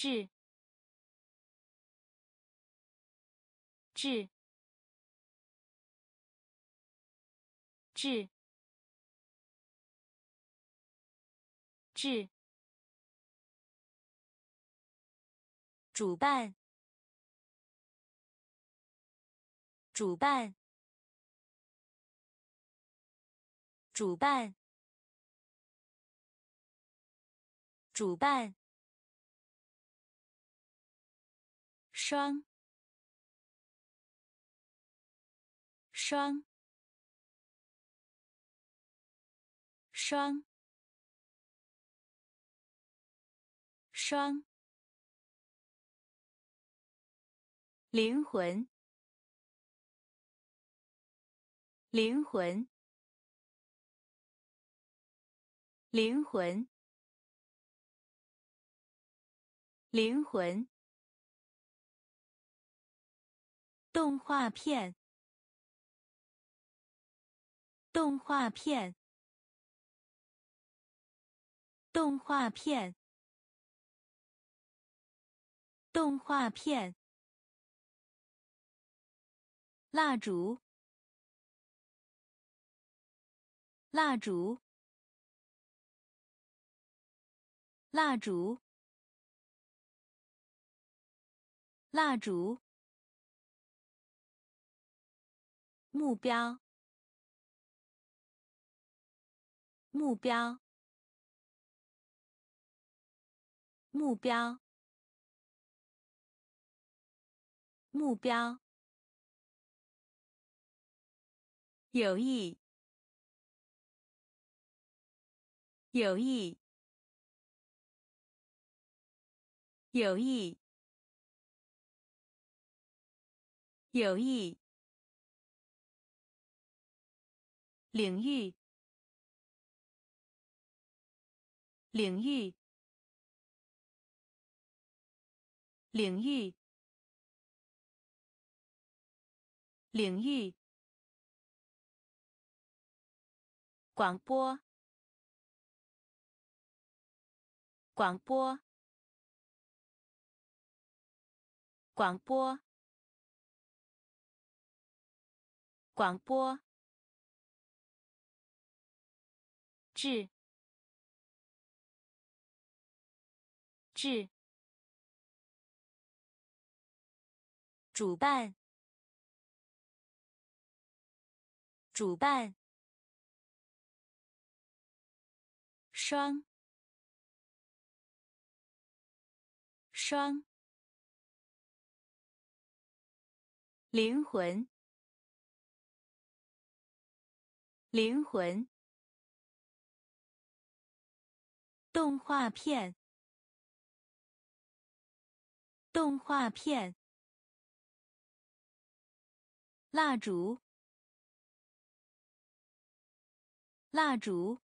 治治治治主办主办主办主办双。双。双。双。灵魂。灵魂。灵魂。灵魂。动画片，动画片，动画片，动画片，蜡烛，蜡烛，蜡烛，蜡烛。目标，目标，目标，目标。有意，有意，有意，有意。领域，领域，领域，领域。广播，广播，广播，广播。治治主办主办双双灵魂灵魂。动画片，动画片，蜡烛，蜡烛，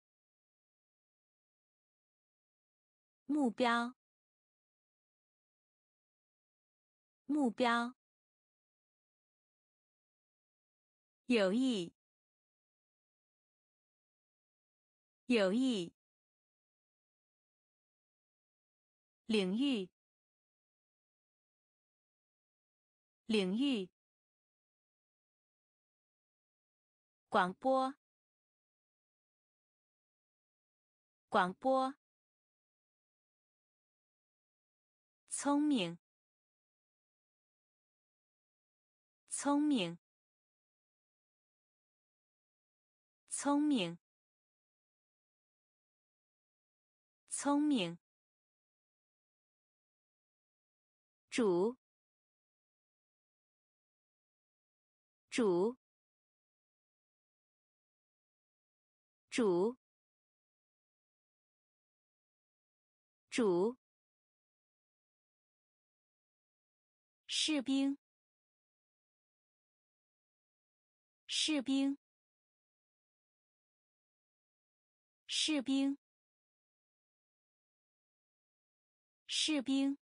目标，目标，有意，有意。领域，领域，广播，广播，聪明，聪明，聪明，聪明。主，主，主，主，士兵，士兵，士兵，士兵。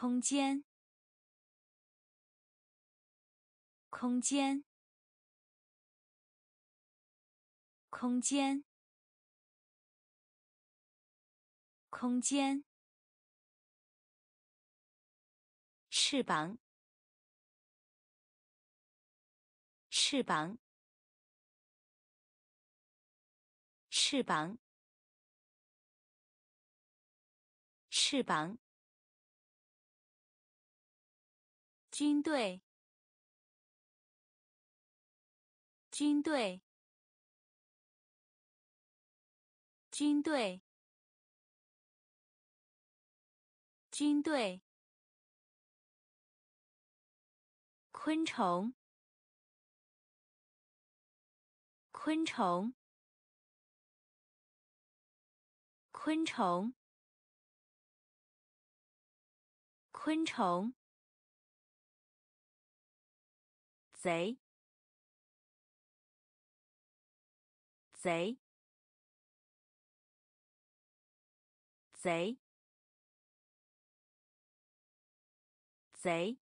空间，空间，空间，空间，翅膀，翅膀，翅膀，翅膀。军队，军队，军队，军队。昆虫，昆虫，昆虫，昆虫。贼，贼，贼，贼，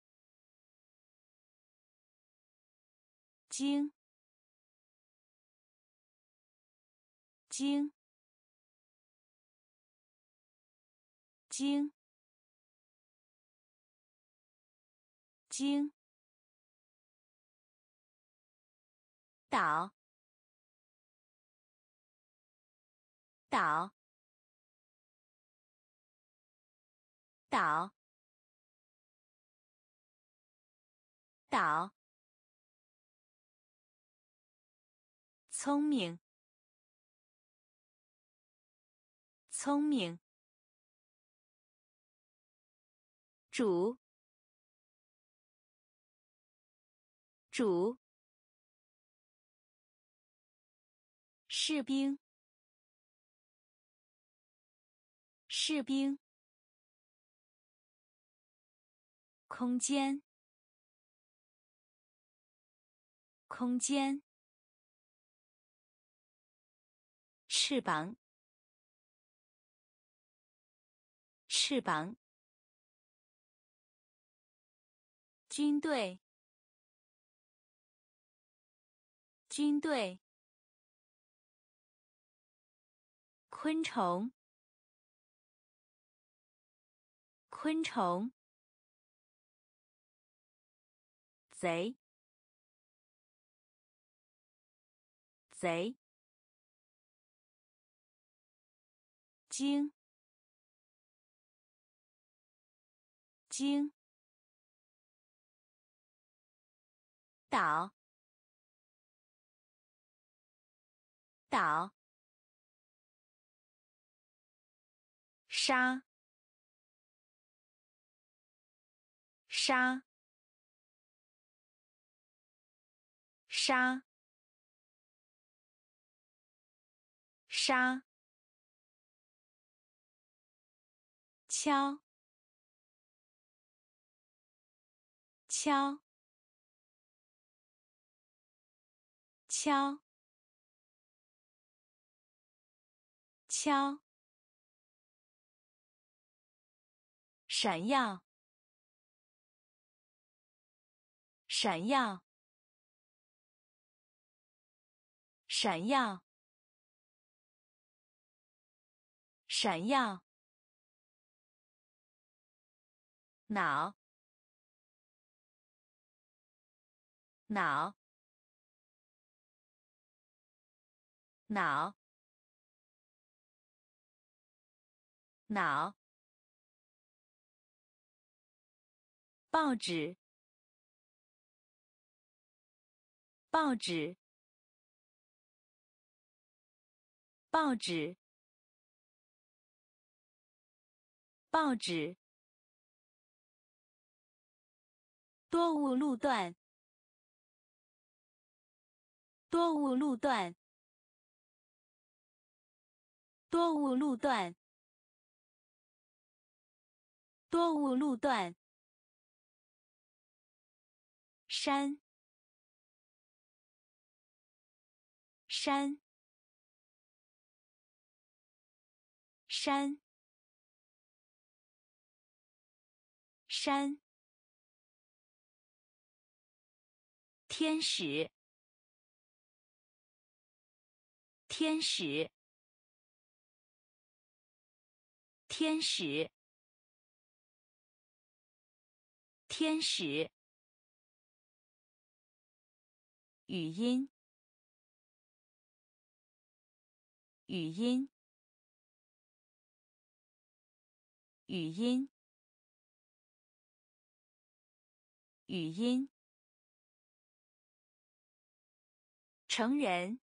精，精，精，精。岛，岛，岛，岛。聪明，聪明。主，主。士兵，士兵，空间，空间，翅膀，翅膀，军队，军队。昆虫，昆虫，贼，贼，精，精，岛，岛。沙，沙，沙，沙，敲，敲，敲，敲。闪耀，闪耀，闪耀，闪耀。脑，脑，脑，脑。报纸，报纸，报纸，报纸。多雾路段，多雾路段，多雾路段，多雾路段。山，山，山，山。天使，天使，天使，天使，语音，语音，语音，语音。成人，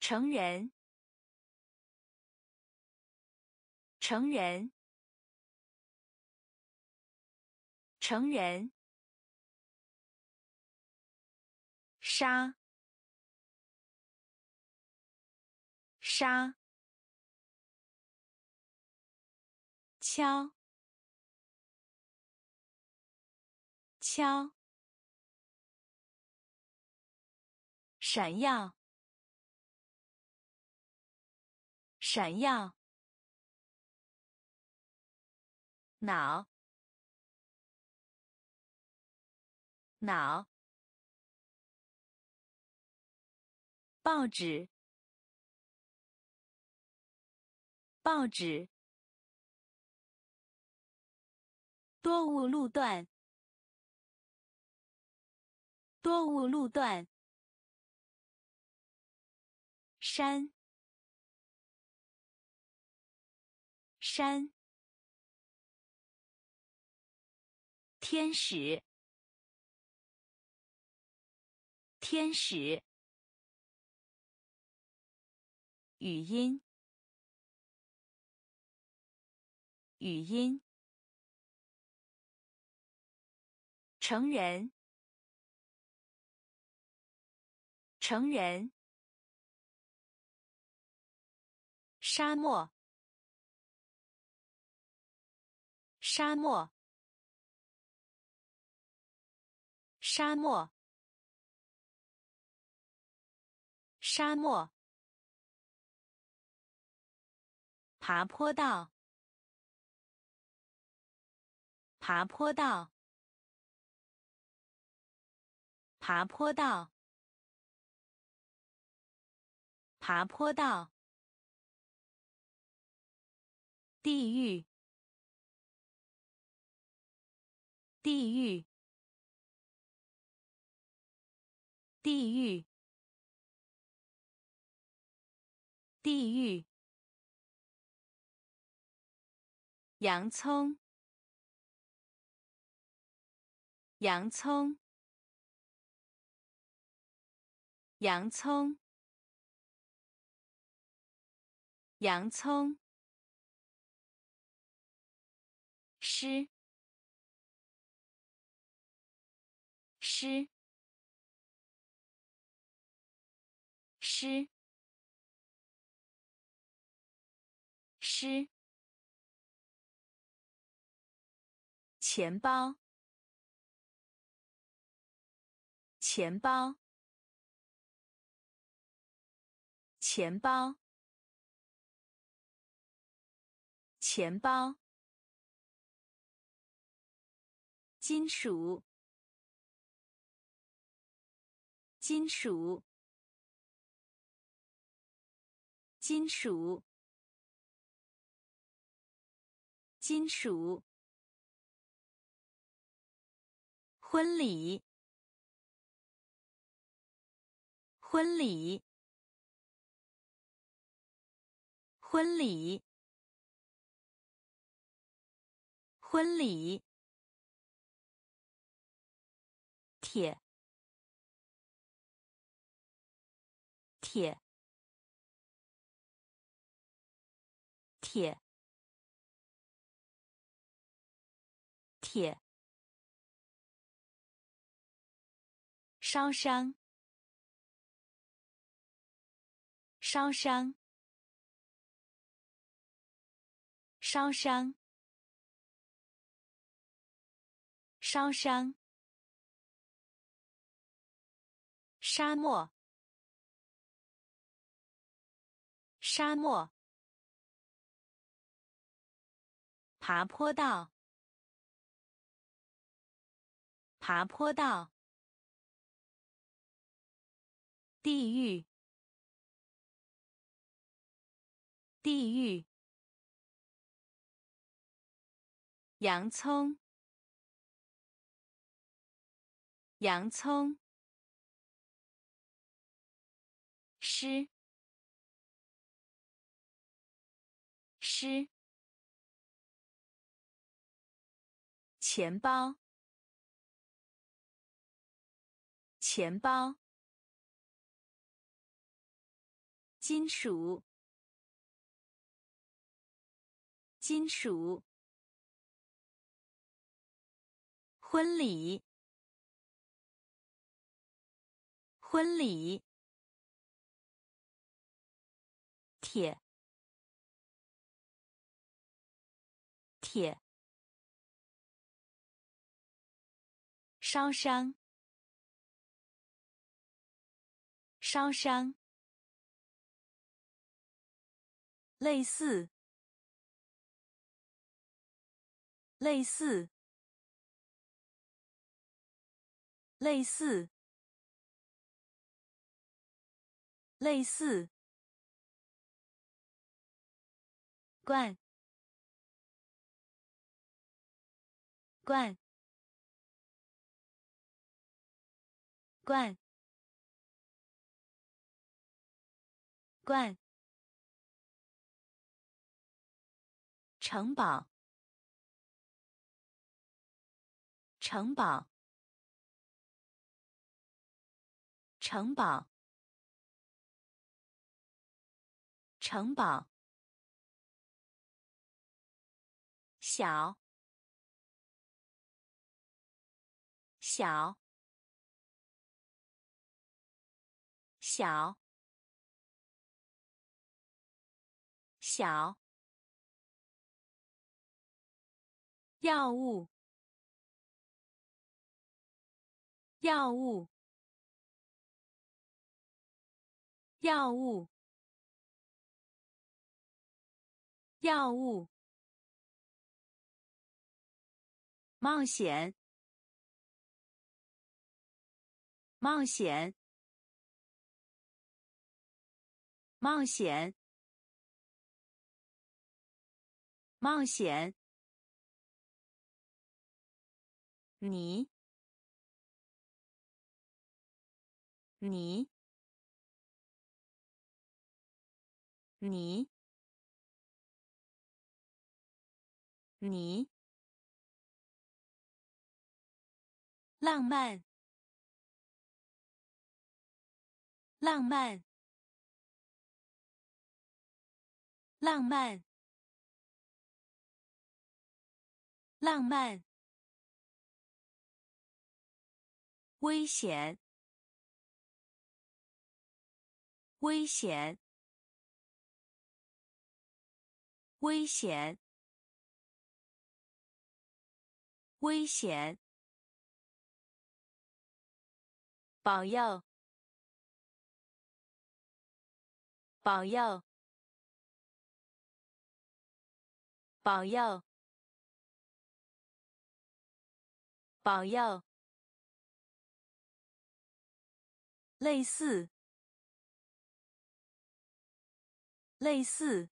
成人，成人，成人。杀，杀，敲，敲。闪耀，闪耀，脑，脑，报纸，报纸，多雾路段，多雾路段。山，山，天使，天使，语音，语音，成人，成人。沙漠，沙漠，沙漠，沙漠。爬坡道，爬坡道，爬坡道，爬坡道。地狱，地狱，地狱，地狱。洋葱，洋葱，洋葱，洋葱。诗，诗，诗，诗。钱包，钱包，钱包，钱包。金属，金属，金属，金属。婚礼，婚礼，婚礼，婚礼。铁，铁，铁，铁。烧伤，烧伤，烧伤，烧伤。沙漠，沙漠。爬坡道，爬坡道。地狱，地狱，洋葱，洋葱，诗，诗，钱包，钱包，金属。金属，婚礼，婚礼，铁，铁，烧伤，烧伤，类似。类似，类似，类似，罐，罐，罐，罐，城堡。城堡，城堡，城堡，小，小，小，小，药物。药物，药物，药物，冒险，冒险，冒险，冒险，你。你，你，你，浪漫，浪漫，浪漫，浪漫，危险。危险！危险！危险！保佑！保佑！保佑！保佑！类似。类似，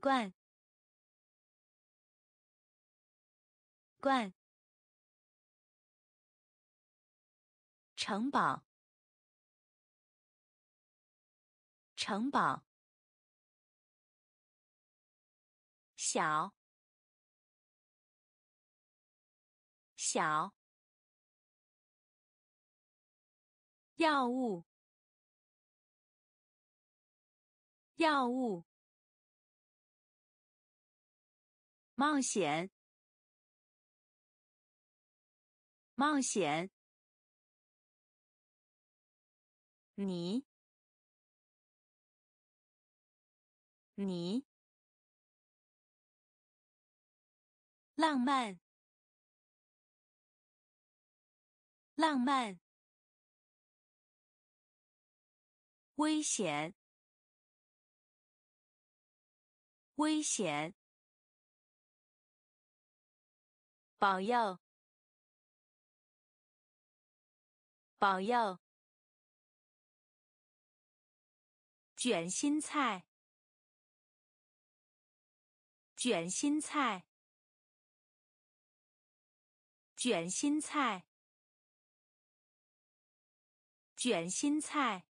罐，罐，城堡，城堡，小，小，药物。药物，冒险，冒险，你，你，浪漫，浪漫，危险。危险！保佑！保佑！卷心菜，卷心菜，卷心菜，卷心菜。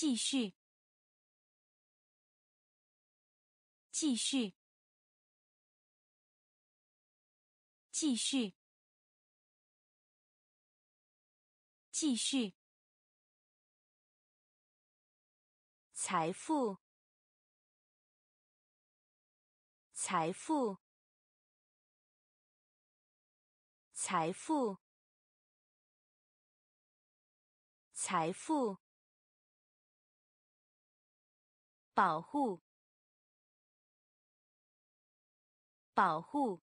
继续，继续，继续，继续。财富，财富，财富，财富。保护，保护，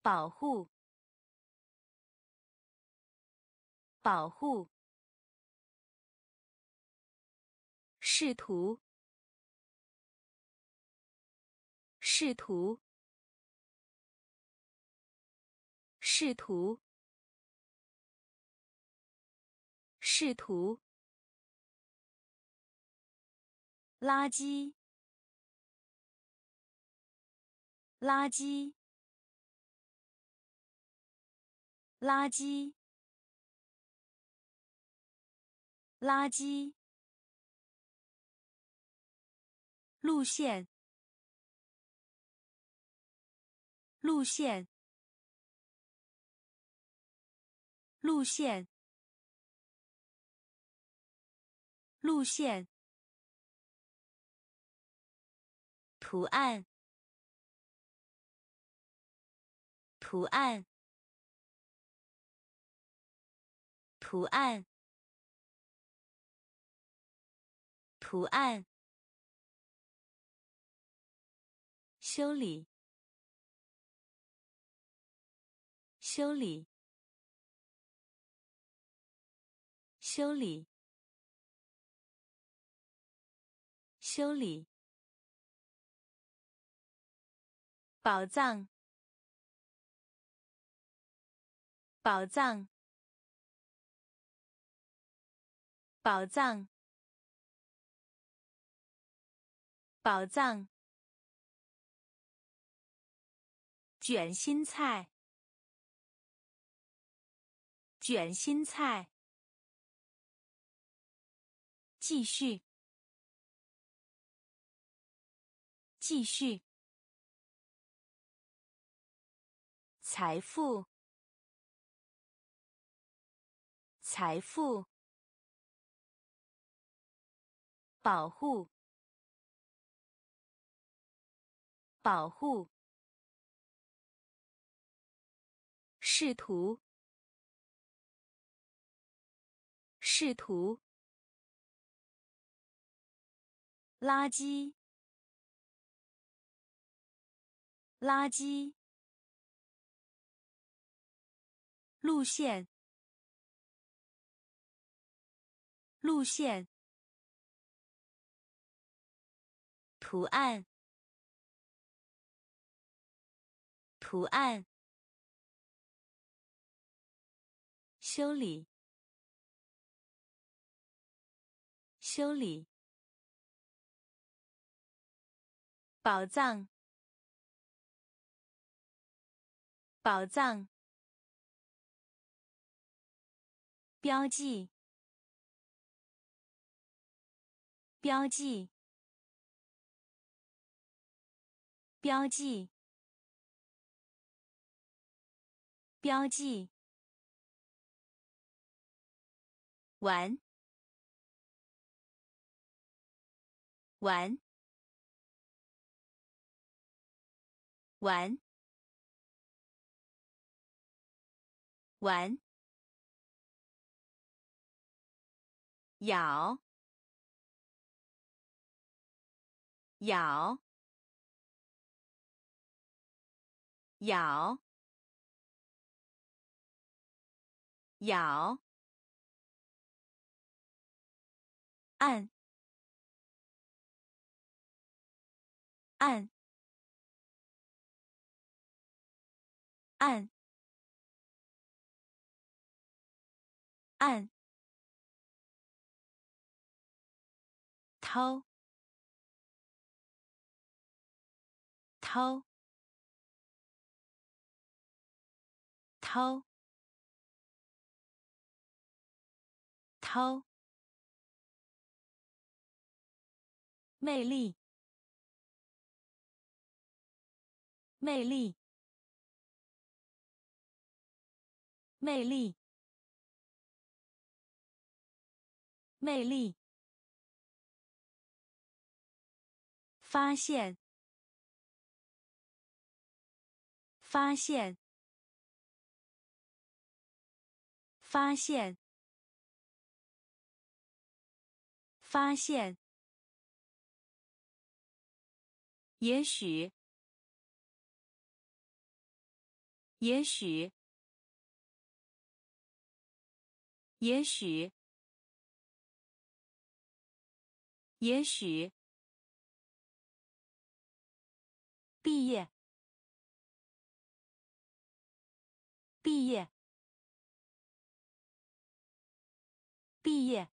保护，保护。试图，试图，试图，试图。垃圾，垃圾，垃圾，垃圾。路线，路线，路线，路线。图案，图案，图案，图案。修理，修理，修理，修理。宝藏，宝藏，宝藏，宝藏。卷心菜，卷心菜。继续，继续。财富，财富，保护，保护，试图，试图，垃圾，垃圾。路线，路线，图案，图案，修理，修理，宝藏，宝藏。标记，标记，标记，标记。玩，玩，玩，玩。咬，咬，咬，咬，按，按，按。按掏掏掏掏，魅力，魅力，魅力，魅力。发现，发现，发现，发现。也许，也许，也许，也许。毕业，毕业，毕业，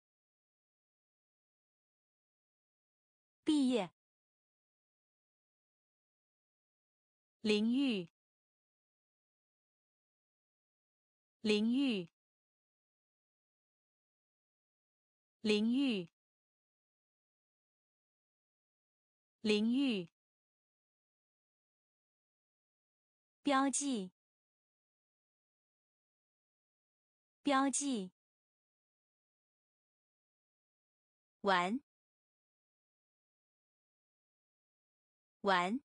毕业。淋浴，淋浴，淋浴，淋浴。标记，标记，玩，玩，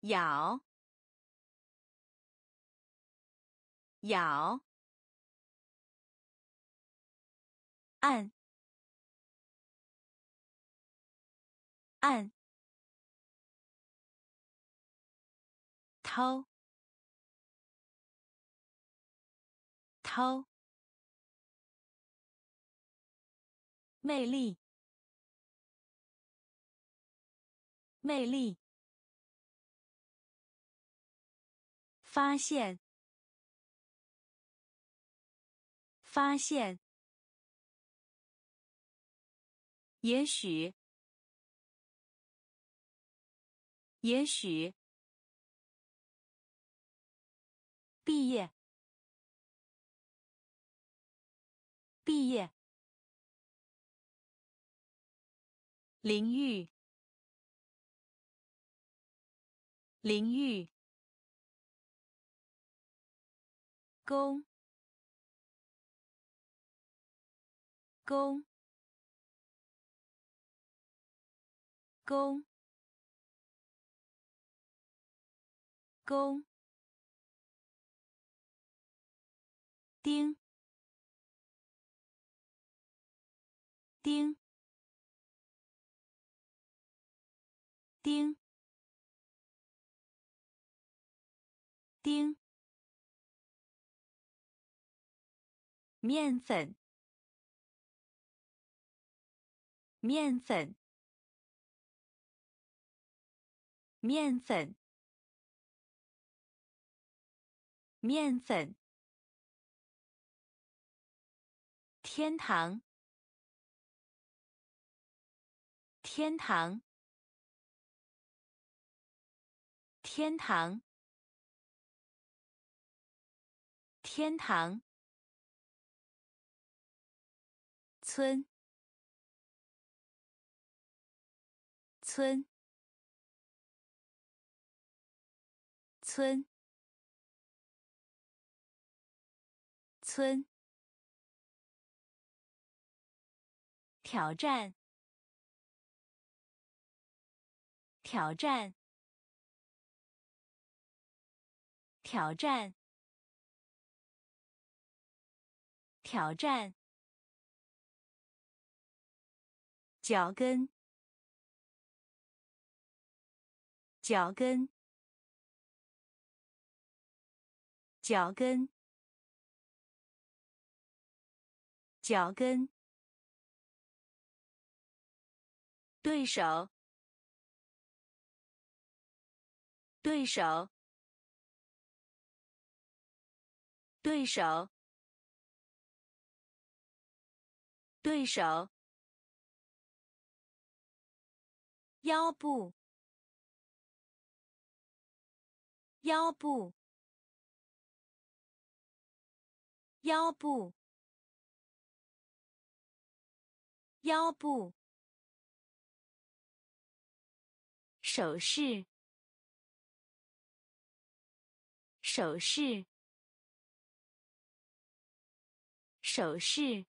咬，咬，按，按。掏，掏，魅力，魅力，发现，发现，也许，也许。毕业，毕业。淋浴，淋浴。工，工，工，工。丁，丁，丁，丁，面粉，面粉，面粉，面粉。天堂，天堂，天堂，天堂。村，村，村，村。挑战，挑战，挑战，挑战。脚跟，脚跟，脚跟，脚跟。对手，对手，对手，对手，腰部，腰部，腰部，腰部。手势，手势，手势，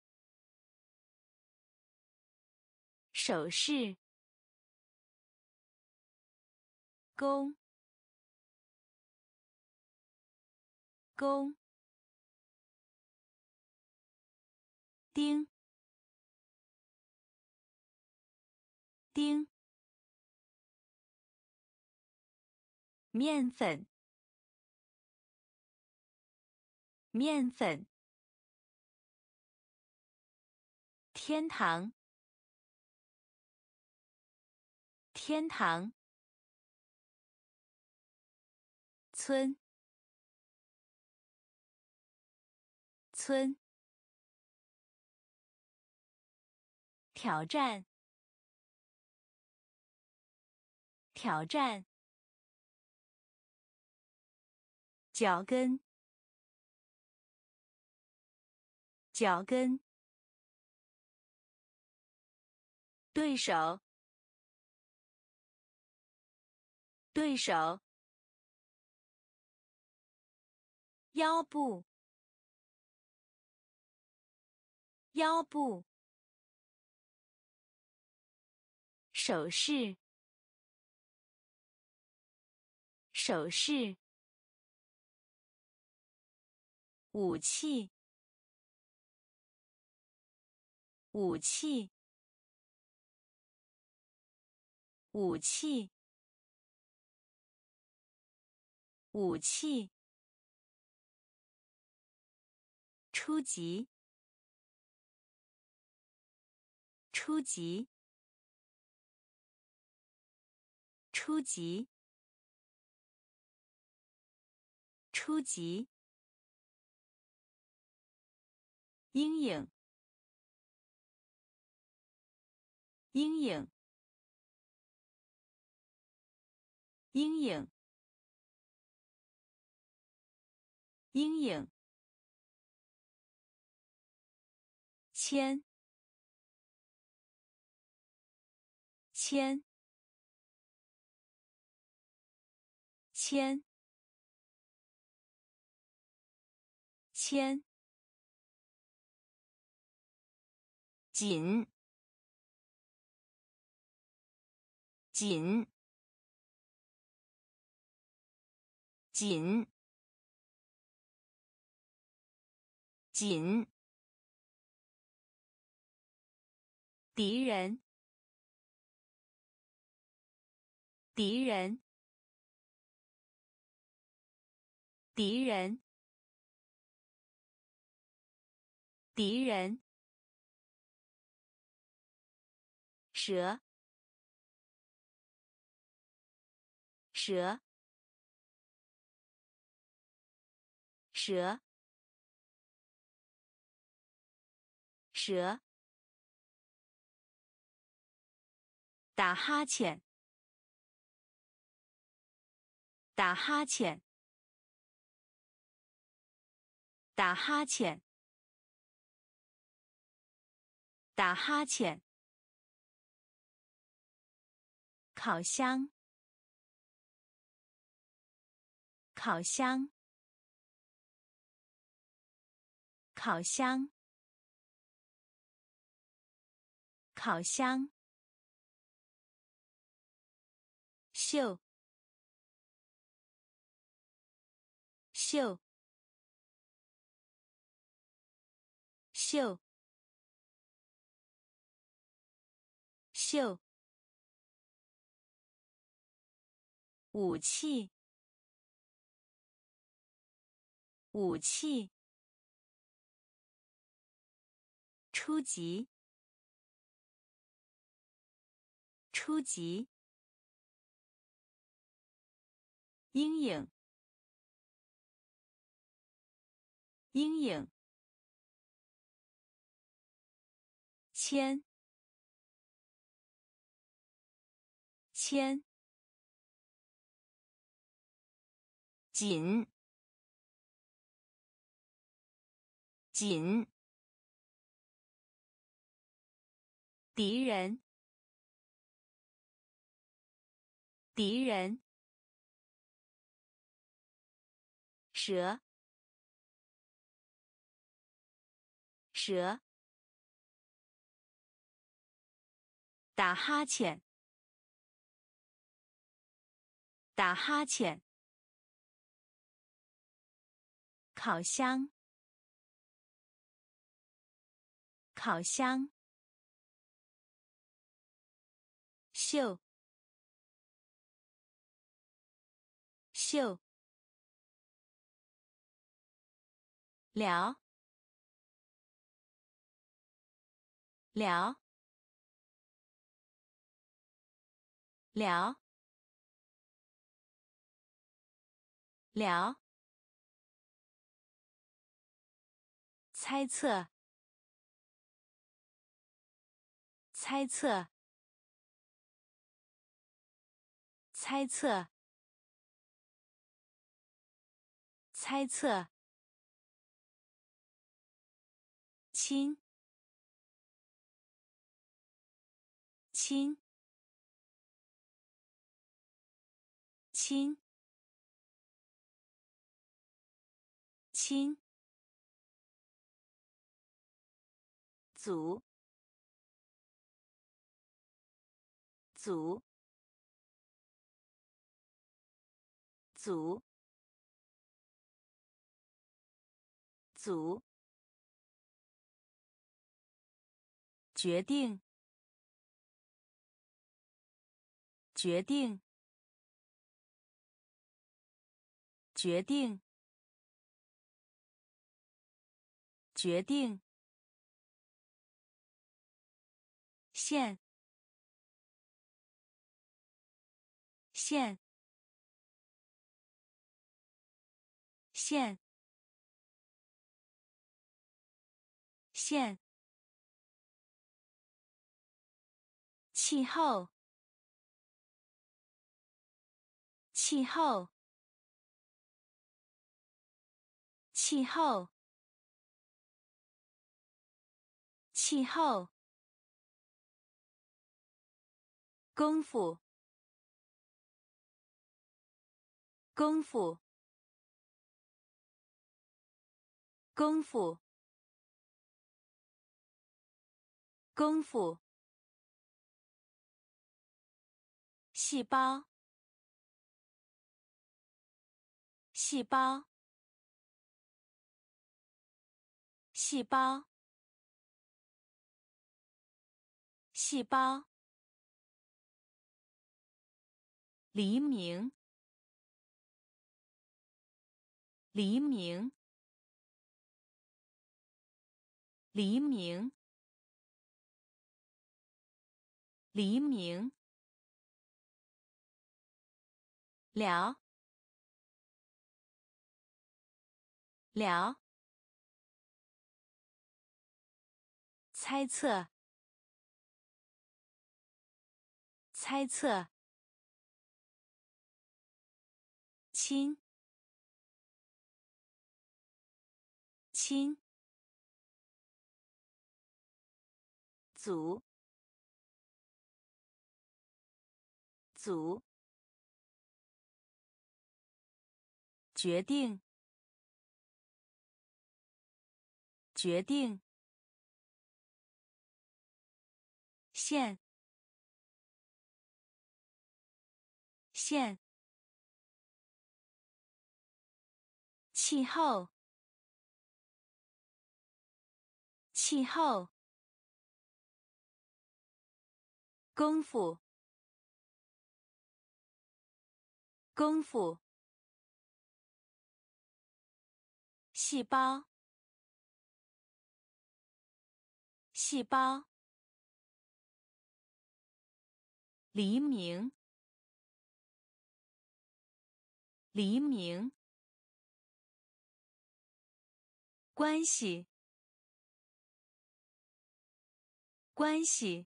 手势。弓，弓，钉，钉。面粉，面粉。天堂，天堂。村，村。挑战，挑战。脚跟，脚跟。对手，对手。腰部，腰部。手势，手势。武器，武器，武器，武器。初级，初级，初级，初级。阴影，阴影，阴影，阴影。签，签，签，签。紧，紧，紧，紧。敌人，敌人，敌人，敌人。蛇，蛇，蛇，蛇。打哈欠，打哈欠，打哈欠，打哈欠。烤箱，烤箱，烤箱，烤箱。秀，秀，秀，秀。武器，武器。初级，初级。阴影，阴影，铅，铅，紧，紧，敌人，敌人。蛇，蛇，打哈欠，打哈欠，烤箱，烤箱，秀，秀。聊，聊，聊，聊。猜测，猜测，猜测，猜测。亲，亲，亲，亲，组，组，组，组。决定，决定，决定，决定。线，线，线，线。气候，气候，气候，气候。功夫，功夫，功夫，功夫。细胞，细胞，细胞，细胞。黎明，黎明，黎明，黎明。聊，聊，猜测，猜测，亲，亲，组，组。决定，决定。线，线。气候，气候。功夫，功夫。细胞，细胞。黎明，黎明。关系，关系，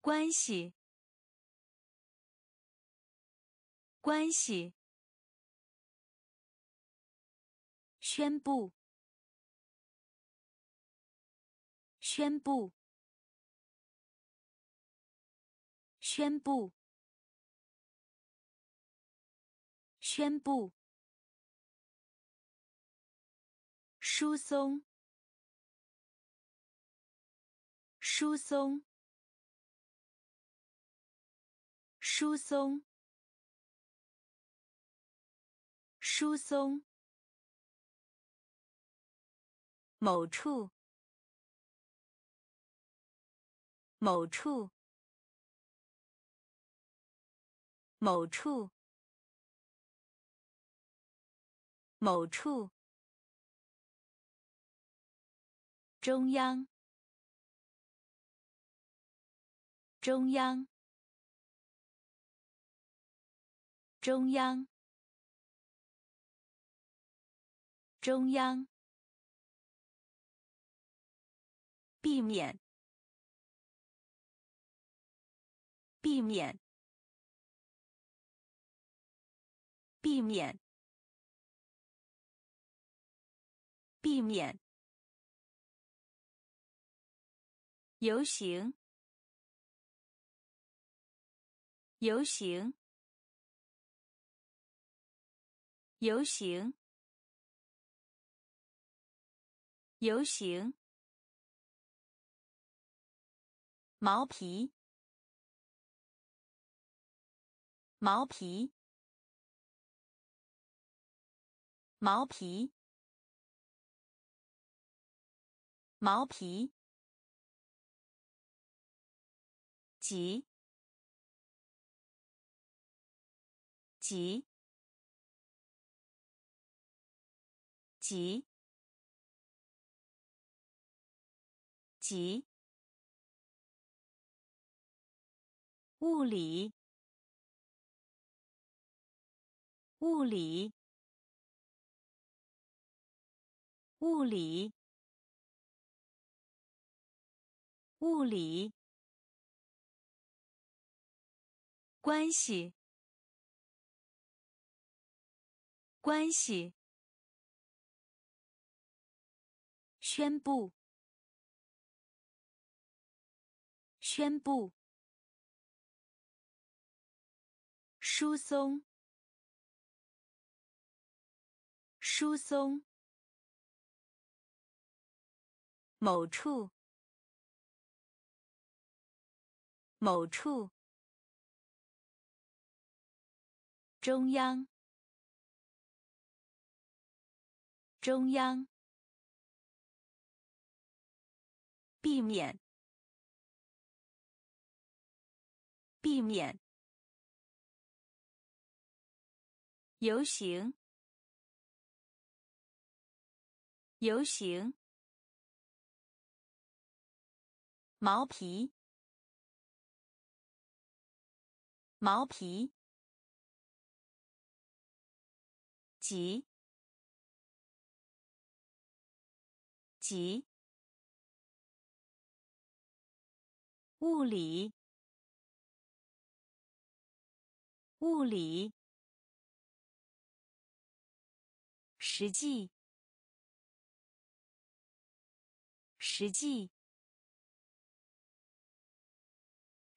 关系，关系。宣布，宣布，宣布，宣布。疏松，疏松，疏松，疏松。某处，某处，某处，某处。中央，中央，中央，中央。避免，避免，避免，避免。游行，游行，游行，游行。毛皮，毛皮，毛皮，毛皮。急，急，急，急。物理，物理，物理，物理。关系，关系。宣布，宣布。疏松，疏松。某处，某处。中央，中央。避免，避免。游行，游行。毛皮，毛皮。急，急。物理，物理。实际，实际，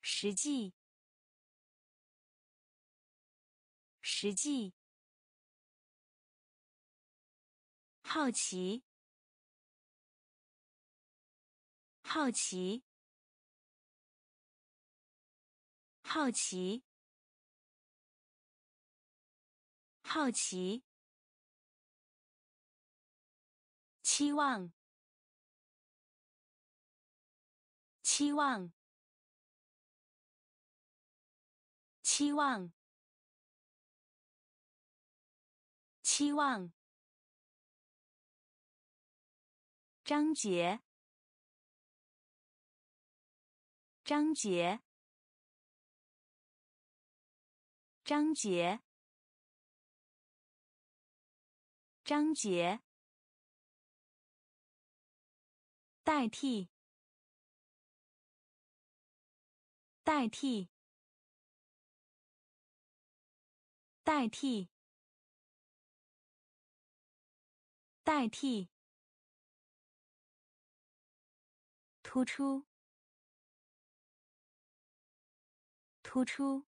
实际，实际。好奇，好奇，好奇，好奇。期望，期望，期望，期望。章节，章节，章节，章节，代替，代替，代替，代替，突出，突出，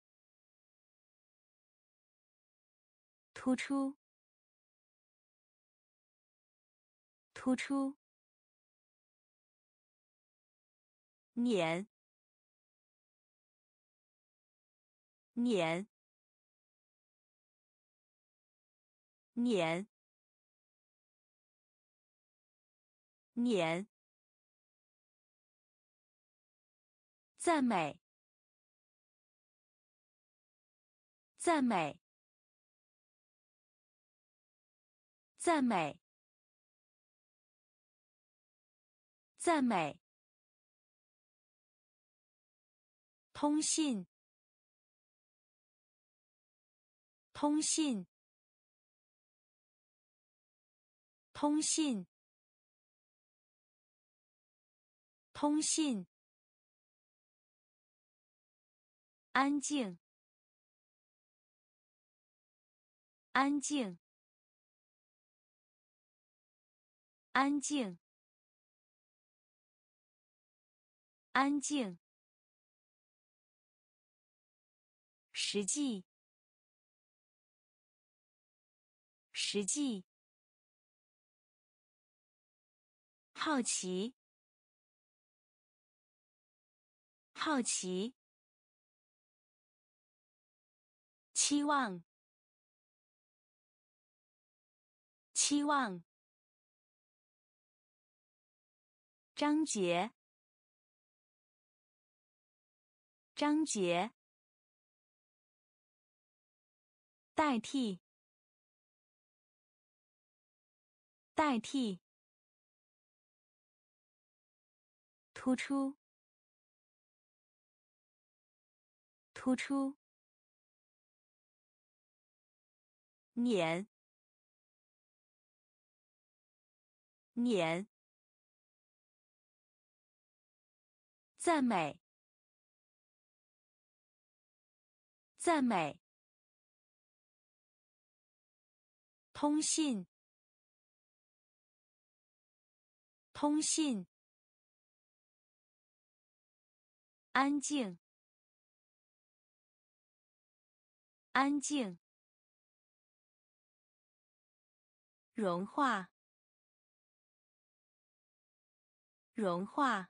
突出。突出，碾，碾，碾，碾，赞美，赞美，赞美。赞美。通信。通信。通信。通信。安静。安静。安静。安静。实际。实际。好奇。好奇。期望。期望。章节。章节，代替，代替，突出，突出，碾，碾，赞美。赞美。通信。通信。安静。安静。融化。融化。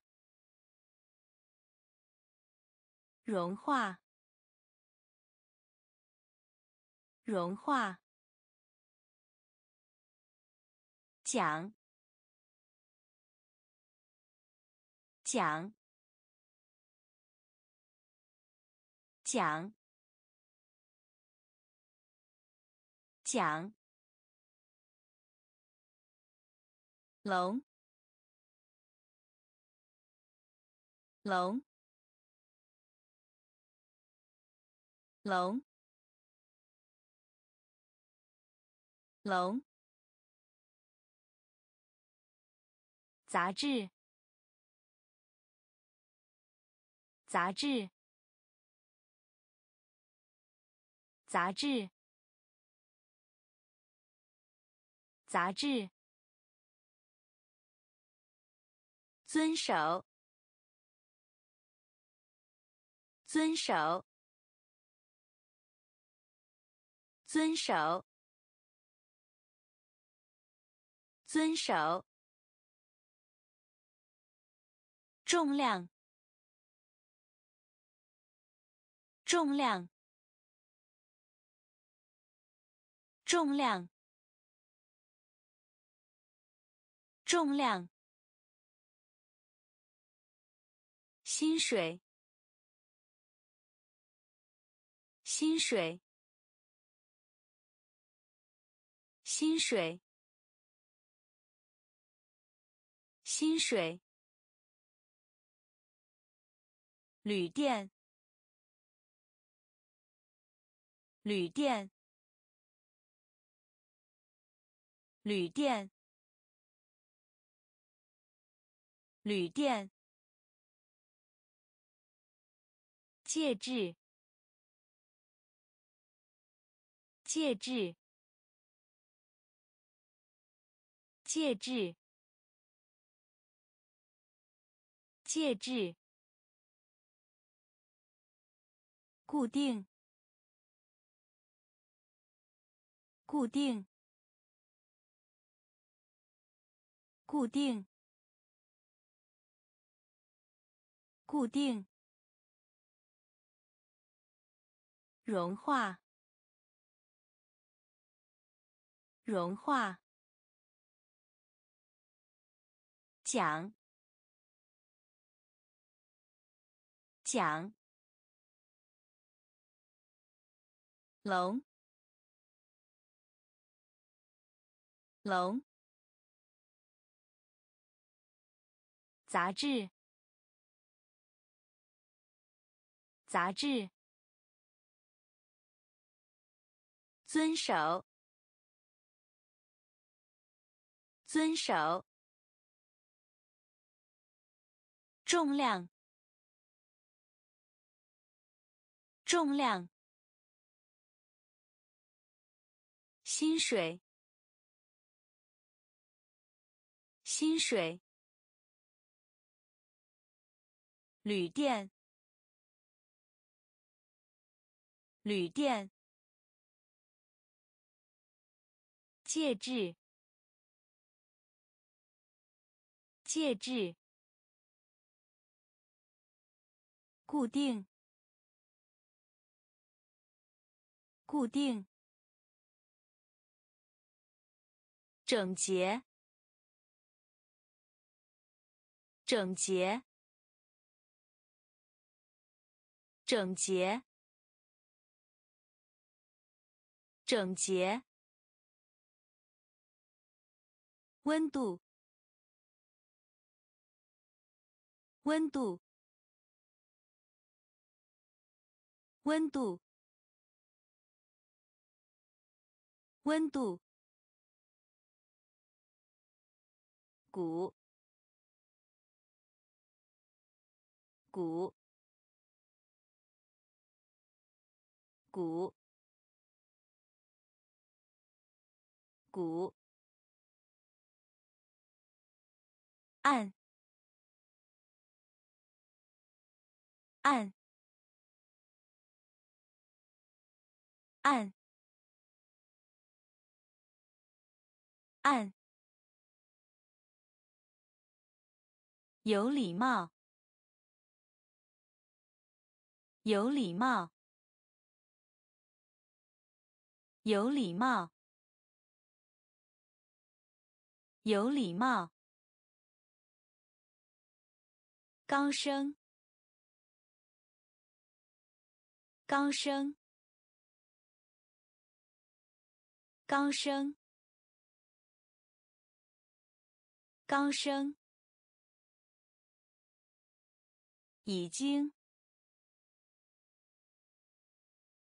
融化。融化。讲。讲。讲。讲。龙。龙。龙。龙。杂志。杂志。杂志。杂志。遵守。遵守。遵守。遵守。重量。重量。重量。重量。薪水。薪水。薪水。薪水，旅店，旅店，旅店，旅店。介质，介质，介质，介质。固定，固定，固定，固定。融化，融化。讲，讲。龙，龙。杂志，杂志。遵守，遵守。重量，重量。薪水，薪水。旅店，旅店。介质，介质。固定，固定。整洁，整洁，整洁，整洁。温度，温度，温度，温度。鼓，鼓，鼓，鼓。按，按，按，按。有礼貌，有礼貌，有礼貌，有礼貌。高声，高声，高声，高声。已经，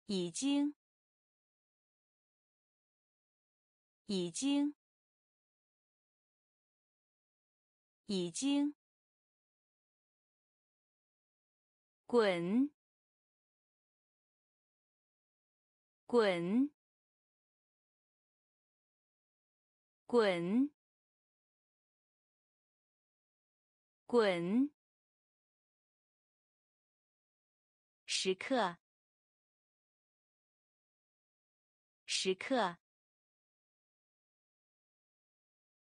已经，已经，已经。滚，滚，滚，滚。时刻，时刻，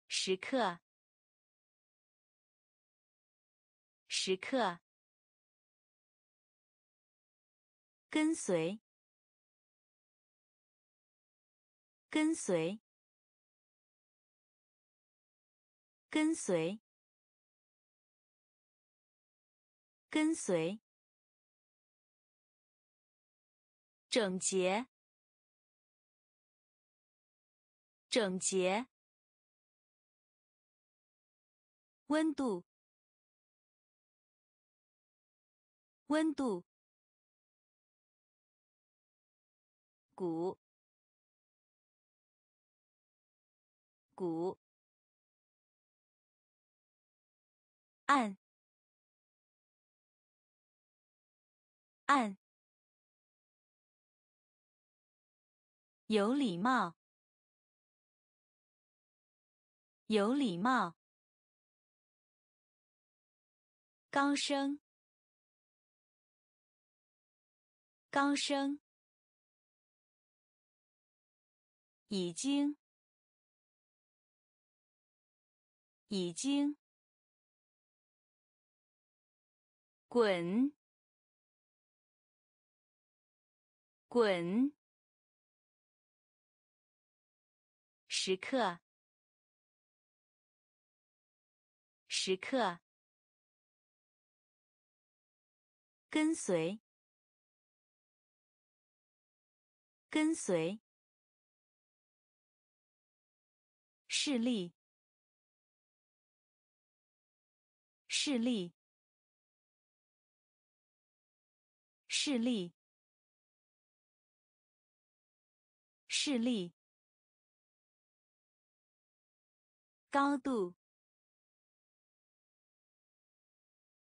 时刻，时刻。跟随，跟随，跟随，跟随。整洁，整洁。温度，温度。鼓，鼓，按，按，有礼貌，有礼貌，高声，高声。已经，已经，滚，滚，时刻，时刻，跟随，跟随。视力，视力，视力，视力，高度，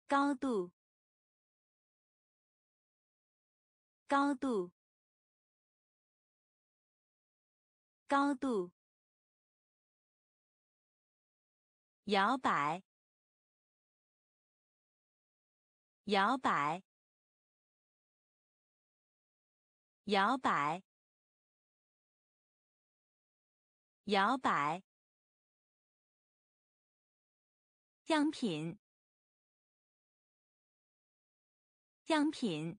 高度，高度，高度。摇摆，摇摆，摇摆，摇摆。样品，样品，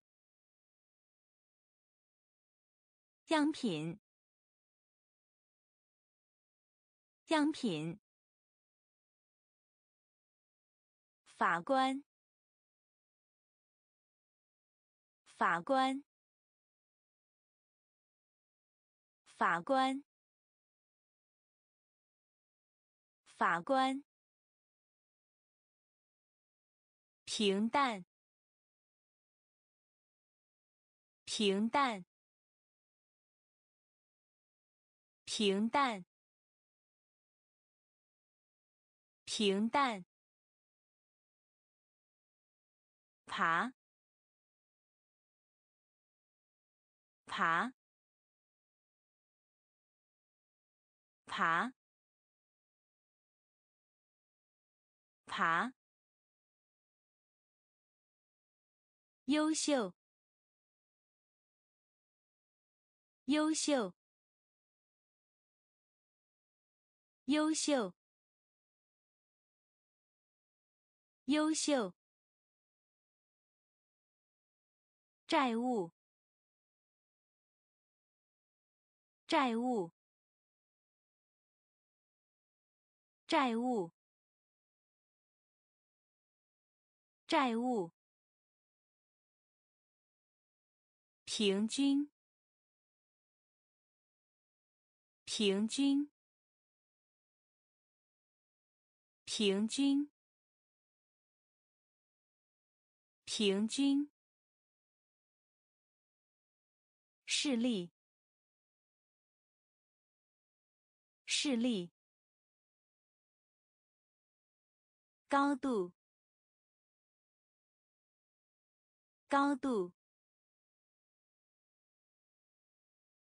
样品，样品。法官，法官，法官，法官。平淡，平淡，平淡，平淡。爬，爬，爬，爬。优秀，优秀，优秀，优秀。债务，债务，债务，债务。平均，平均，平均，平均。视力，视力，高度，高度，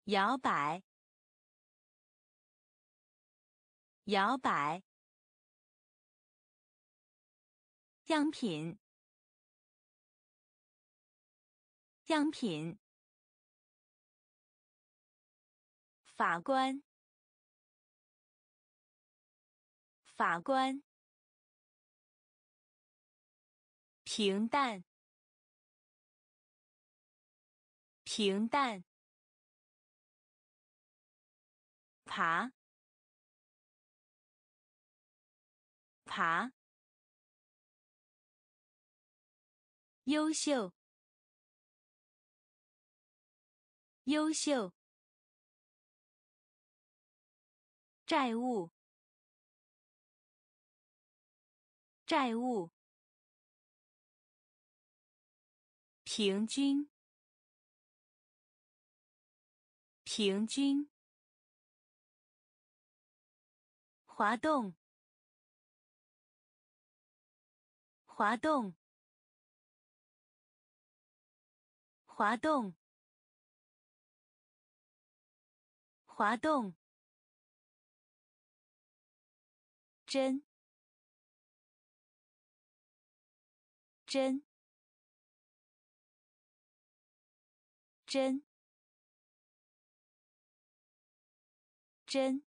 摇摆，摇摆，样品，样品。法官，法官，平淡，平淡，爬，爬，优秀，优秀。债务，债务，平均，平均，滑动，滑动，滑动，滑动，真。真。真。真。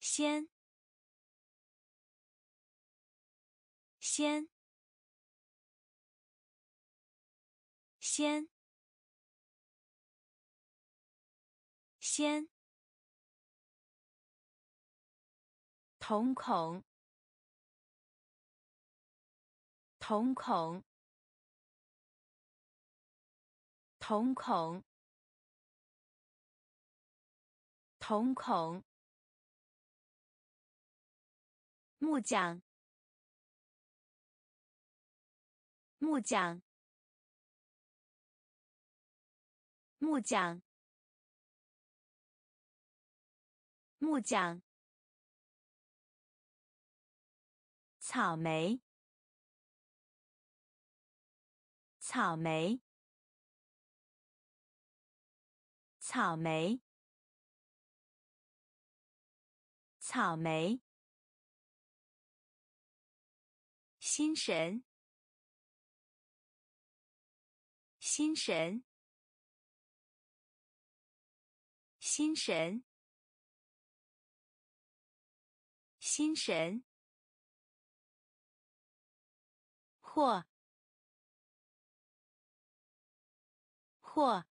先。先。先。先。瞳孔，瞳孔，瞳孔，瞳孔。木匠，木匠，木匠，木匠。草莓，草莓，草莓，草莓。心神，心神，心神，心神，或，或，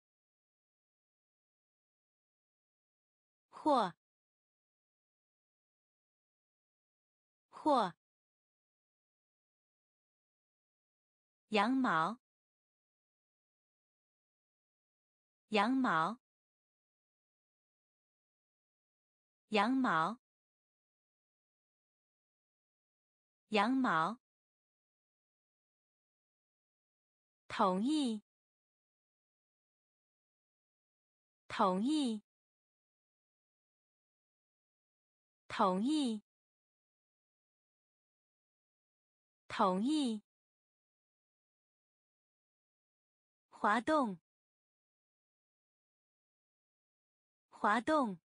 或，或。羊毛，羊毛，羊毛，羊毛。同意，同意，同意，同意。滑动，滑动，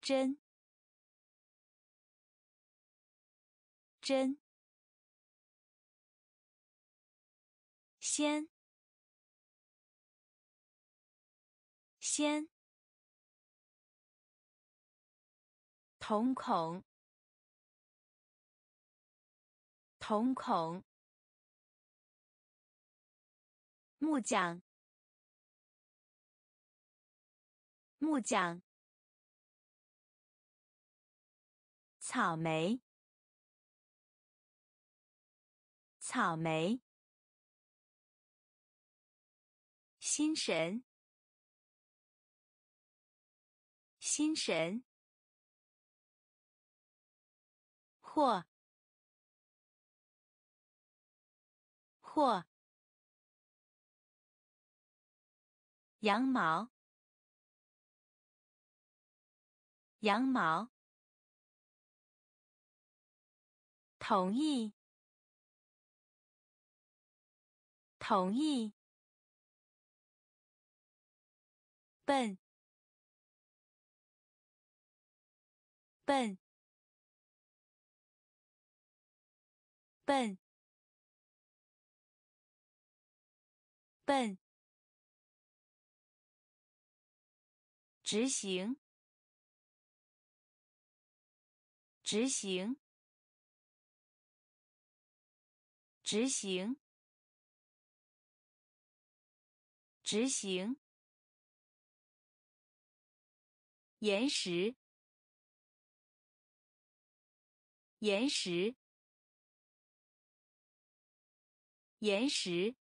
针，针，先，先，瞳孔，瞳孔。木匠，木匠。草莓，草莓。心神，心神。或，或。羊毛，羊毛。同意，同意。笨，笨，笨，笨。执行，执行，执行，执行。岩石，岩石，岩石，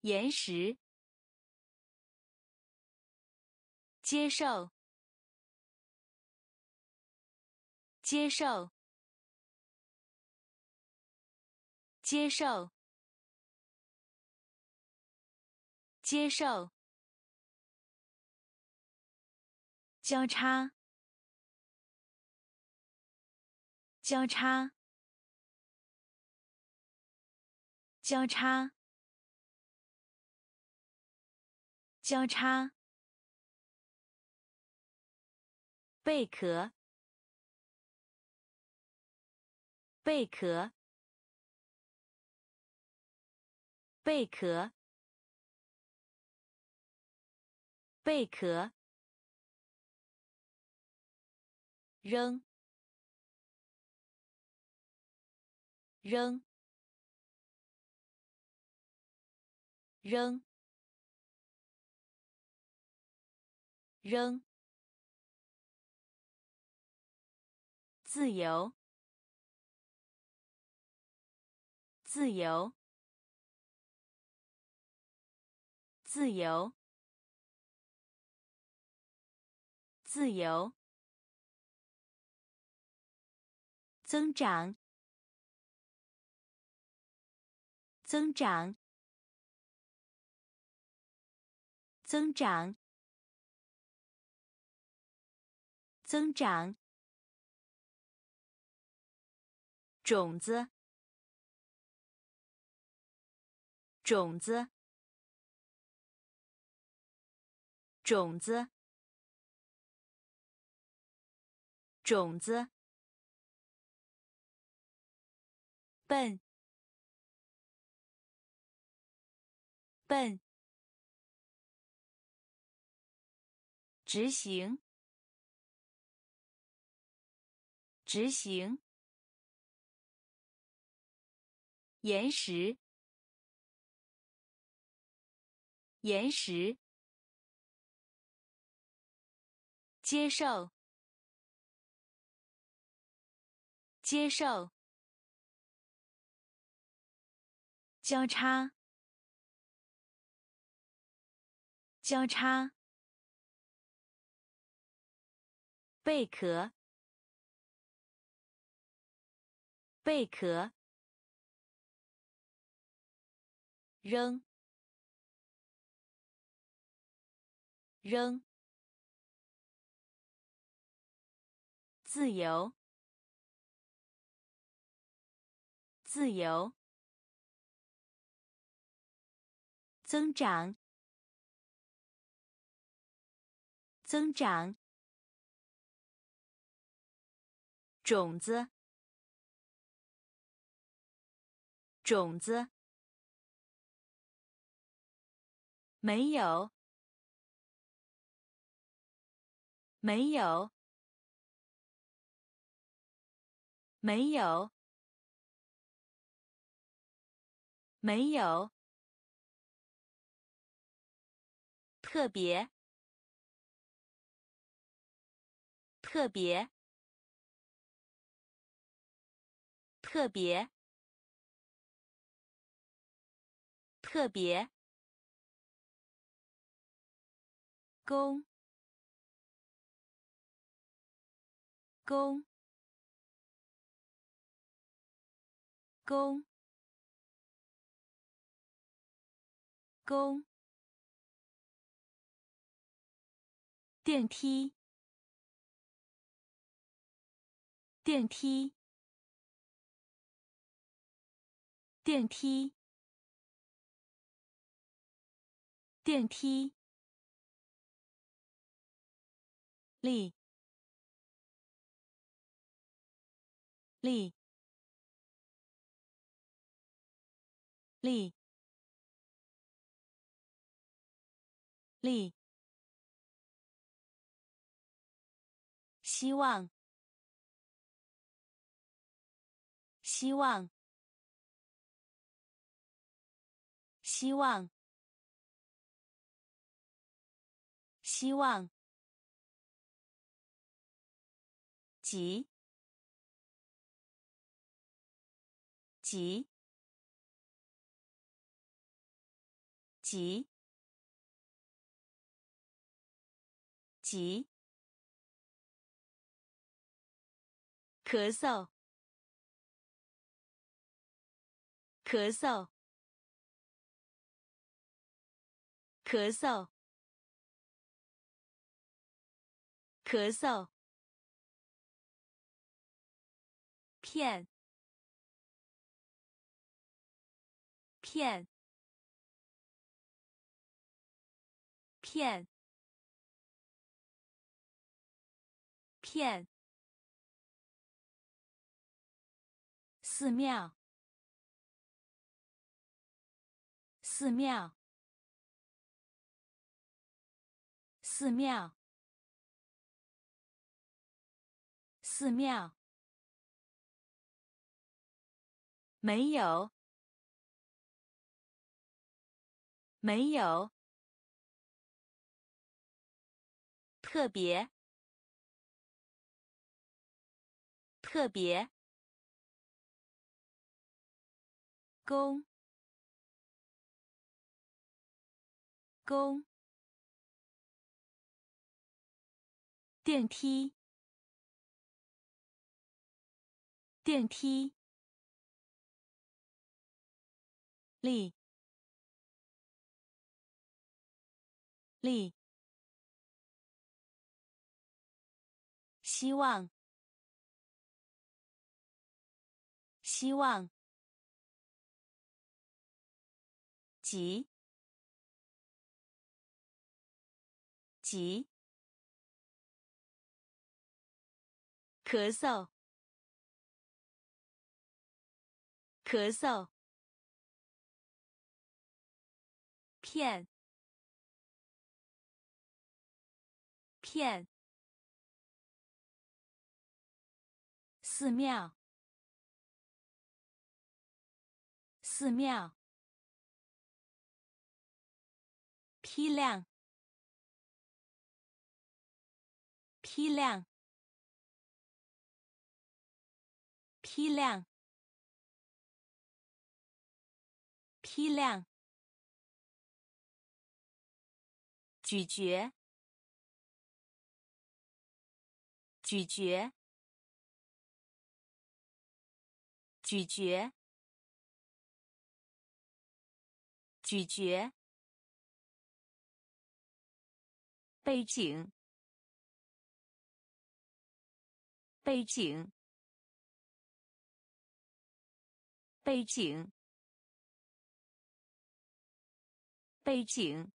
岩石。接受，接受，接受，接受，交叉，交叉，交叉，交叉。贝壳，贝壳，贝壳，贝壳。扔，扔，扔，扔。自由，自由，自由，自由。增长，增长，增长，增长。种子，种子，种子，种子。笨，笨。执行，执行。岩石，岩石，接受，接受，交叉，交叉，贝壳，贝壳。扔，扔，自由，自由，增长，增长，种子，种子。没有，没有，没有，没有，特别，特别，特别，特别。公，公，公，公，电梯，电梯，电梯，电梯。力，力，力，力，希望，希望，希望，希望。急，急，急，急，咳嗽，咳嗽，咳嗽，咳嗽，片，片，片，片。寺庙，寺庙，寺庙，寺庙。没有，没有，特别，特别。公，公，电梯，电梯，力，力，希望，希望。急，急，咳嗽，咳嗽，片，片，寺庙，寺庙。批量，批量，批量，批量，咀嚼，咀嚼，咀嚼，咀嚼。背景，背景，背景，背景。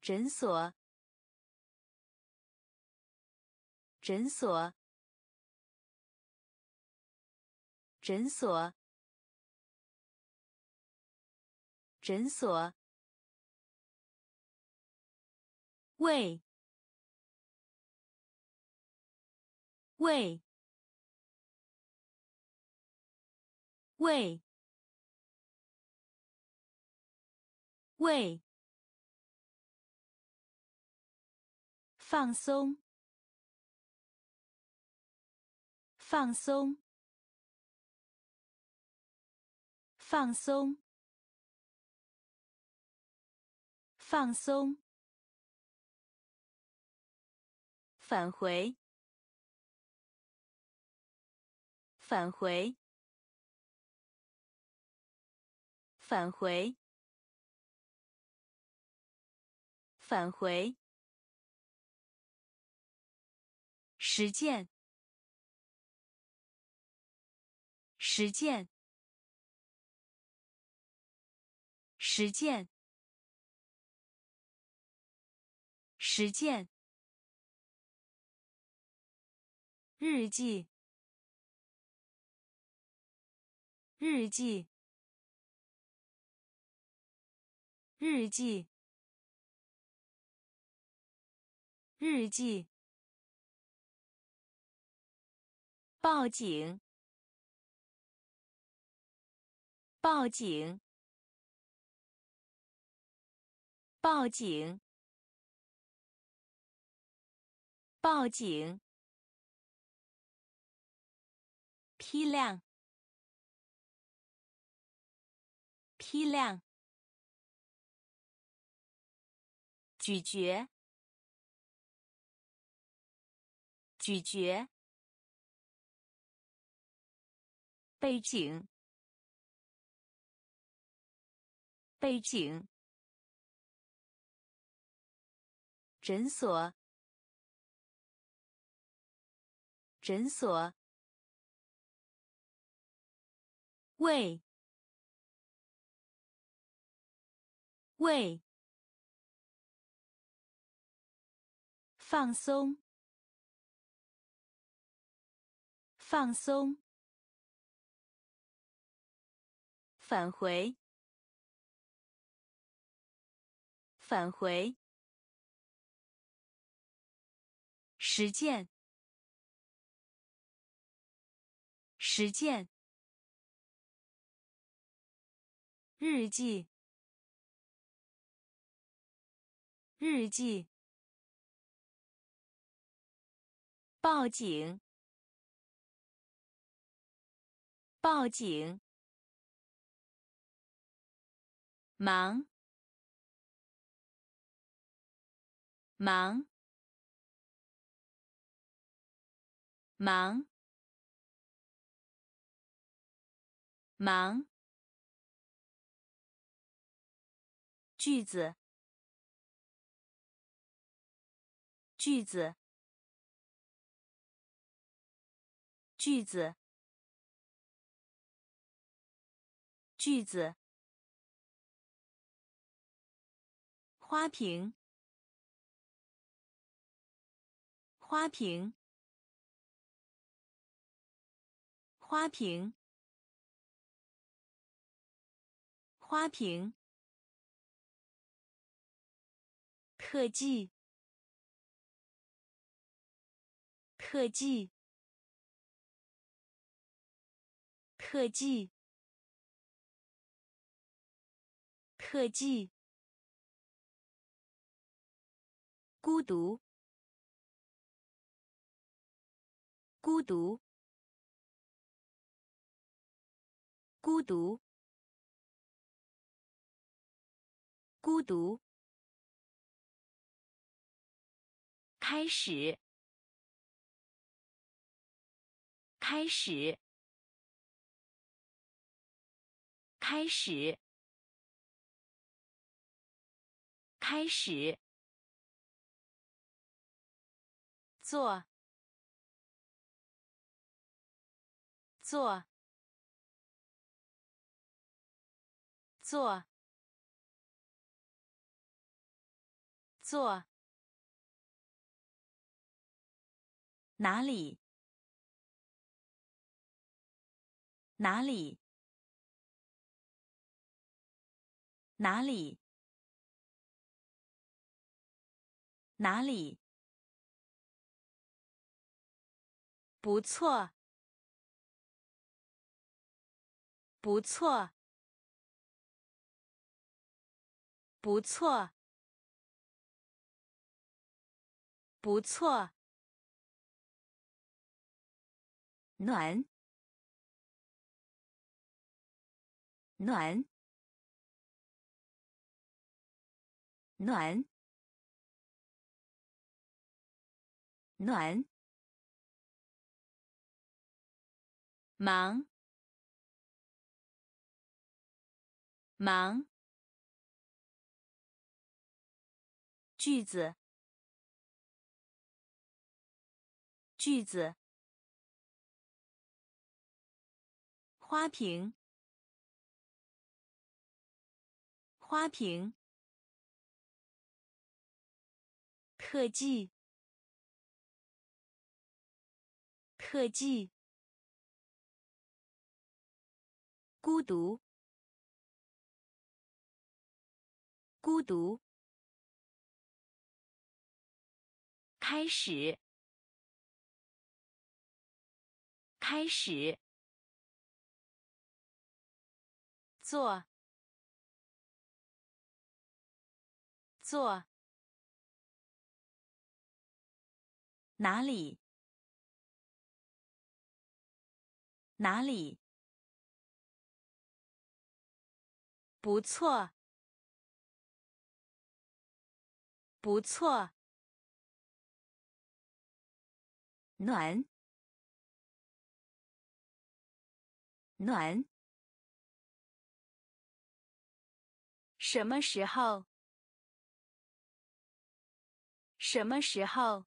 诊所，诊所，诊所，诊所。喂，喂，喂，喂，放松，放松，放松，放松。返回，返回，返回，返回。实践，实践，实践，实践。日记，日记，日记，日记。报警，报警，报警，报警。批量，批量，咀嚼，咀嚼，背景，背景。诊所。诊所。喂，喂。放松。放松。返回。返回。实践。实践。日记。日记。报警！报警！忙！忙！忙！忙！句子！句子！句子，句子，花瓶，花瓶，花瓶，花瓶，特技，特技。特技，特技，孤独，孤独，孤独，孤独，开始，开始。开始，开始，做，做，做，做，哪里？哪里？哪里？哪里？不错，不错，不错，不错。暖，暖。暖，暖，忙，忙，句子，句子，花瓶，花瓶。特技，特技，孤独，孤独，开始，开始，做，做。哪里？哪里？不错，不错。暖，暖。什么时候？什么时候？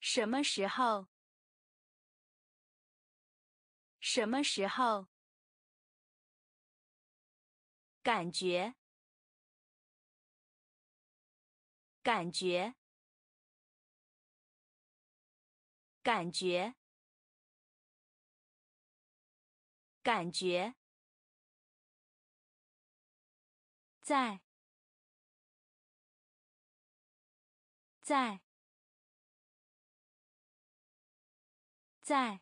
什么时候？什么时候？感觉，感觉，感觉，感觉，在，在，在，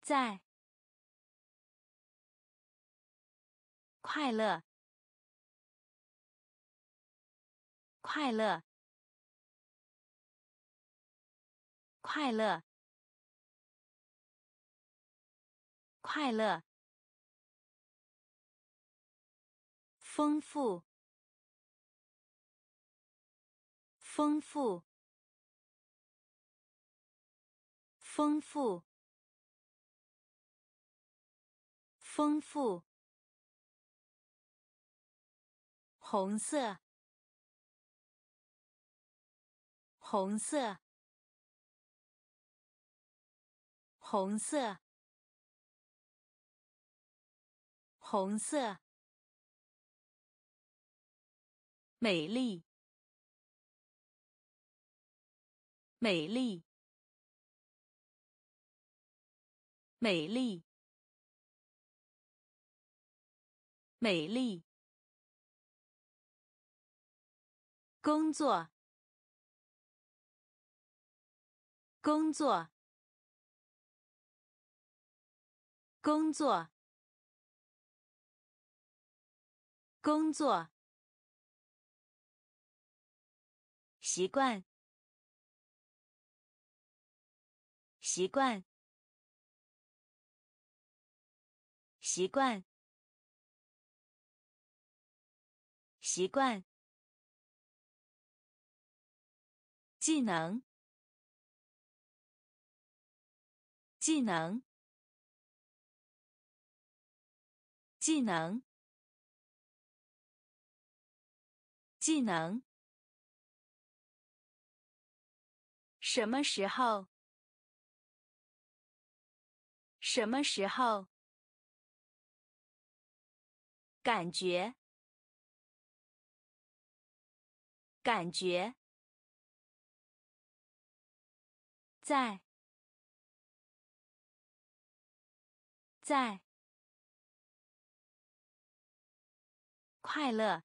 在。快乐，快乐，快乐，快乐，丰富，丰富，丰富，丰富。红色，红色，红色，红色，美丽，美丽，美丽，美丽。工作，工作，工作，工作。习惯，习惯，习惯，习惯。技能，技能，技能，技能。什么时候？什么时候？感觉，感觉。在，在，快乐，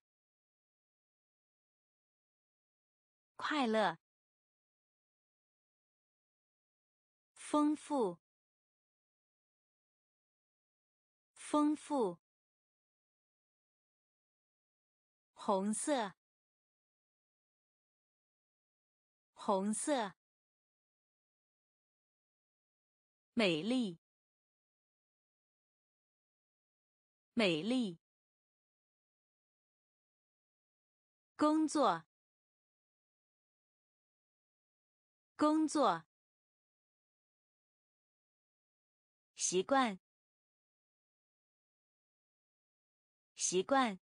快乐，丰富，丰富，红色，红色。美丽，美丽。工作，工作。习惯，习惯。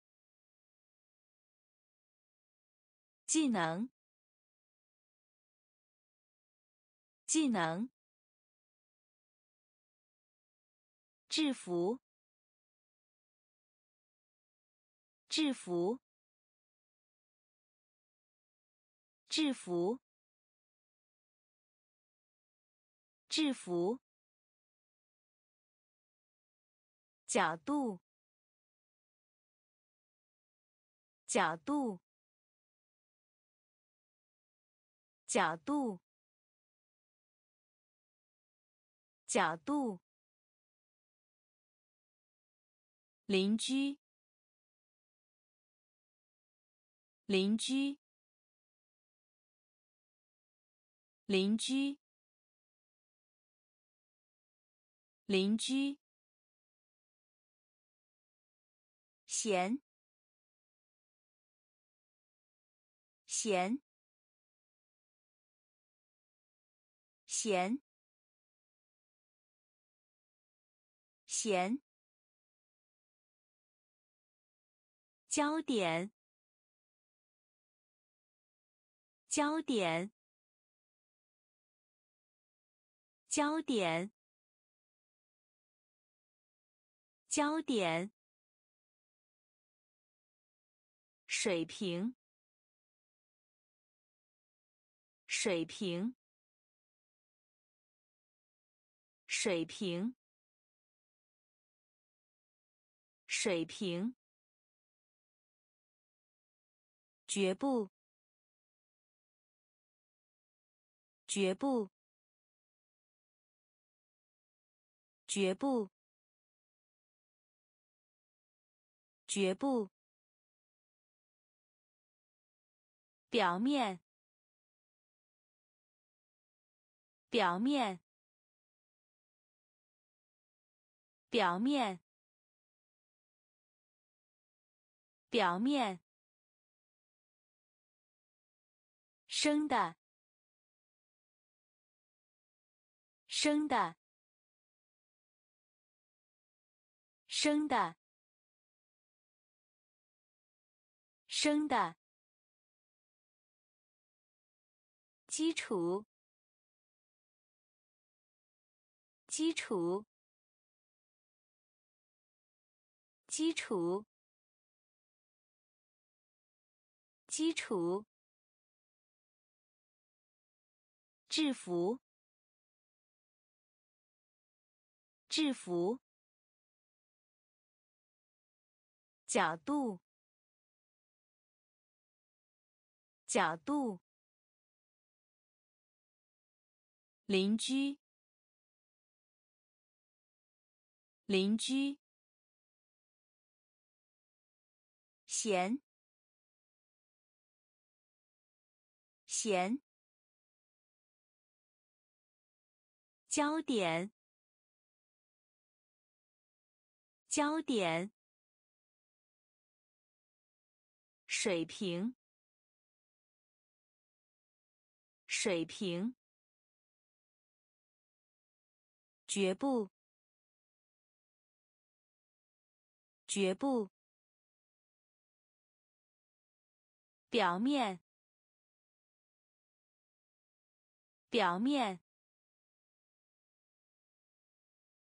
技能，技能。制服，制服，制服，制服。角度，角度，角度，角度。邻居，邻居，邻居，邻居。闲，闲，闲，咸，焦点，焦点，焦点，焦点，水平，水平，水平，水平。绝不，绝不，绝不，绝不。表面，表面，表面，表面。生的，生的，生的，生的。基础，基础，基础，基础。制服，制服。角度，角度。邻居，邻居。咸，咸。焦点，焦点，水平，水平，绝不，绝不，表面，表面。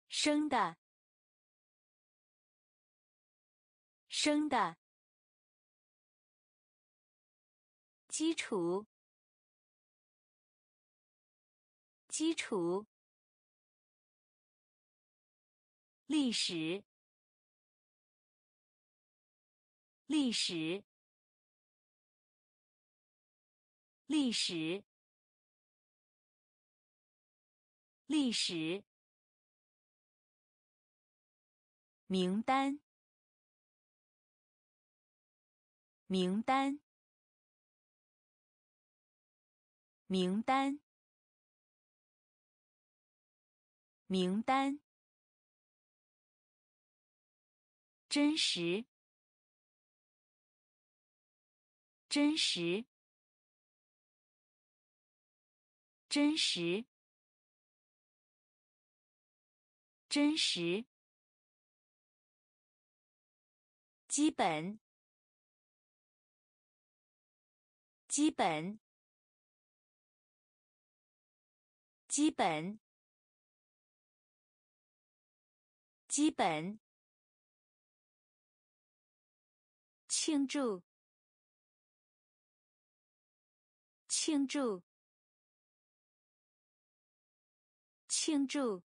生的，生的，基础，基础，历史，历史，历史，历史。名单，名单，名单，名单。真实，真实，真实，真实。基本，基本，基本，基本。庆祝，庆祝，庆祝，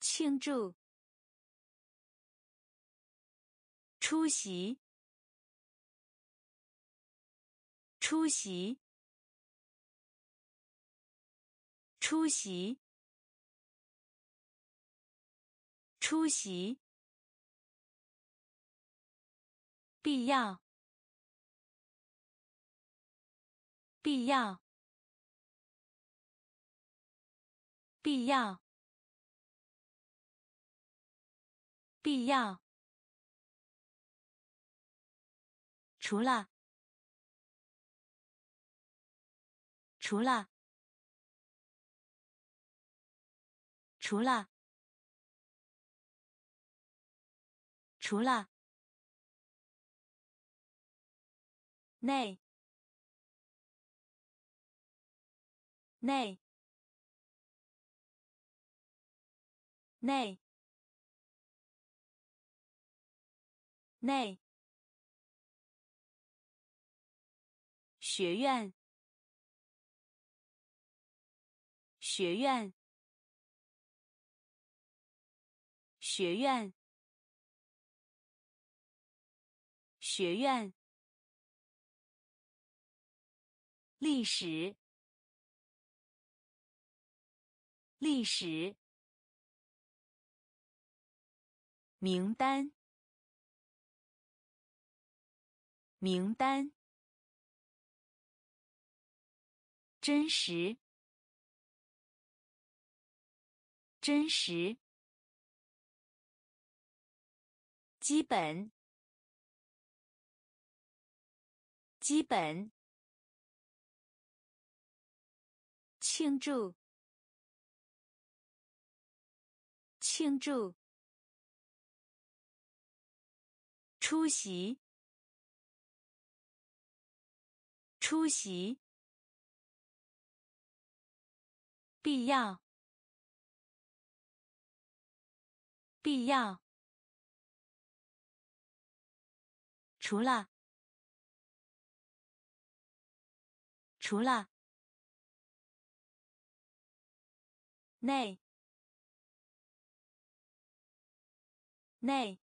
庆祝。出席，出席，出席，出席。必要，必要，必要，必要。除了，除了，除了，除了，内，内，内，内。学院，学院，学院，学院。历史，历史。名单，名单。真实，真实，基本，基本，庆祝，庆祝，出席，出席。必要，必要。除了，除了。内，内。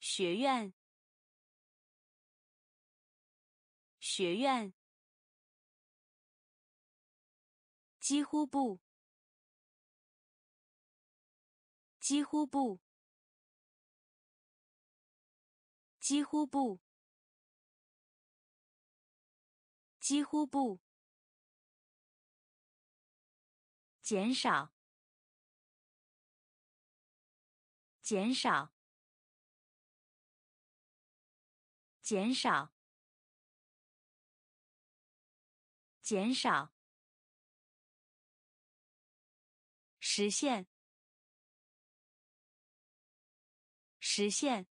学院，学院。几乎不，几乎不，几乎不，几乎不，减少，减少，减少，减少。实现，实现，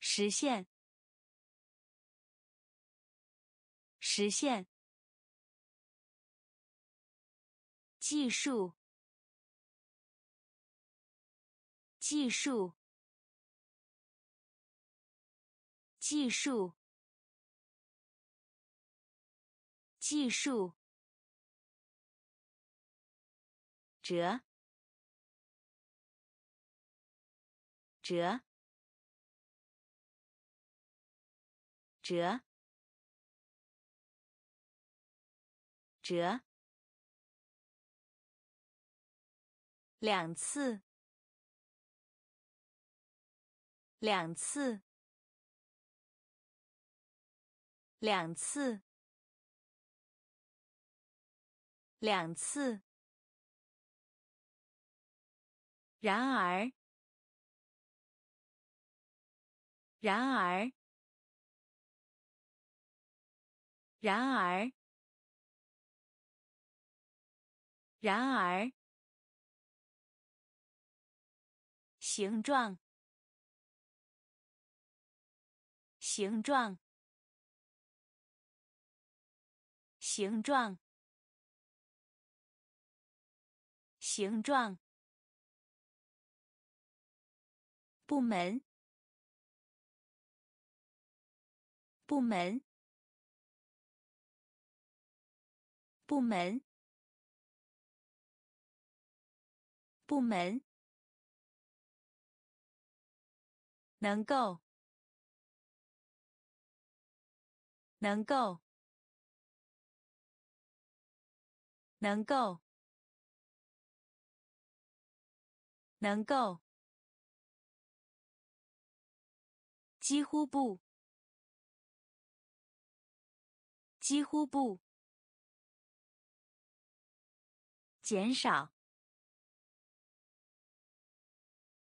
实现，实现。技术，技术，技术，技术。折，折，折，折。两次，两次，两次，两次。然而，然而，然而，然而，形状，形状，形状，形状。部门，部门，部门，部门，能够，能够，能够，能够。几乎不，几乎不，减少，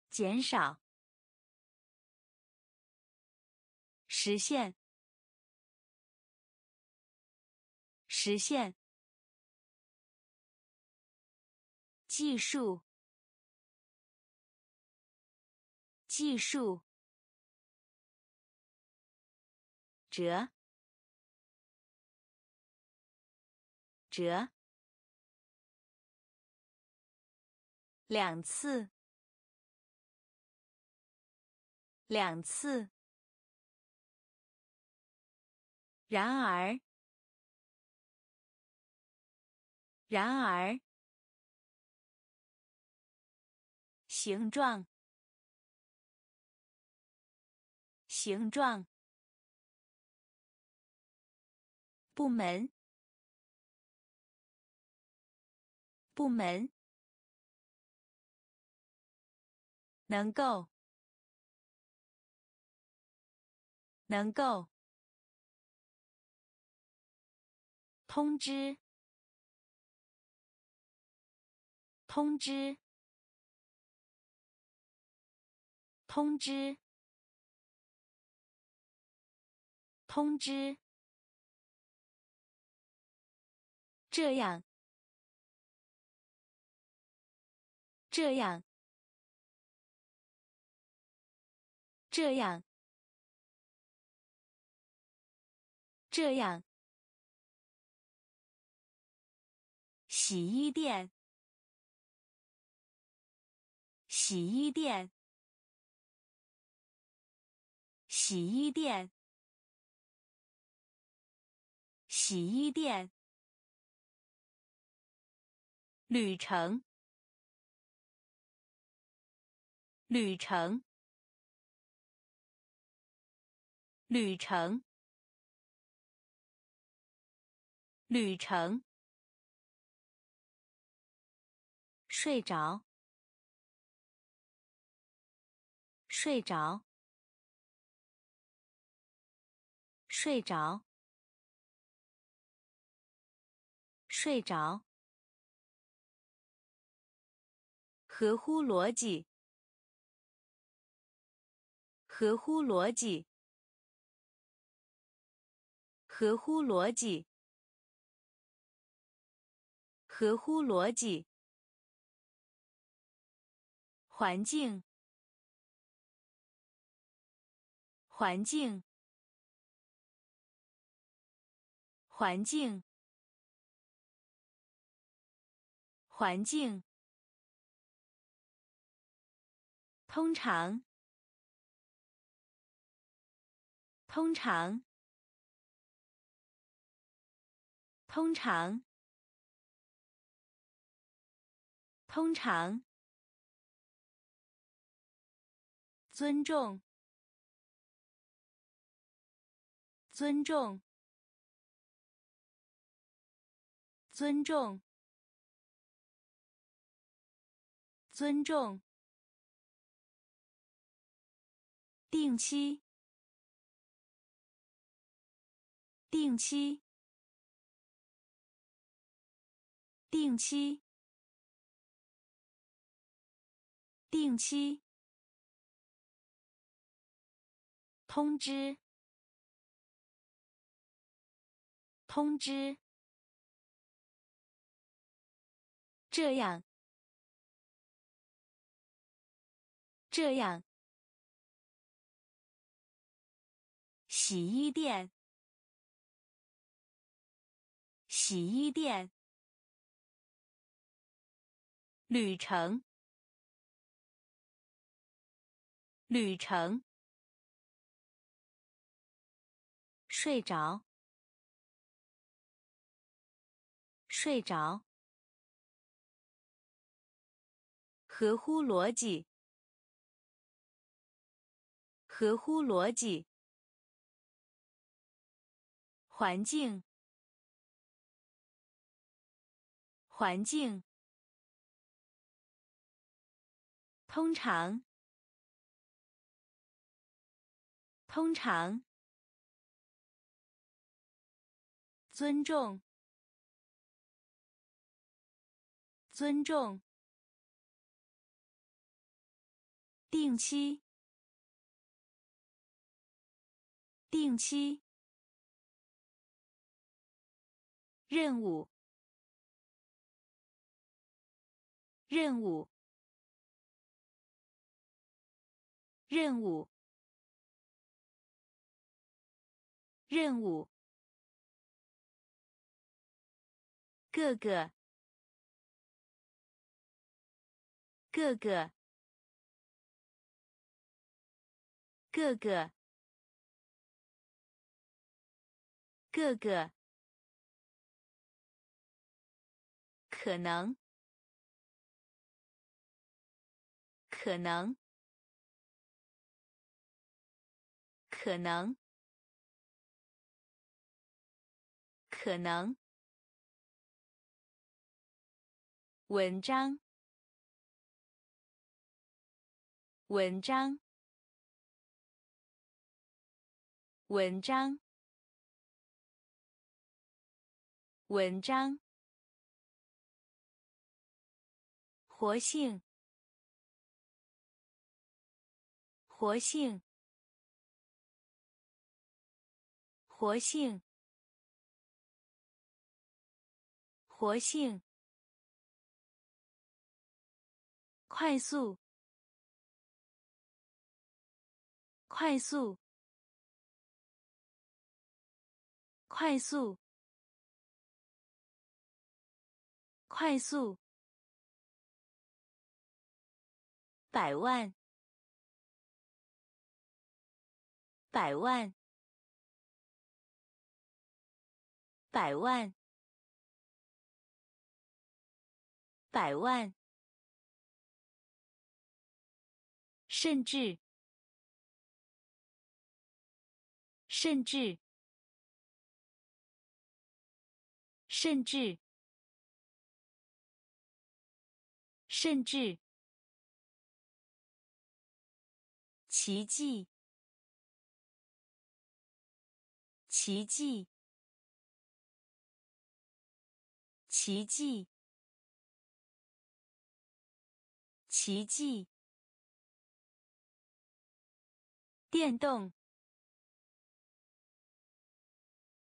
减少，实现，实现，技术，技术，折，折，两次，两次。然而，然而，形状，形状，部门，部门，能够，能够。通知，通知，通知，通知。这样，这样，这样，这样。洗衣店，洗衣店，洗衣店，洗衣店。旅程，旅程，旅程，旅程。睡着，睡着，睡着，睡着。合乎逻辑，合乎逻辑，合乎逻辑，合乎逻辑。环境，环境，环境，环境。通常，通常，通常，通常。尊重，尊重，尊重，尊重。定期，定期，定期，定期。通知，通知。这样，这样。洗衣店，洗衣店。旅程，旅程。睡着，睡着。合乎逻辑，合乎逻辑。环境，环境。通常，通常。尊重，尊重。定期，定期。任务，任务，任务，任务。各个，各个，各个，各个，可能，可能，可能，可能。文章，文章，文章，文章。活性，活性，活性，活性。快速，快速，快速，快速，百万，百万，百万，百万。甚至，甚至，甚至，甚至，奇迹，奇迹，奇迹，奇迹。电动，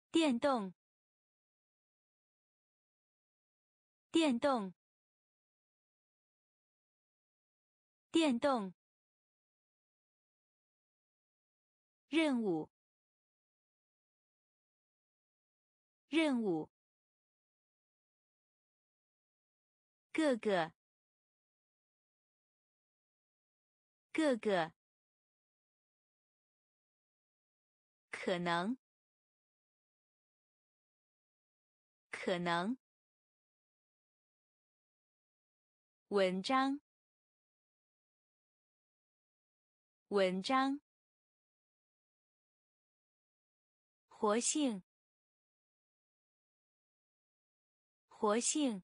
电动，电动，电动。任务，任务。各个，各个。可能，可能。文章，文章。活性，活性。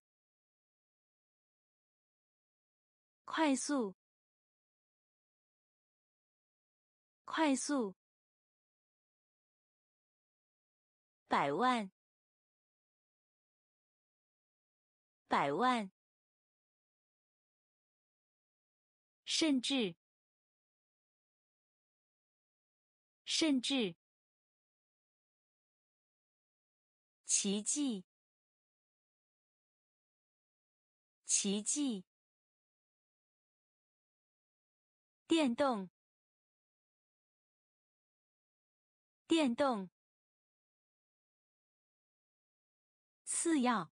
快速，快速。百万，百万，甚至，甚至，奇迹，奇迹，电动，电动。次要，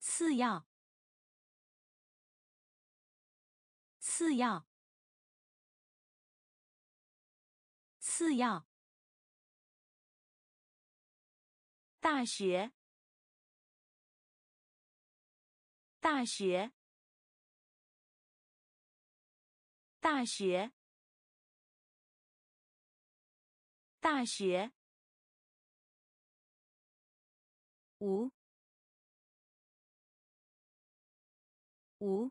次要，次要，次要。大学，大学，大学，大学。五，五，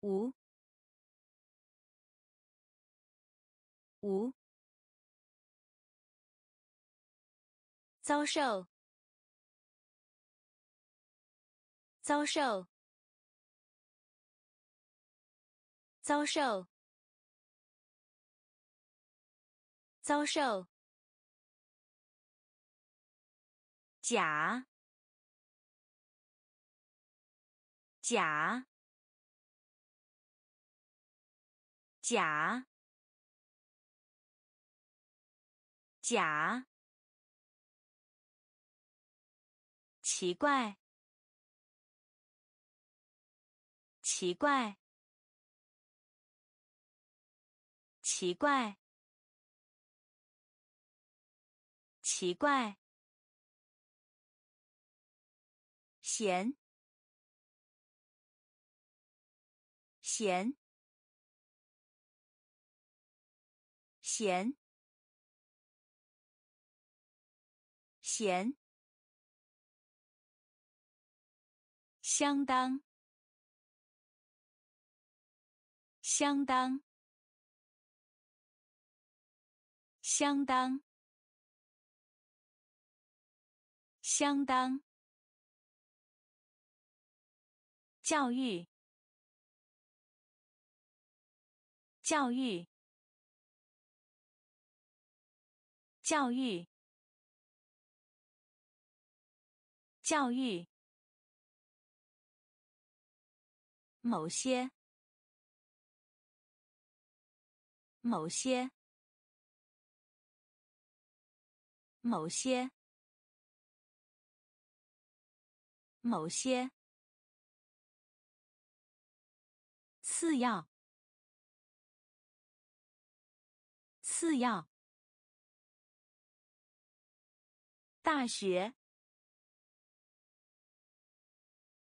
五，五，遭受，遭受，遭受，遭受，甲，甲，甲，甲，奇怪，奇怪，奇怪。奇怪，咸，咸，咸，咸，相当，相当，相当。相当，教育，教育，教育，教育，某些，某些，某些。某些。次要，次要，大学，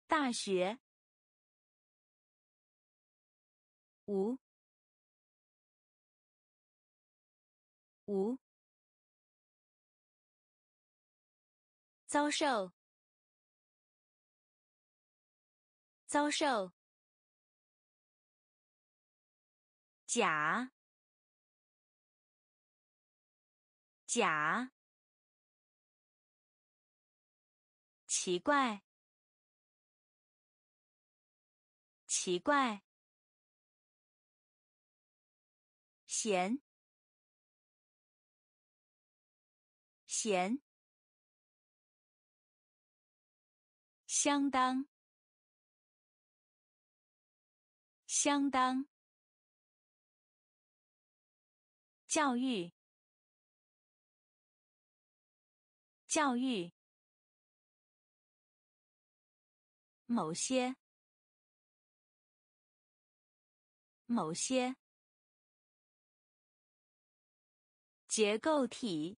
大学，无，无，遭受。遭受，甲，甲，奇怪，奇怪，咸，咸，相当。相当，教育，教育，某些，某些，结构体，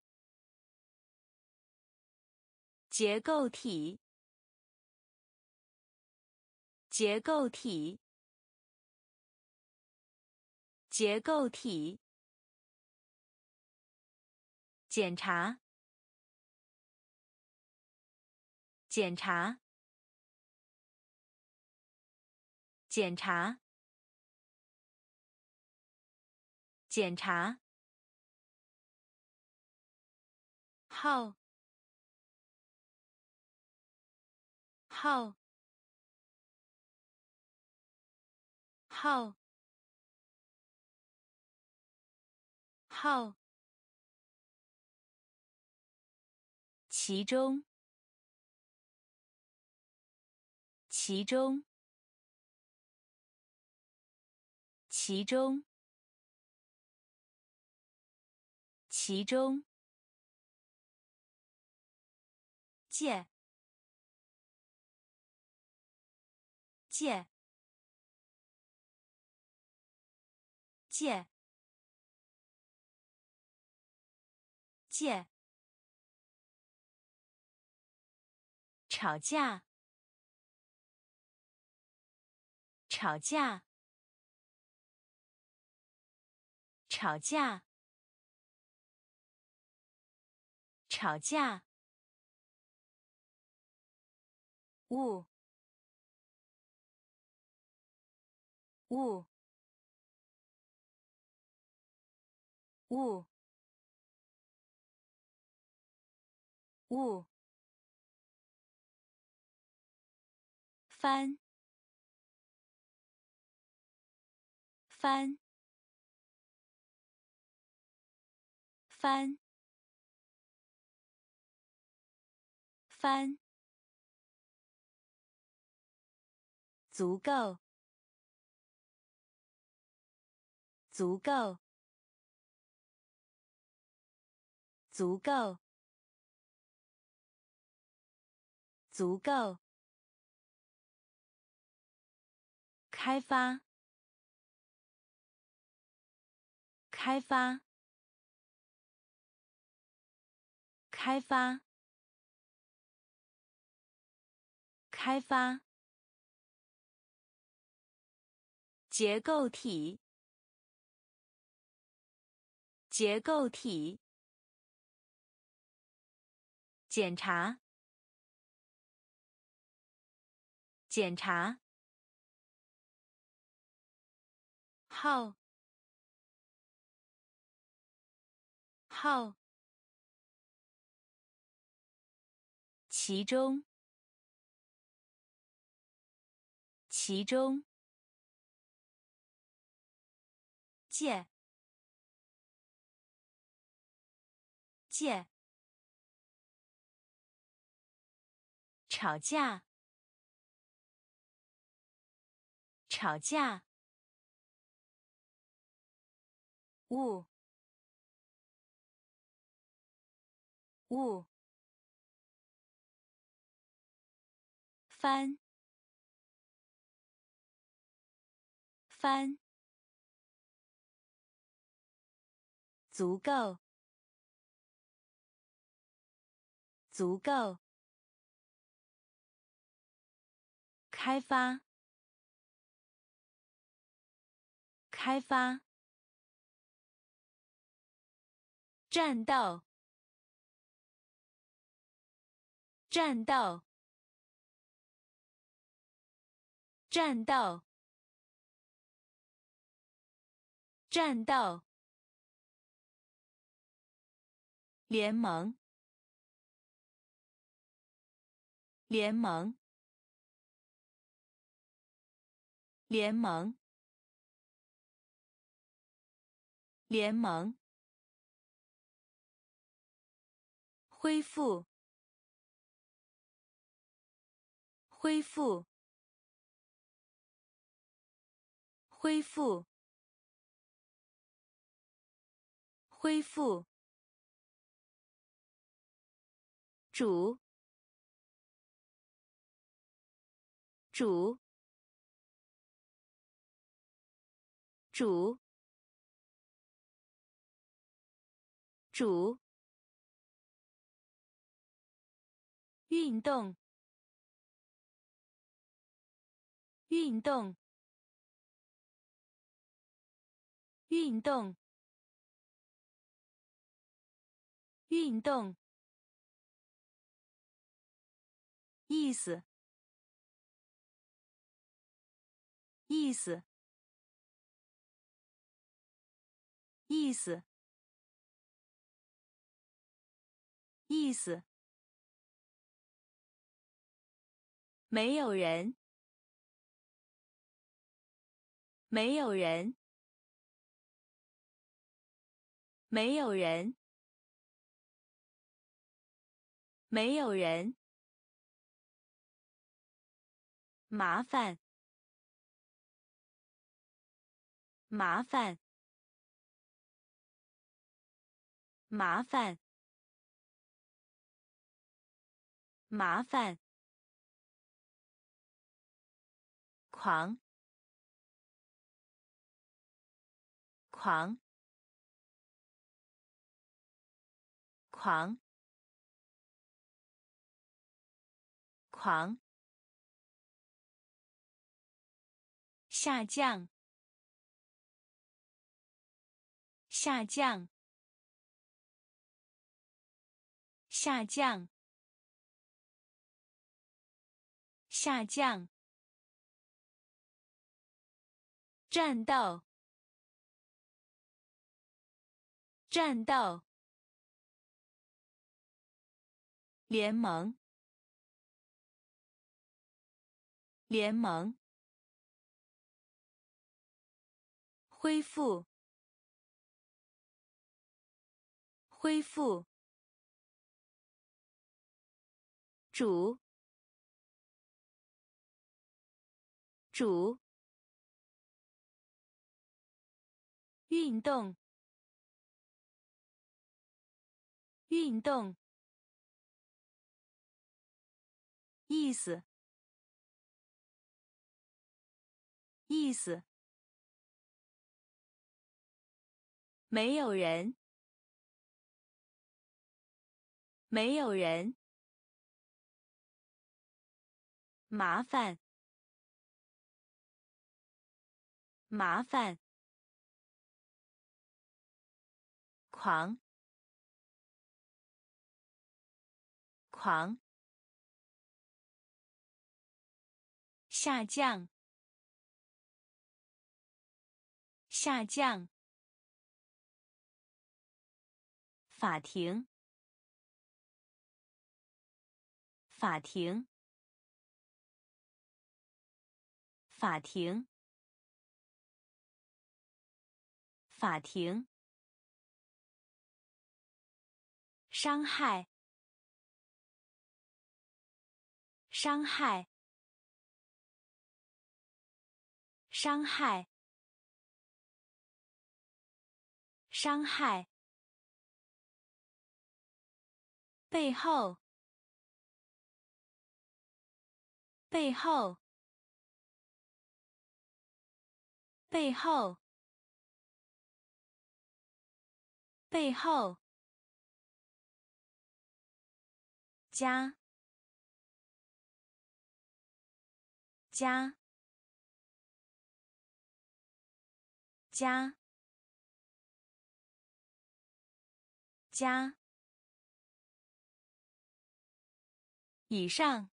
结构体，结构体。结构体，检查，检查，检查，检查，号，号，号。号，其中，其中，其中，其中，借，借，借。借，吵架，吵架，吵架，吵架，物，物，物。物，翻，翻，翻翻足够足够足够足够开发开发开发开发结构体结构体检查检查号。号。其中。其中。借。借。吵架。吵架。物物翻翻足够足够开发开发战斗。战斗。战斗。战斗。联盟。联盟。联盟。联盟。恢复恢复恢复恢复主主主主运动。运动。运动。运动。意思。意思。意思。意思。没有人。没有人。没有人。没有人。麻烦。麻烦。麻烦。麻烦。狂。狂。狂。狂。下降。下降。下降。下降。战斗。战斗。联盟。联盟。恢复。恢复。主，主，运动，运动，意思，意思，没有人，没有人。麻烦，麻烦，狂，狂，下降，下降，法庭，法庭。法庭，法庭，伤害，伤害，伤害，伤害，背后，背后。背后，背后，加，加，加，加，以上，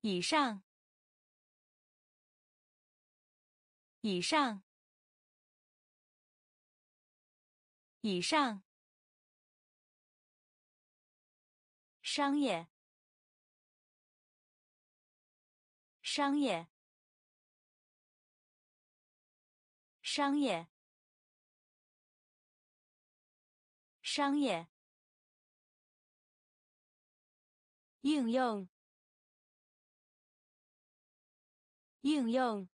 以上。以上，以上，商业，商业，商业，商业，应用，应用。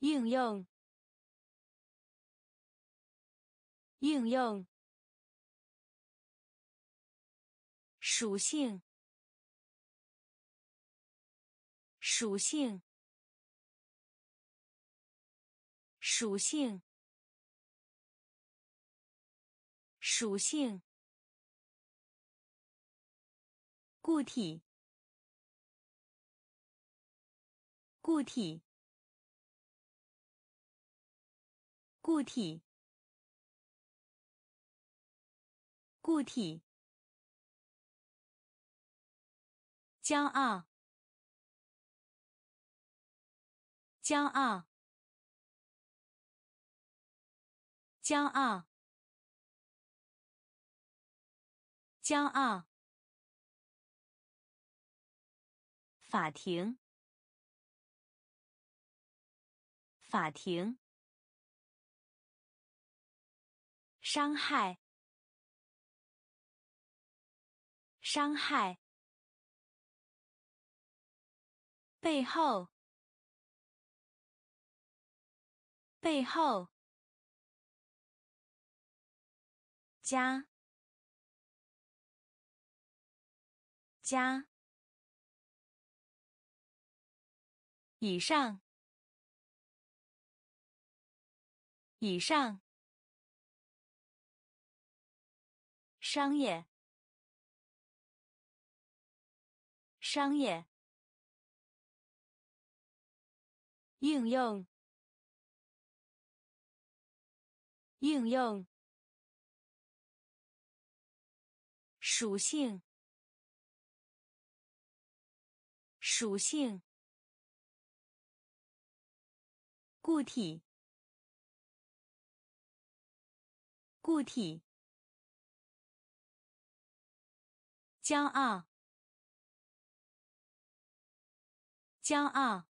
应用，应用，属性，属性，属性，属性，固体，固体。固体，固体，骄傲，骄傲，骄傲，骄傲，法庭，法庭。伤害，伤害，背后，背后，加，加，以上，以上。商业，商业，应用，应用，属性，属性，固体，固体。骄傲，骄傲。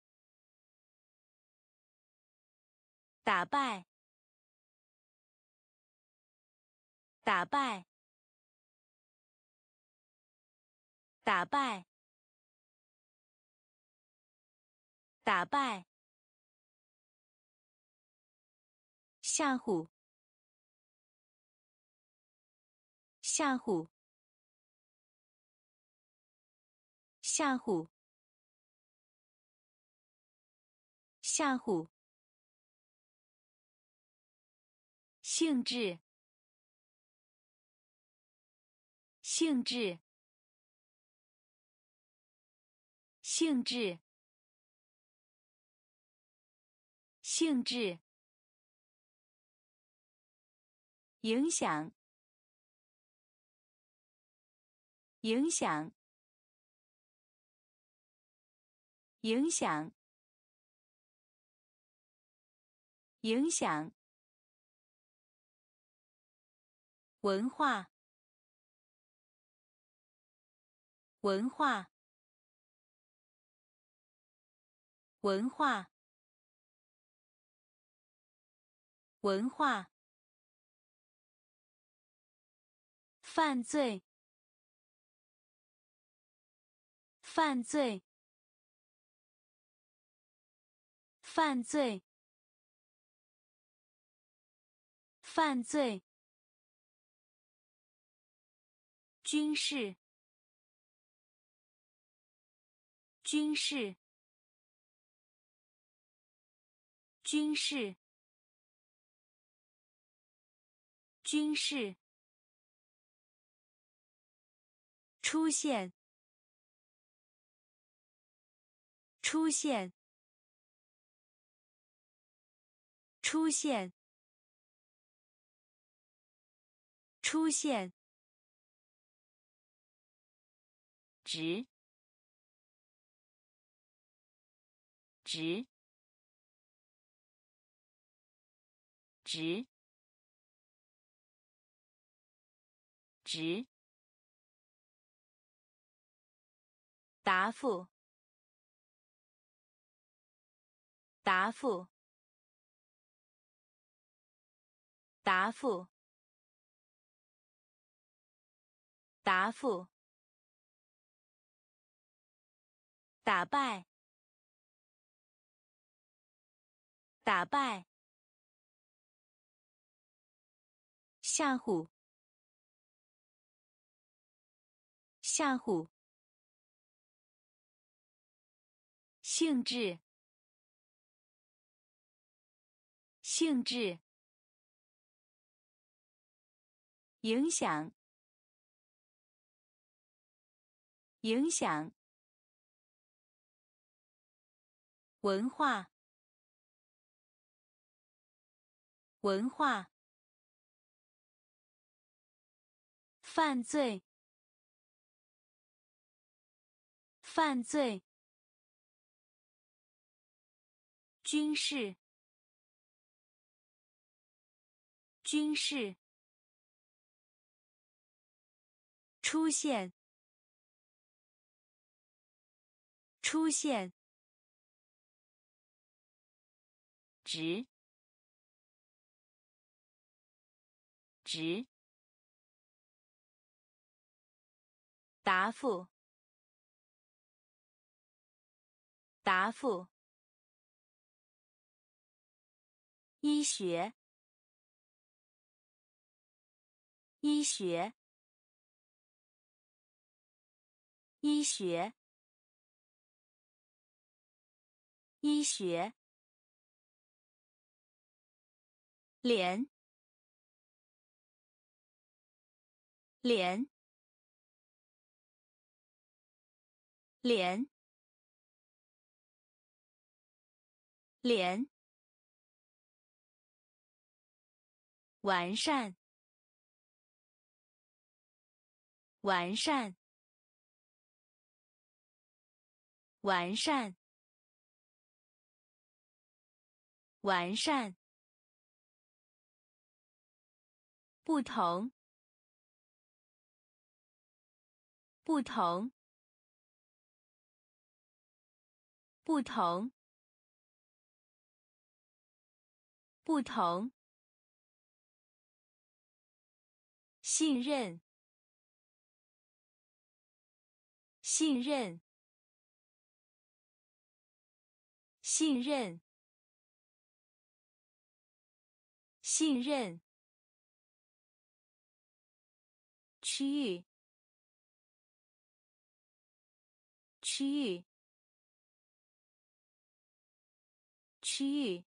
打败，打败，打败，打败，吓唬，吓唬，吓唬，吓唬。性质，性质，性质，性质，影响，影响，影响，影响。文化，文化，文化，文化，犯罪，犯罪，犯罪，犯罪。军事，军事，军事，军事，出现，出现，出现，出现。直，直，直，直。答复，答复，答复，答复。打败，打败，吓唬，吓唬，性质，性质，影响，影响。文化，文化，犯罪，犯罪，军事，军事，出现，出现。直，直，答复，答复，医学，医学，医学，医学。连，连，连，连，完善，完善，完善，完善。不同，不同，不同，不同，信任，信任，信任，信任。区域，区域，区域，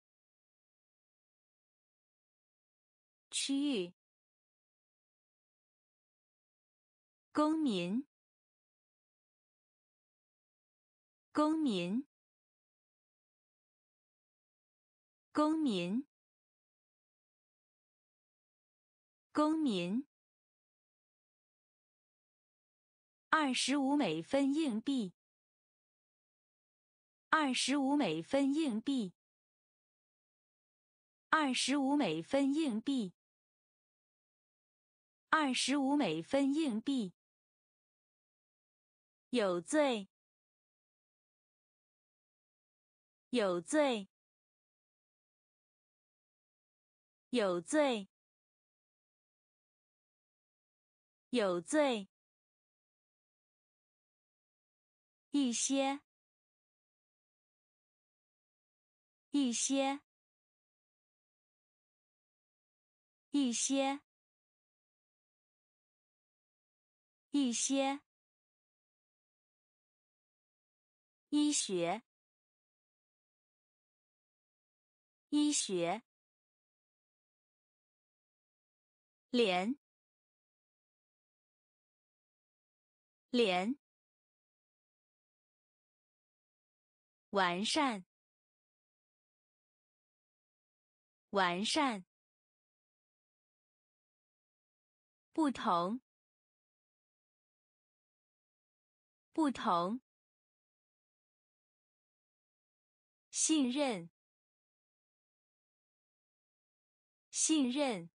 区域。公民，公民，公民，公民。二十五美分硬币，二十五美分硬币，二十五美分硬币，二十五美分硬币。有罪，有罪，有罪，有罪。一些，一些，一些，一些。医学，医学。连，连。完善，完善。不同，不同。信任，信任。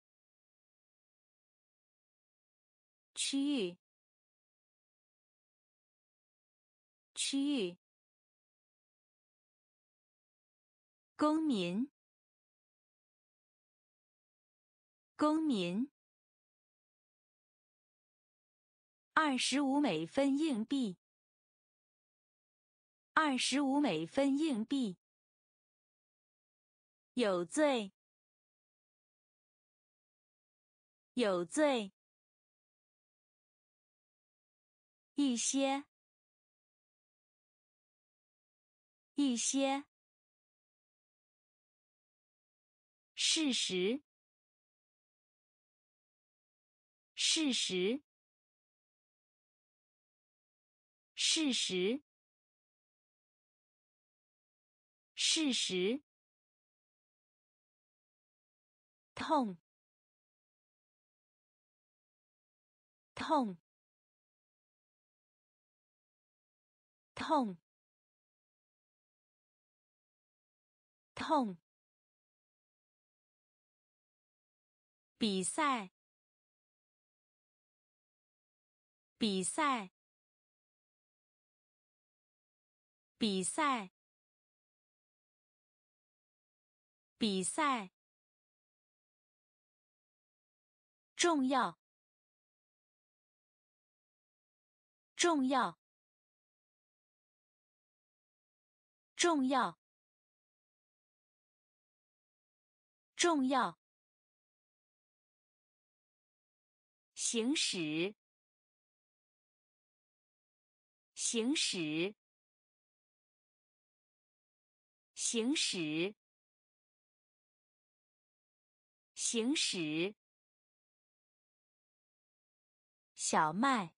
区域，区域。公民，公民。二十五美分硬币，二十五美分硬币。有罪，有罪。一些，一些。事实，事实，事实，事实。痛，痛，痛，痛。比赛，比赛，比赛，比赛。重要，重要，重要，重要。行驶，行驶，行驶，行驶。小麦，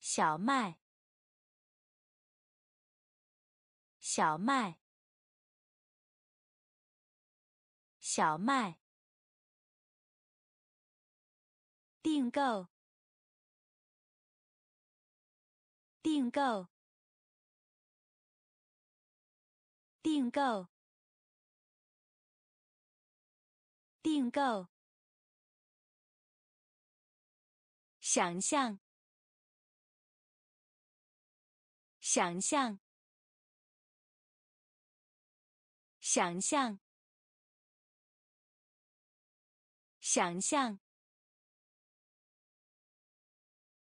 小麦，小麦，小麦。订购，订购，订购，订购。想象，想象，想象，想象，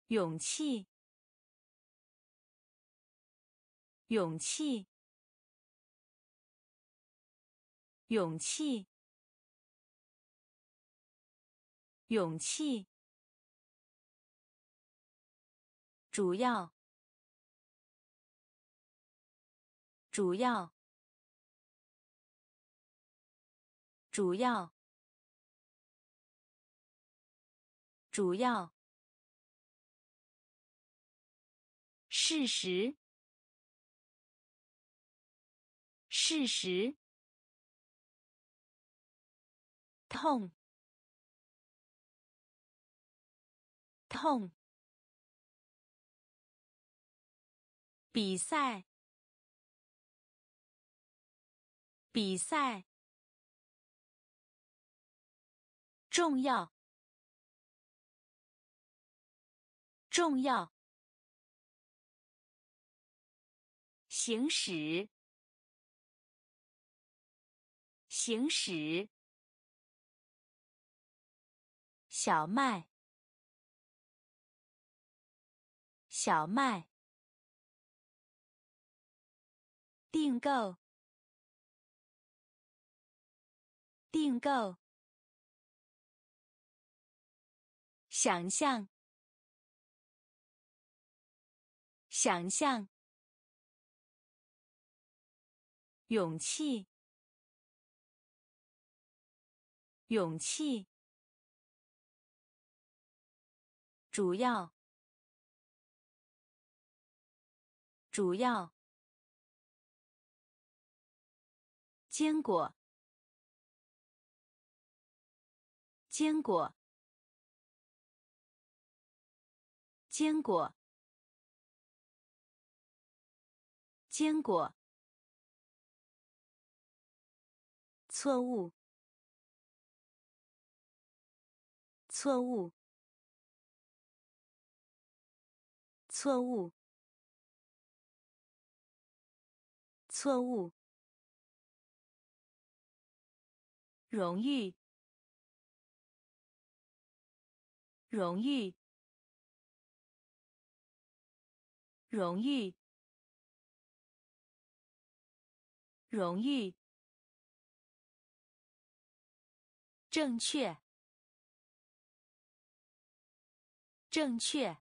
勇气，勇气，勇气，勇气，主要，主要。主要，主要，事实，事实，痛，痛，比赛，比赛。重要，重要。行驶，行驶。小麦，小麦。订购，订购。想象，想象，勇气，勇气，主要，主要，坚果，坚果。坚果，坚果。错误，错误，错误，错误。荣誉，荣誉。荣誉，荣誉，正确，正确，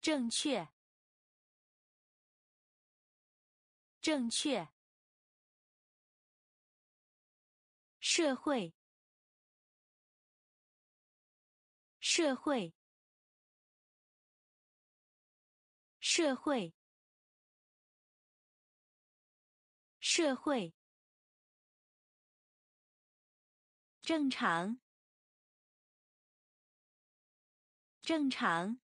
正确，正确，社会，社会。社会，社会，正常，正常，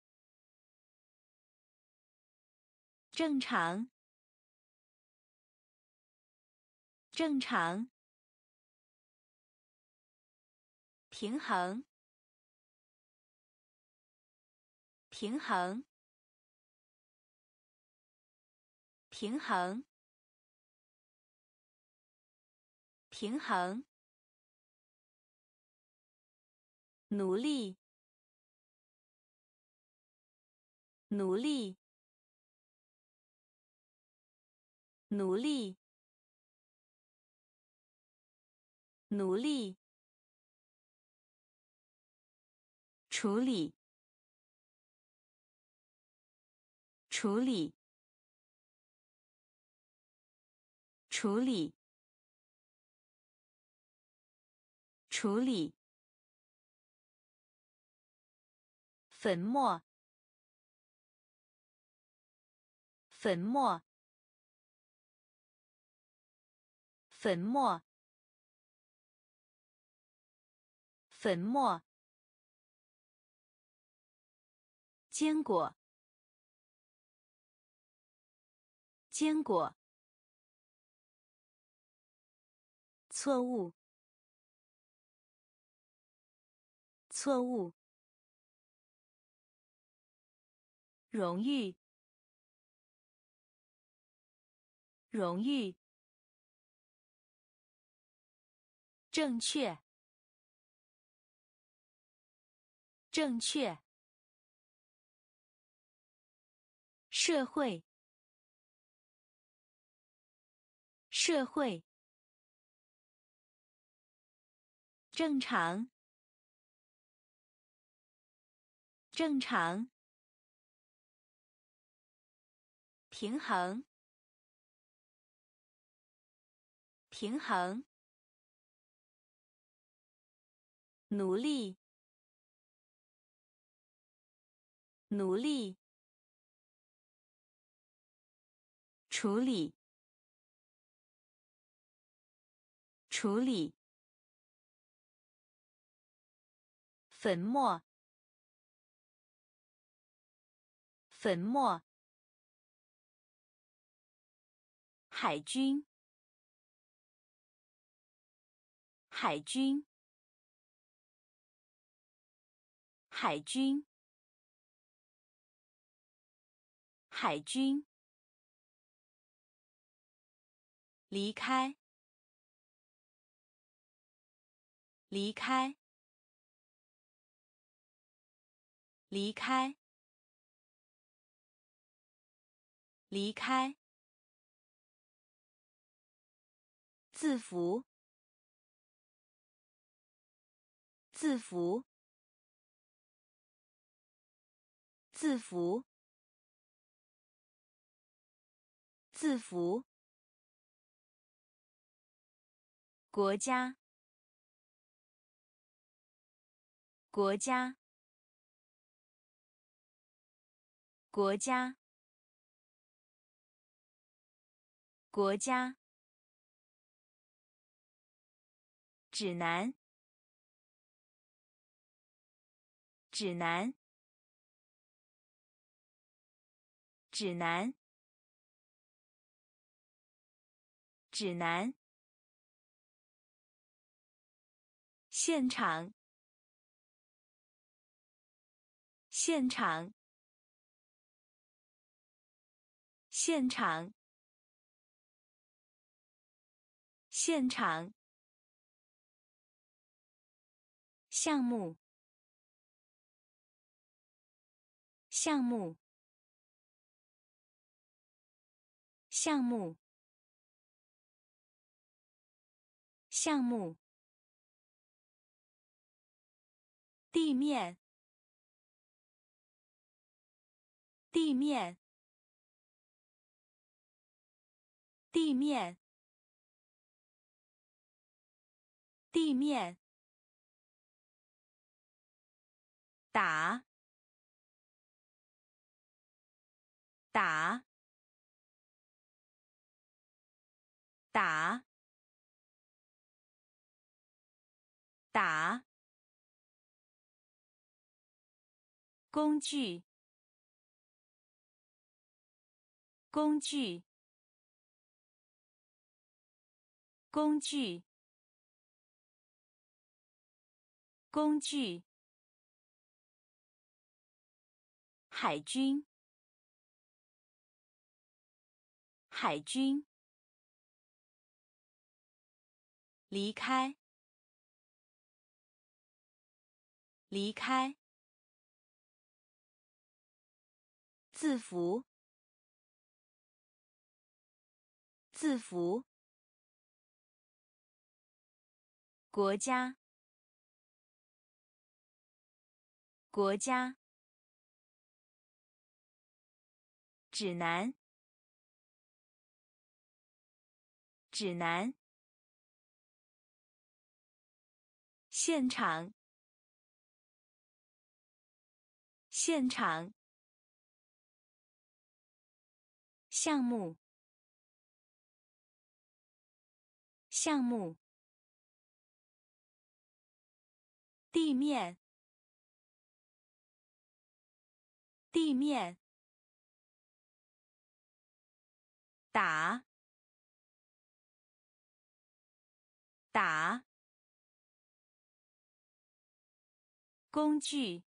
正常，正常，平衡，平衡。平衡，平衡，努力，努力，努力，努力，处理，处理。处理，处理。粉末，粉末，粉末，粉末。坚果，坚果。错误，错误。荣誉，荣誉，正确，正确，社会，社会，正常，正常。平衡，平衡，努力，努力，处理，处理，粉末，粉末。海军，海军，海军，海军。离开，离开，离开，离开。字符，字符，字符，字符。国家，国家，国家，国家。指南，指南，指南，指南。现场，现场，现场，现场。项目，项目，项目，项目。地面，地面，地面，地面。打，打，打，打。工具，工具，工具，工具。海军，海军。离开，离开。字符，字符。国家，国家。指南，指南。现场，现场。项目，项目。地面，地面。打，打。工具，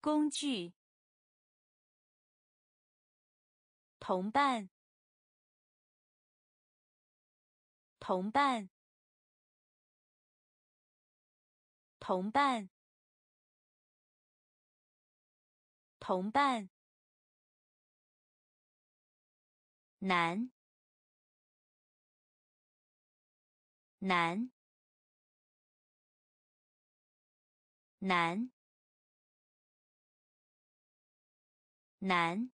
工具。同伴，同伴，同伴，同伴，男，男，男，男。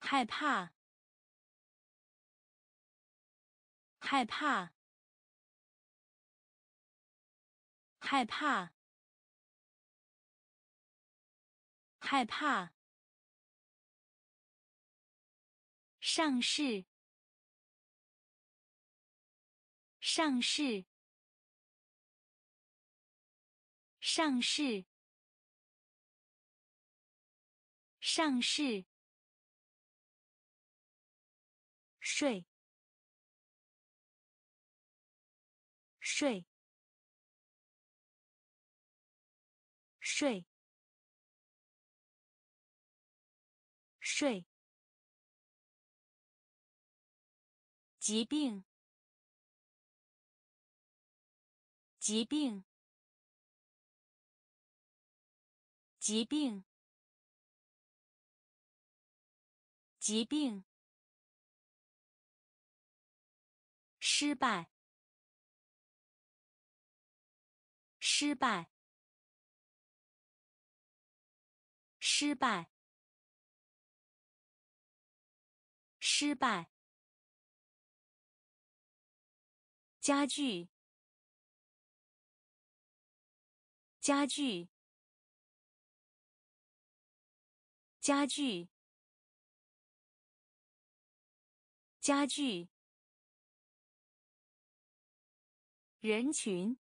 害怕，害怕，害怕，害怕。上市，上市，上市，上市。税，税，税，税。疾病，疾病，疾病，疾病。失败，失败，失败，失败。家具，家具，家具，家具。人群，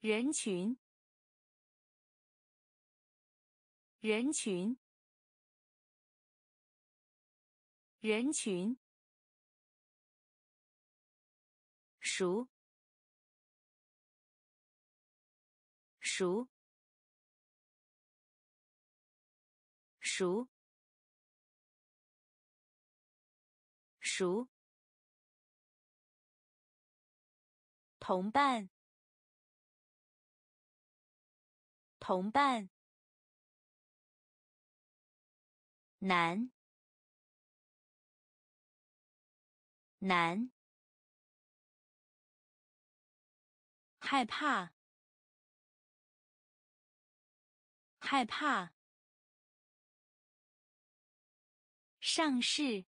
人群，人群，人群，熟，熟，熟，熟。同伴，同伴，男，男，害怕，害怕，上市，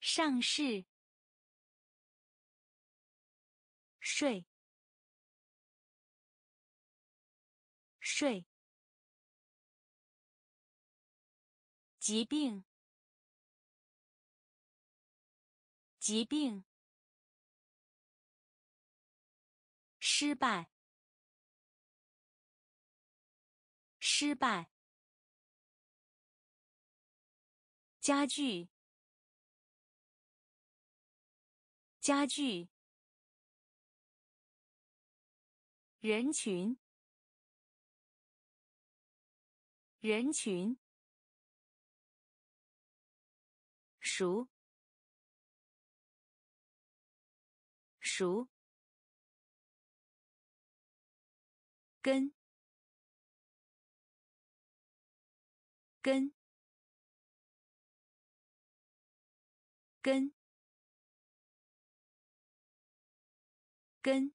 上市。睡，睡。疾病，疾病。失败，失败。家具，家具。人群，人群，熟，熟，跟，跟，跟，跟。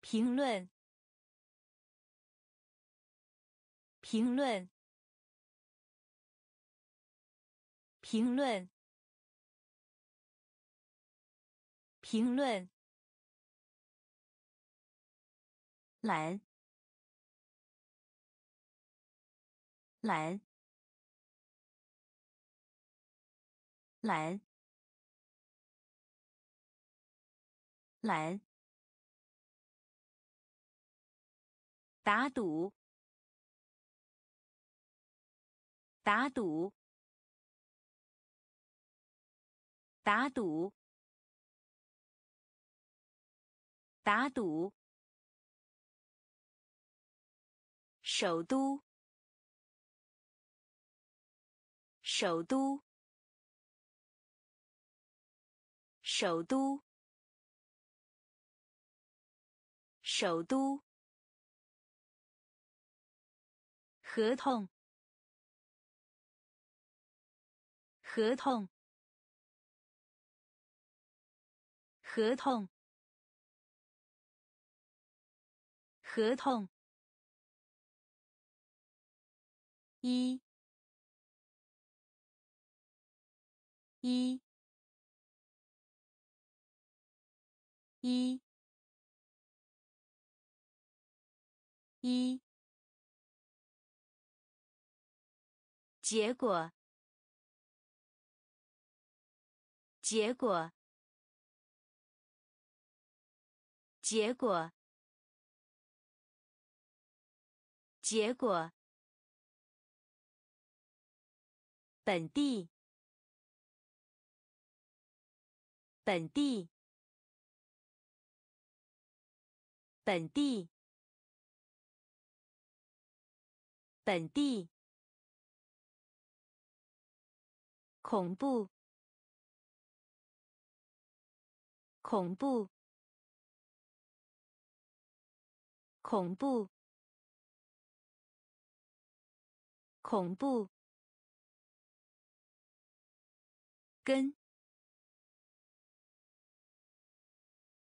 评论，评论，评论，评论。蓝，蓝，蓝，蓝。打赌，打赌，打赌，打赌。首都，首都，首都，首都。合同，合同，合同，合同。一，一，一，一。结果，结果，结果，结果。本地，本地，本地，本地。恐怖，恐怖，恐怖，恐怖。跟，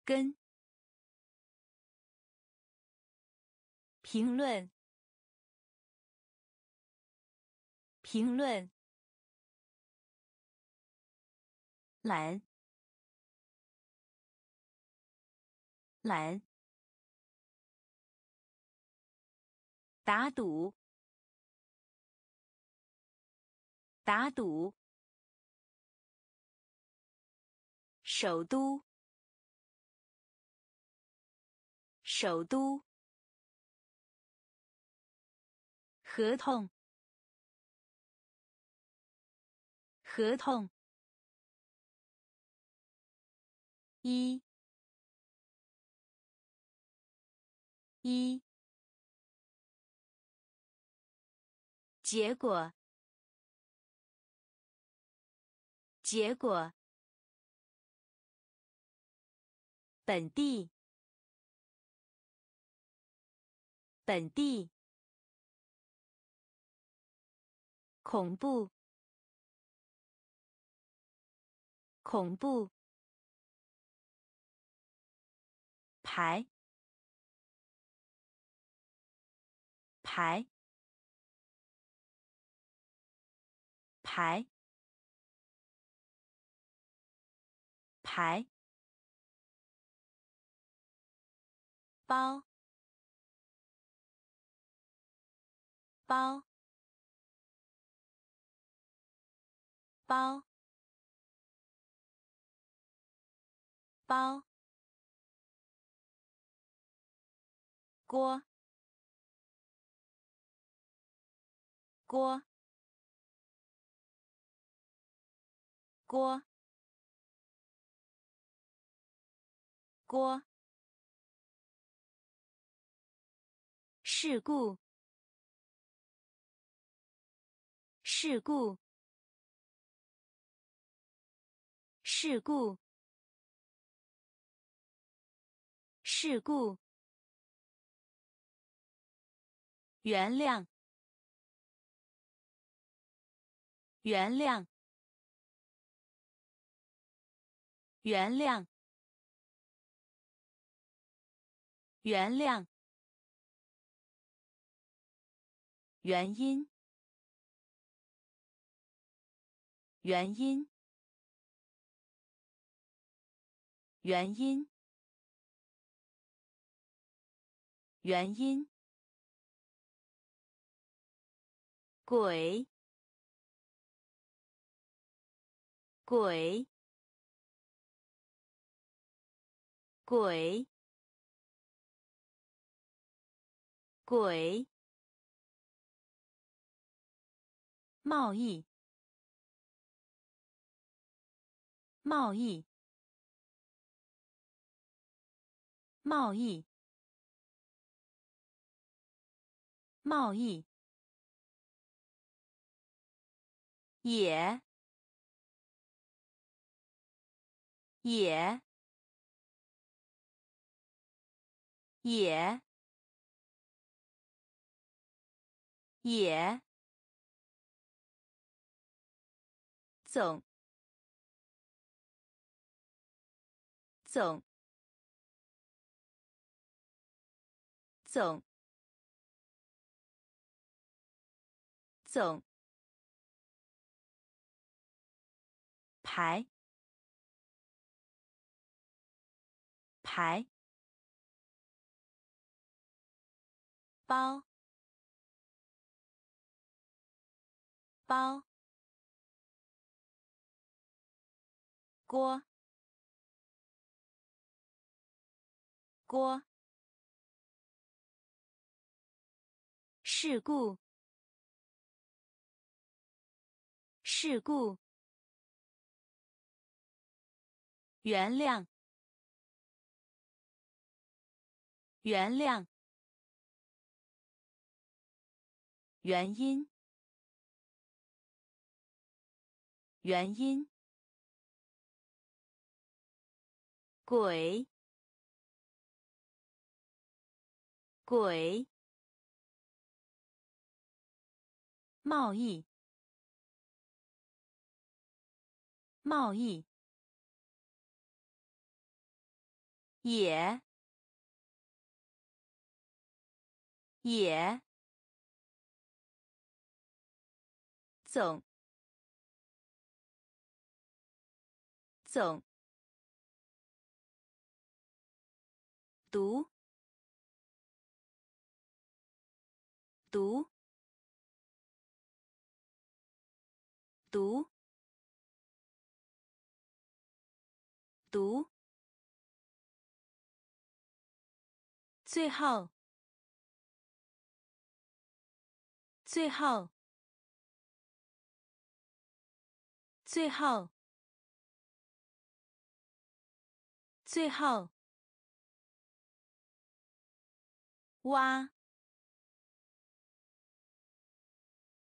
跟，评论，评论。蓝，蓝，打赌，打赌，首都，首都，合同，合同。一，一，结果，结果，本地，本地，恐怖，恐怖。排，排，排，排，包，包，包，包。锅，锅，锅，锅。事故，事故，事故，事故。原谅，原谅，原谅，原谅。原因，原因，原因，原因。鬼，鬼，鬼，鬼。贸易，贸易，贸易，贸易，也，也，也，也。总，总，总，总，排，排，包，包。锅，锅。事故，事故。原谅，原谅。原因，原因。鬼，鬼，贸易，贸易，也，也，总，总。读，读，读，读。最后，最后，最后，最后。挖，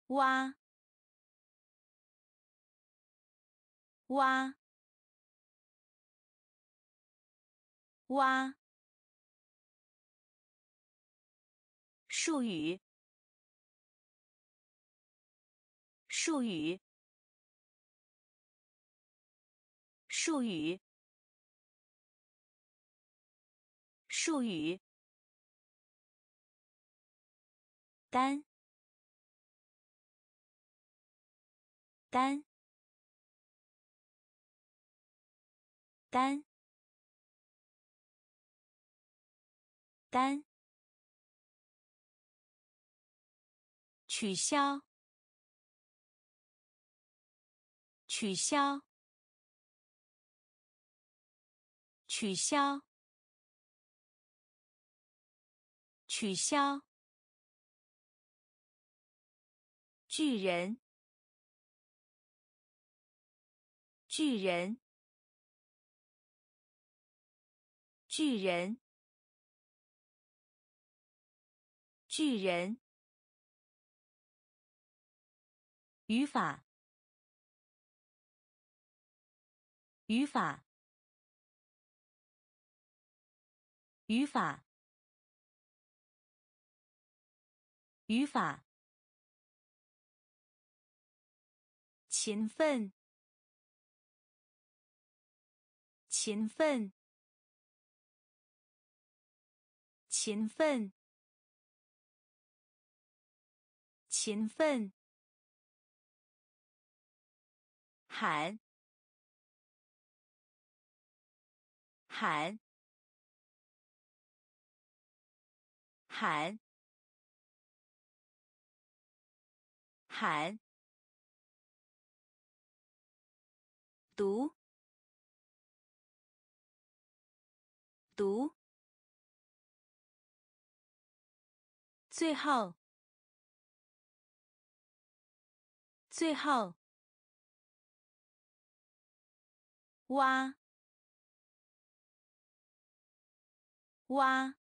挖，挖，挖。术语，术语，术语，术语。单，单，单，单，取消，取消，取消，取消。巨人，巨人，巨人，巨人。语法，语法，语法，语法。勤奋，勤奋，勤奋，勤奋。喊，喊，喊，喊。读，读，最后，最后，挖，蛙，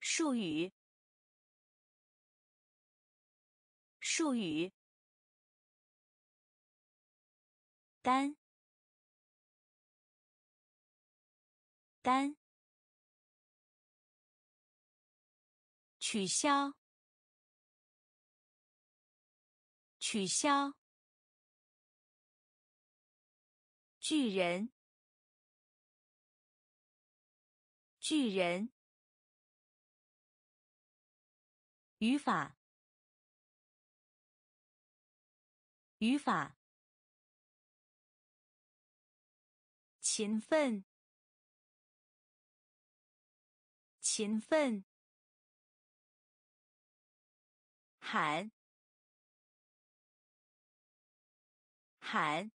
术语，术语，单，单，取消，取消。巨人，巨人，语法，语法，勤奋，勤奋，喊，喊。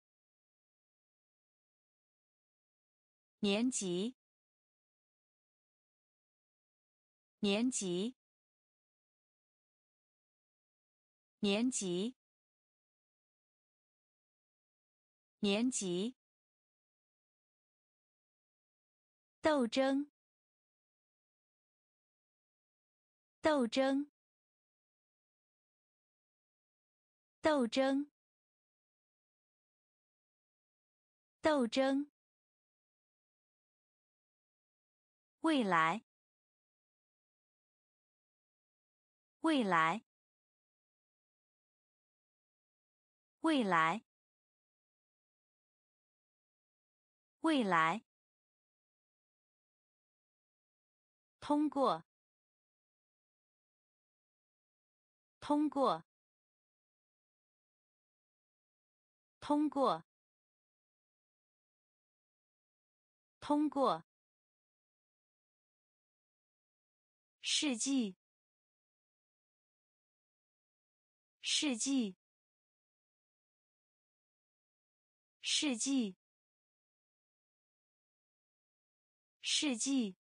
年级，年级，年级，年级。斗争，斗争，斗争，斗争。未来，未来，未来，未来。通过，通过，通过，通过。世纪，世纪，世纪，世纪，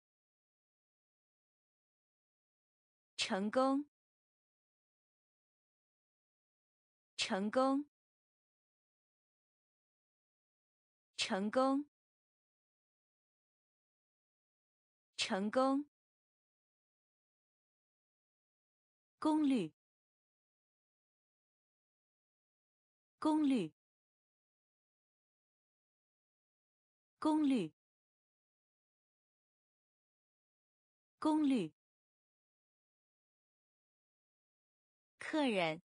成功，成功，成功，成功。功率，功率，功率，功率。客人，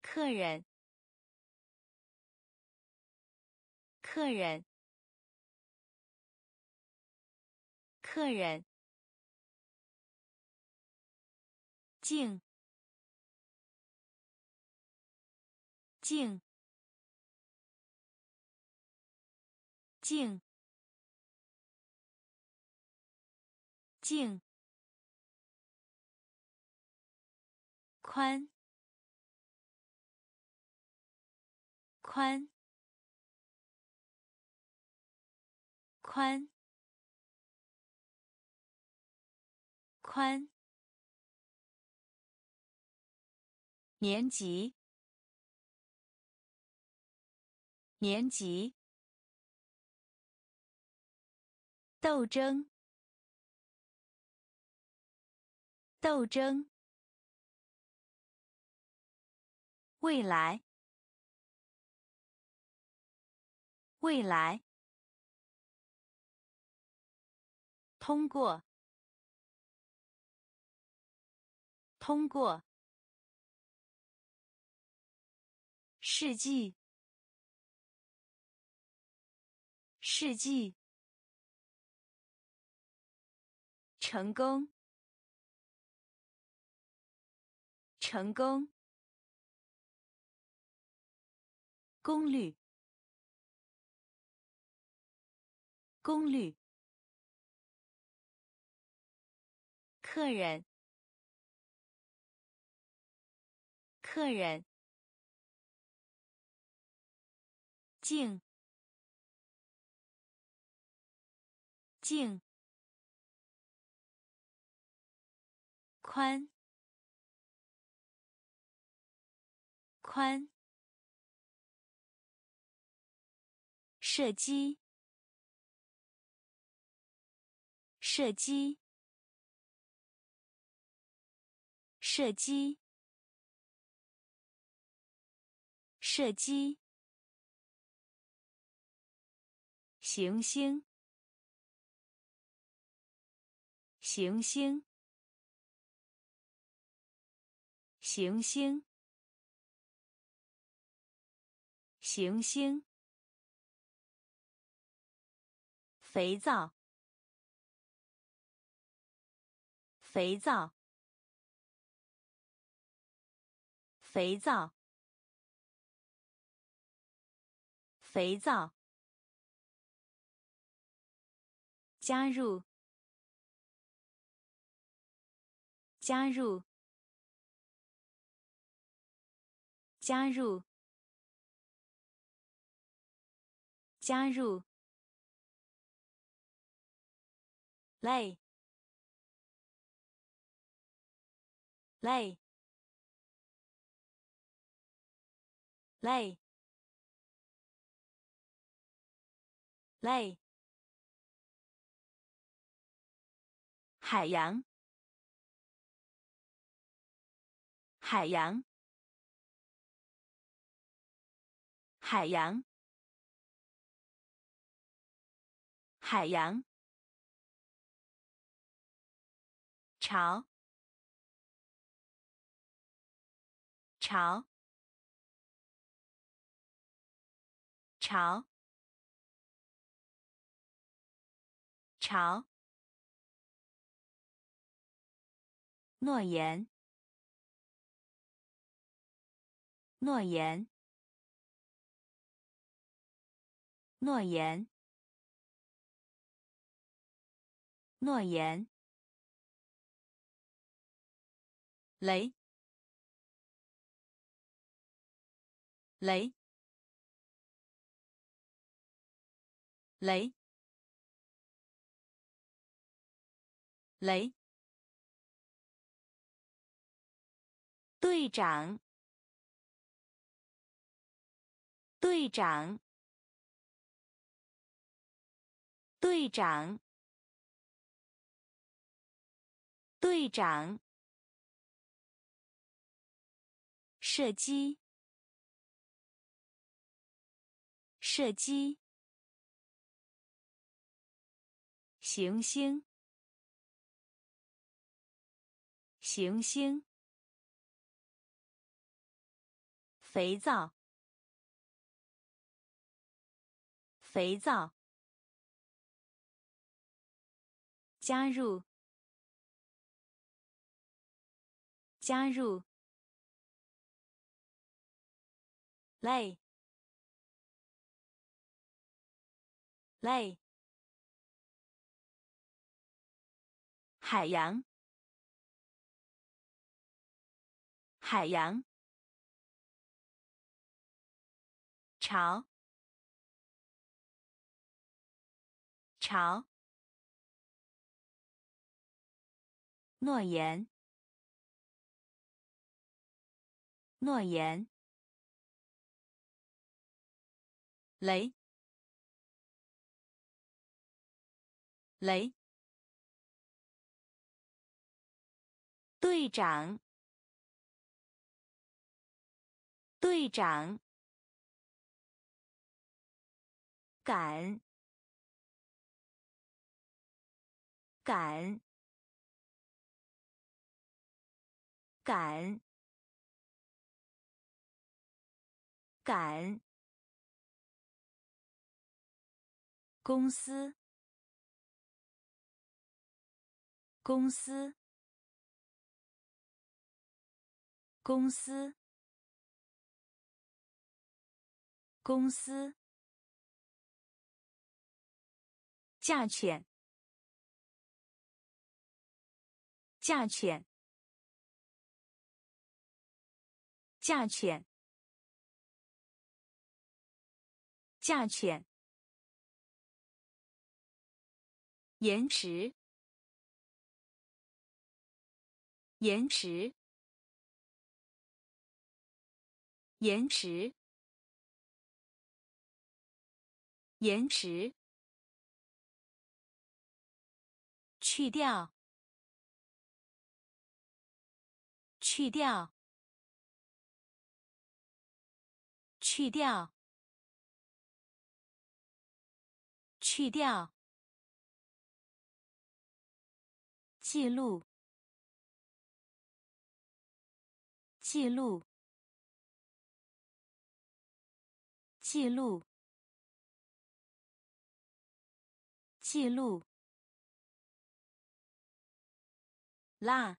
客人，客人，客人。静，静，静，静，宽，宽，宽，宽。年级，年级，斗争，斗争，未来，未来，通过，通过。世纪，世纪，成功，成功，功率，功率，客人，客人。静，静，宽，宽，射击，射击，射击，射击。行星，行星，行星，行星。肥皂，肥皂，肥皂，肥皂。加入，加入，加入，加入。累，累，累，累。海洋，海洋，海洋，海洋。潮，潮，潮，潮。诺言，诺言，诺言，诺言。雷，雷，雷，雷。队长，队长，队长，队长。射击，射击。行星，行星。肥皂，肥皂。加入，加入。累，累。海洋，海洋。潮，潮。诺言，诺言。雷，雷。队长，队长。赶，赶，赶，赶。公司，公司，公司，公司。价钱，价钱，价钱，价钱。延迟，延迟，延迟。延迟，去掉，去掉，去掉，去掉，记录，记录。记录，记录，拉，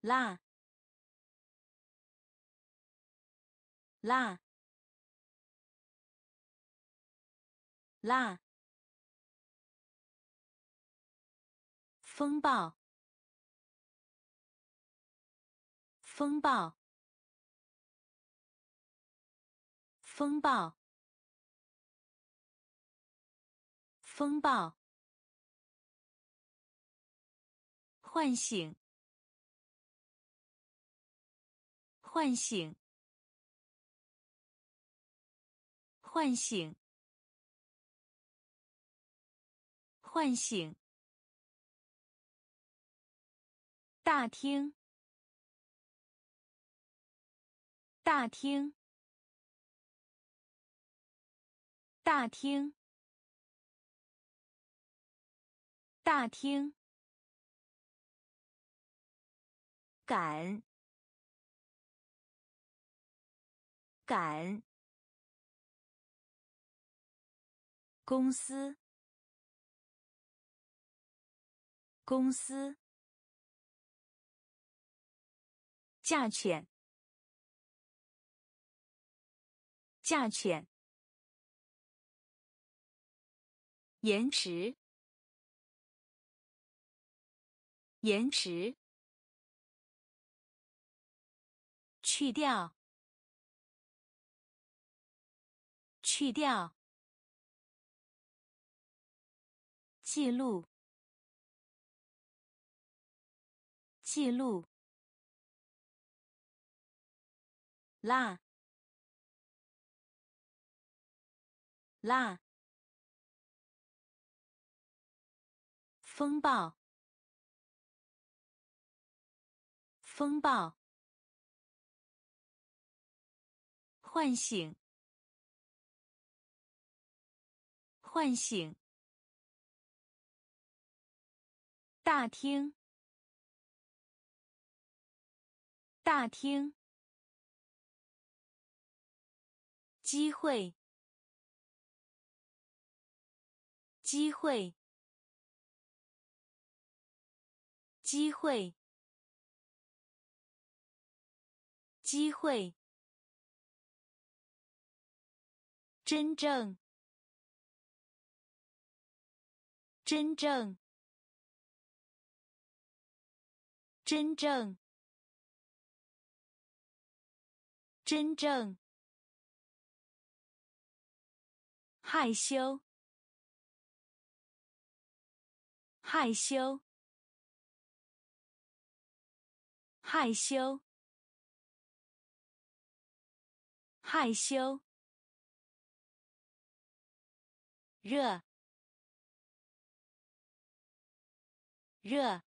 拉，拉，拉，风暴，风暴。风暴，风暴，唤醒，唤醒，唤醒，唤醒，大厅，大厅。大厅，大厅，赶，赶，公司，公司，价钱，价钱。延迟，延迟，去掉，去掉，记录，记录，拉，拉。风暴，风暴，唤醒，唤醒，大厅，大厅，机会，机会。机会，机会，真正，真正，真正，真正，害羞，害羞。害羞，害羞，热，热，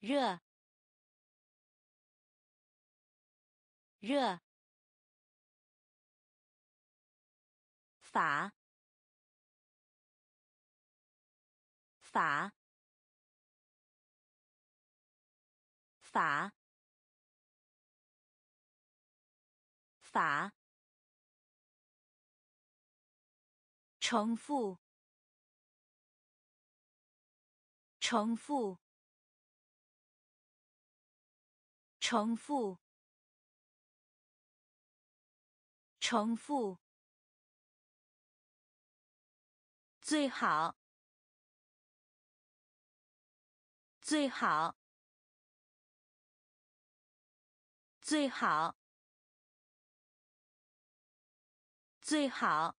热，热，法，法。法，法，重复，重复，重复，重复，最好，最好。最好，最好，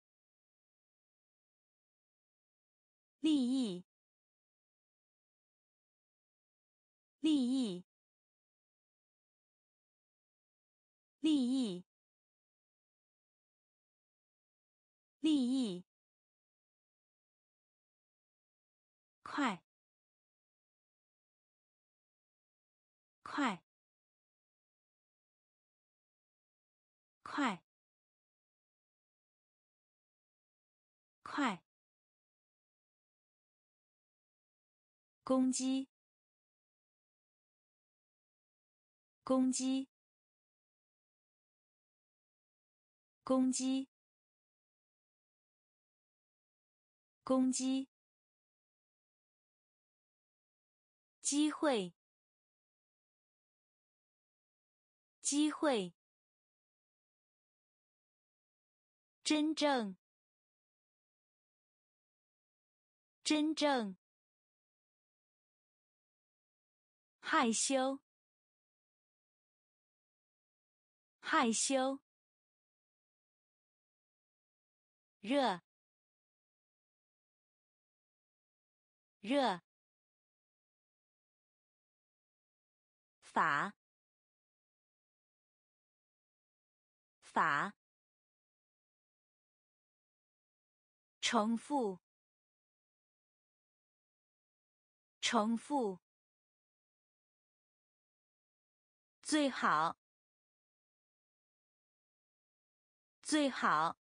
利益，利益，利益，利益，快，快，快，快，攻击，攻击。攻击！攻击！机会！机会！真正！真正！害羞！害羞！热，热，法，法，重复，重复，最好，最好。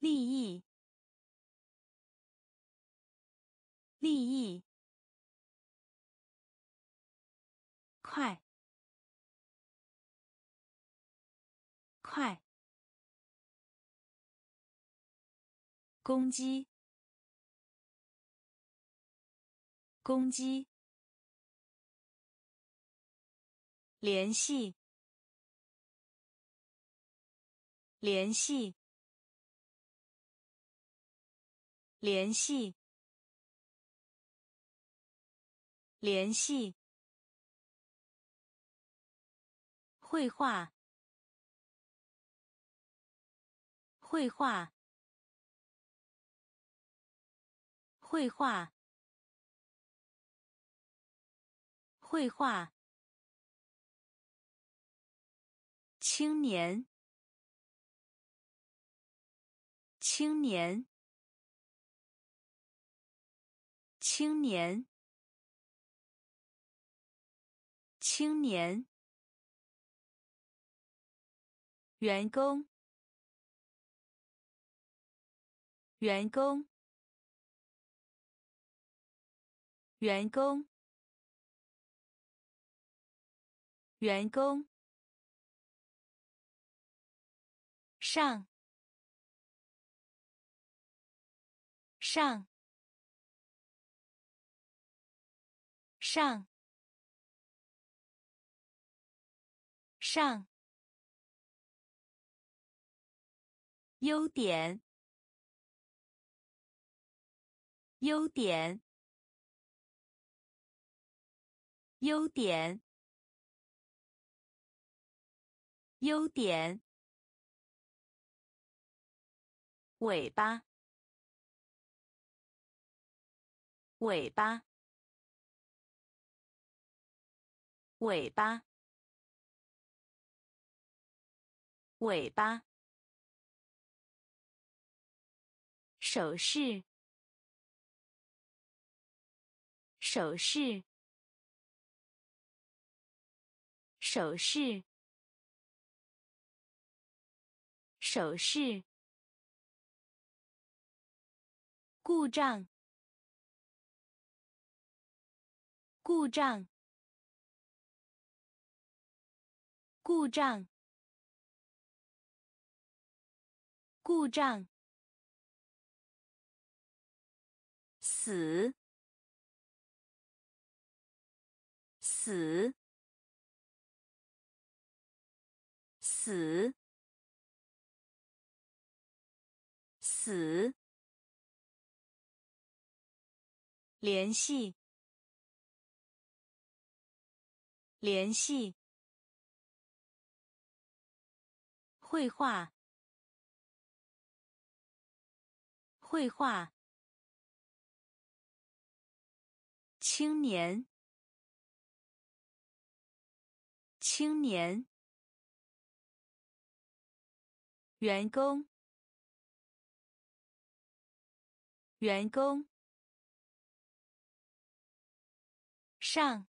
利益，利益，快，快，攻击，攻击，联系，联系。联系，联系，绘画，绘画，绘画，绘画，青年，青年。青年，青年，员工，员工，员工，员工，上，上。上。上，优点，优点，优点，优点，尾巴，尾巴。尾巴，尾巴，手势，手势，手势，手势，故障，故障。故障，故障，死，死，死，死，联系，联系。绘画，绘画。青年，青年，员工，员工，上，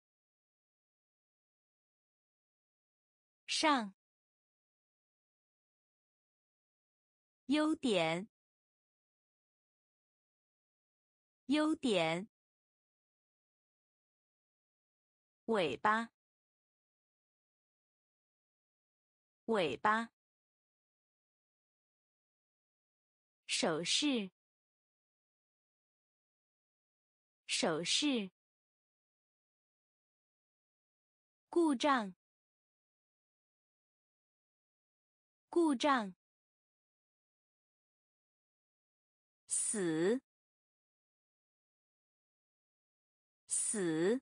上，优点，优点，尾巴。尾巴，手势，手势，故障，故障，死，死，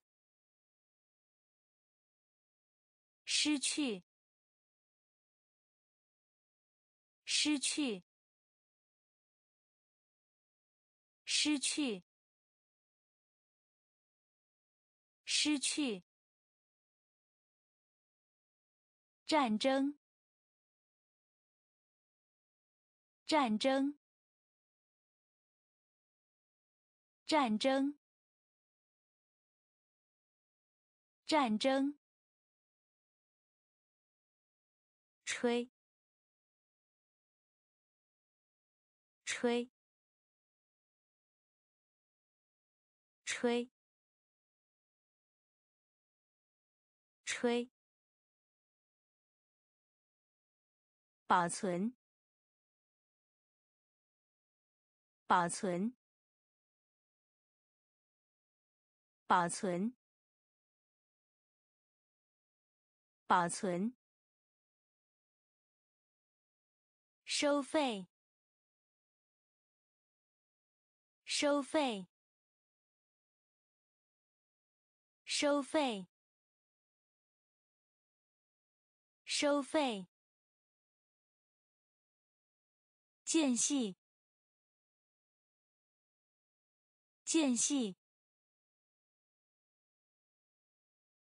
失去。失去，失去，失去。战争，战争，战争，战争。吹。吹，吹，吹。保存，保存，保存，保存。收费。收费，收费，收费。间隙，间隙，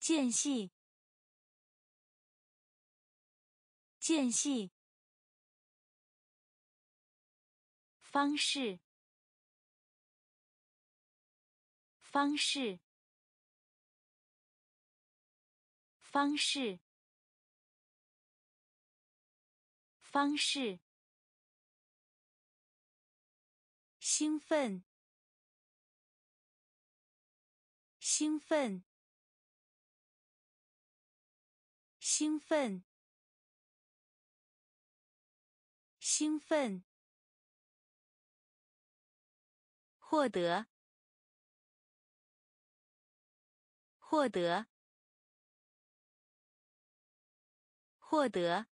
间隙，间隙。方式。方式，方式，方式。兴奋，兴奋，兴奋，兴奋。获得。获得，获得，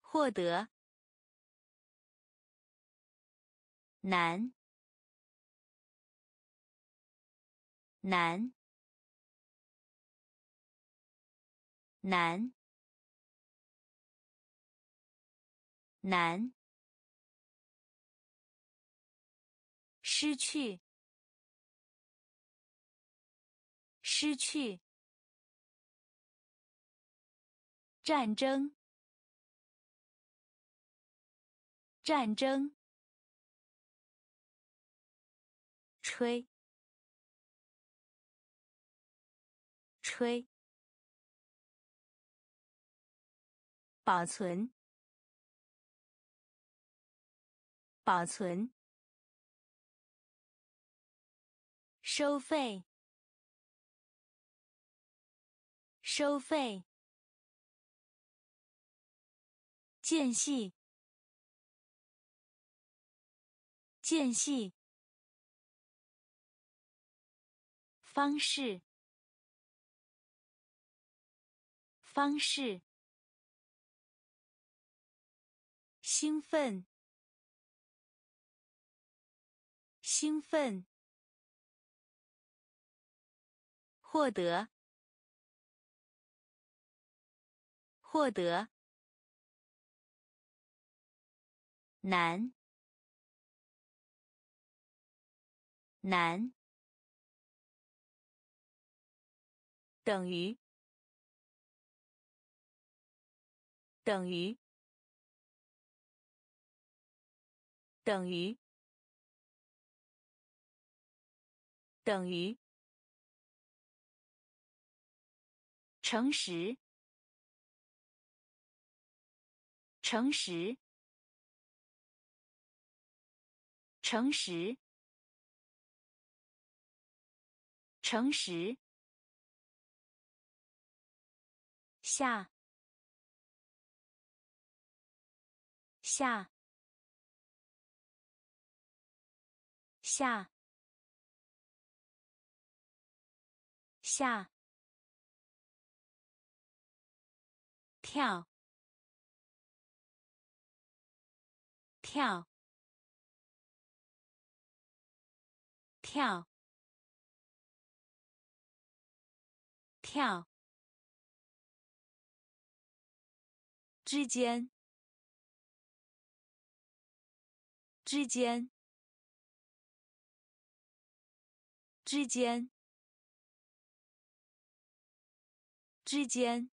获得，难，难，难，难，失去。失去。战争。战争。吹。吹。保存。保存。收费。收费，间隙，间隙，方式，方式，兴奋，兴奋，获得。获得，难，难，等于等于等于等于诚实诚实诚实诚实下下下下跳。跳。跳。跳。之间，之间，之间，之间，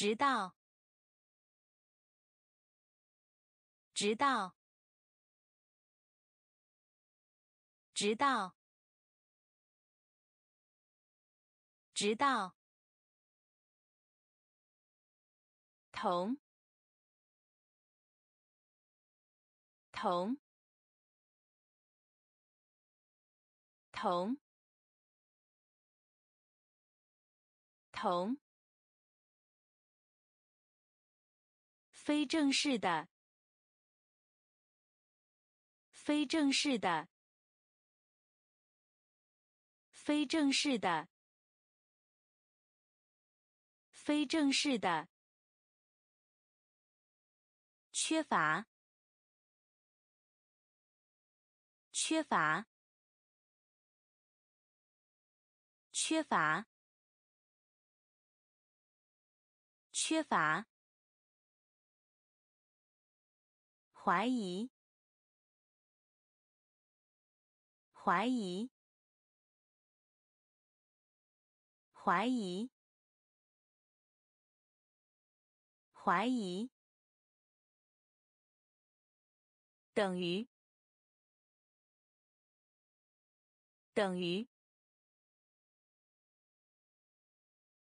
直到，直到，直到，直到。同，同，同，同，非正式的，非正式的，非正式的，非正式的。缺乏，缺乏，缺乏，缺乏，怀疑，怀疑，怀疑，怀疑。等于。等于。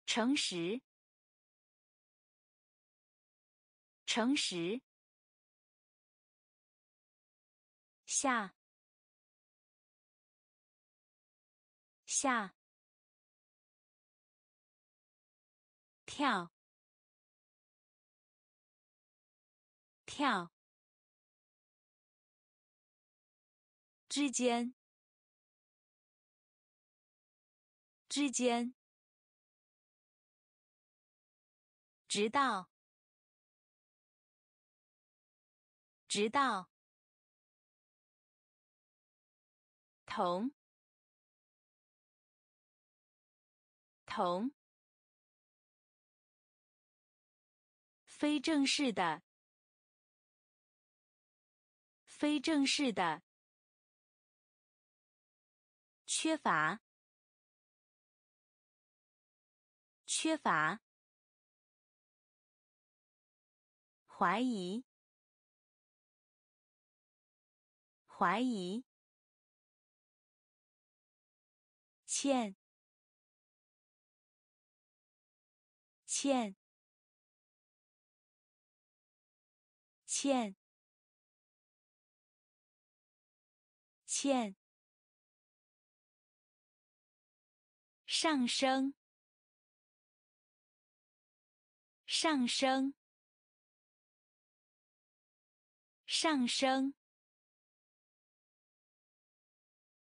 诚实。诚实。下。下。跳。跳。之间，之间，直到，直到，同，同，非正式的，非正式的。缺乏，缺乏，怀疑，怀疑，欠，欠，欠，欠。上升，上升，上升，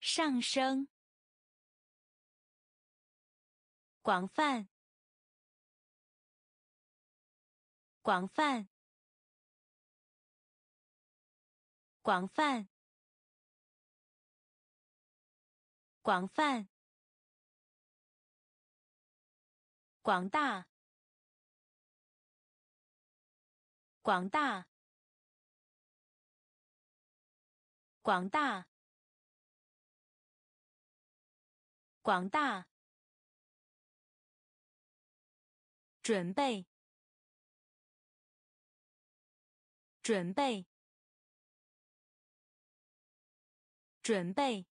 上升。广泛，广泛，广泛，广泛。广大，广大，广大，广大，准备，准备，准备，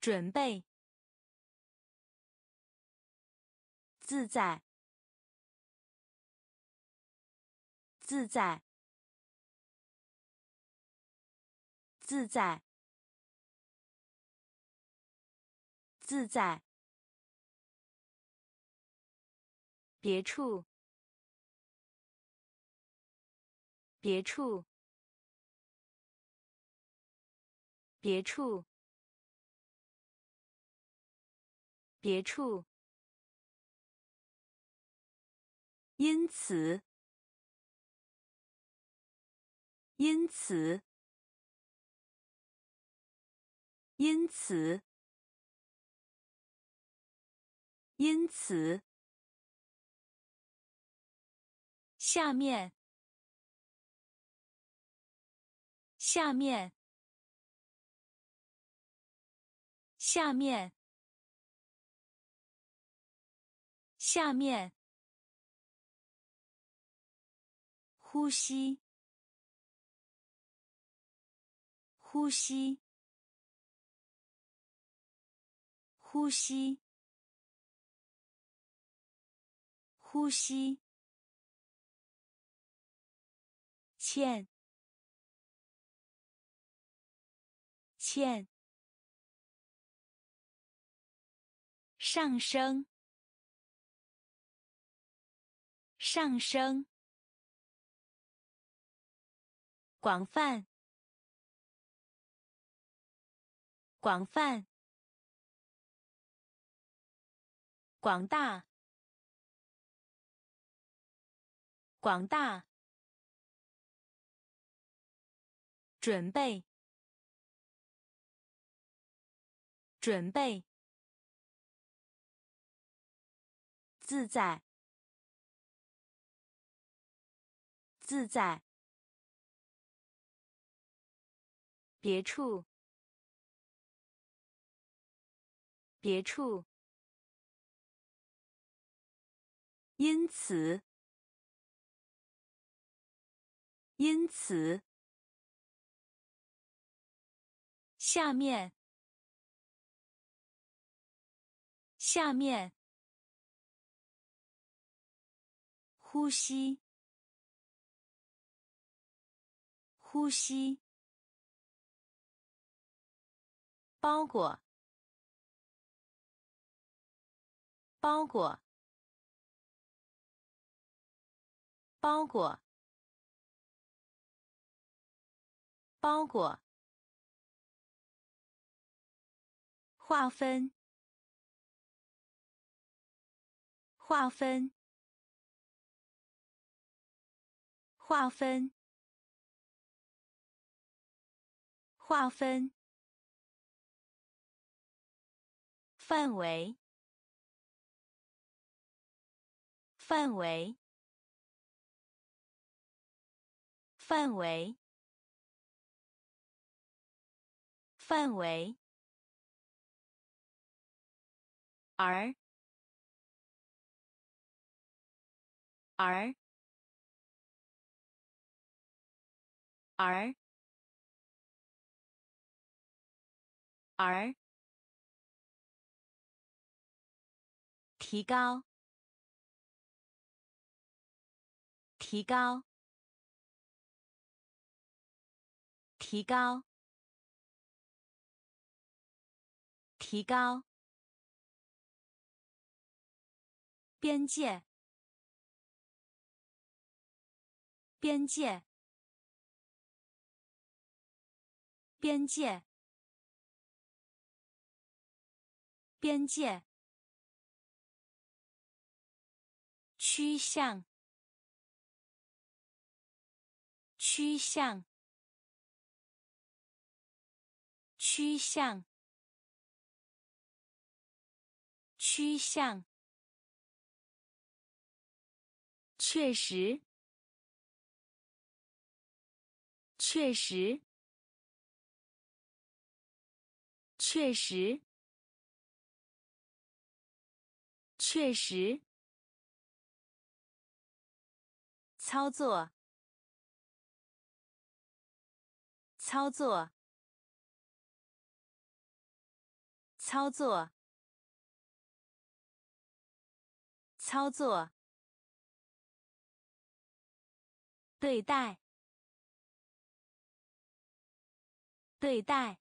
准备，自在，自在。自在，自在。别处，别处，别处，别处。因此，因此。因此，因此，下面，下面，下面，下面，呼吸，呼吸。呼吸，呼吸，欠，欠，上升，上升，广泛，广泛。广大，广大，准备，准备，自在，自在，别处，别处。因此，因此，下面，下面，呼吸，呼吸，包裹，包裹。包裹，包裹，划分，划分，划分，划分，范围，范围。范围，范围，而，而，而，而，提高，提高。提高，提高，边界，边界，边界，边界，趋向，趋向。趋向，趋向，确实，确实，确实，确实，操作，操作，操作，操作，对待，对待。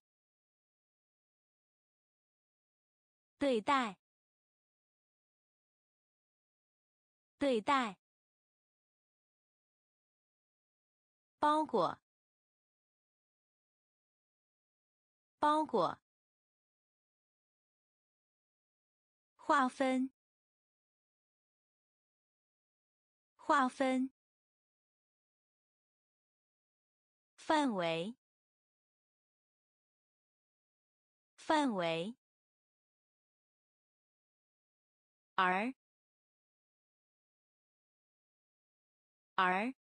对待，对待，包裹，包裹，划分，划分，范围，范围。而而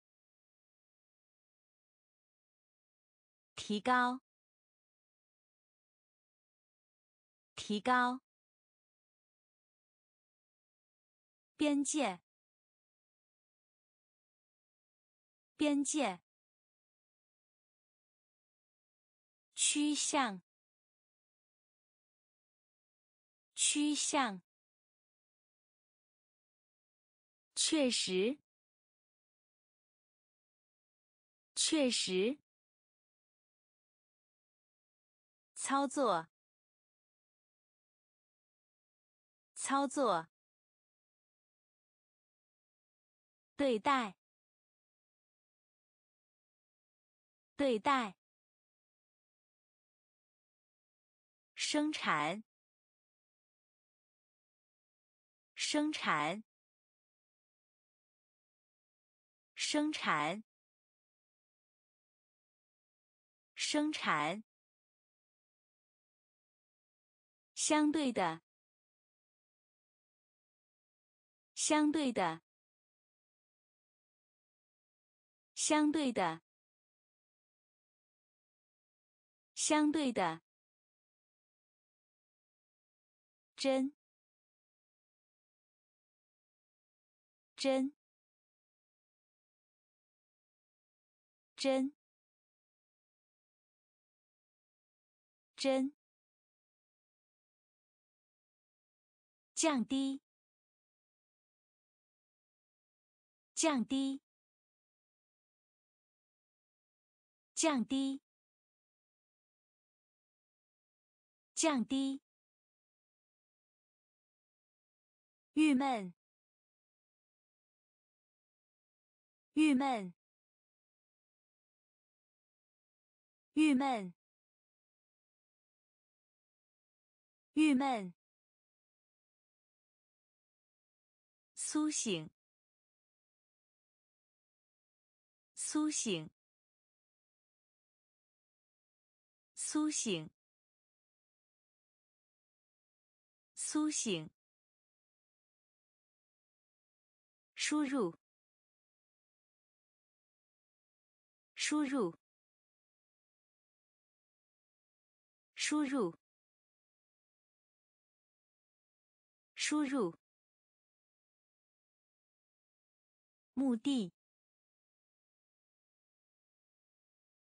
提高提高边界边界趋向。趋向。确实，确实，操作，操作，对待，对待，生产，生产。生产，生产，相对的，相对的，相对的，相对的，真，真。真，真，降低，降低，降低，降低，郁闷，郁闷。郁闷，郁闷，苏醒，苏醒，苏醒，苏醒，输入，输入。输入，输入，目的，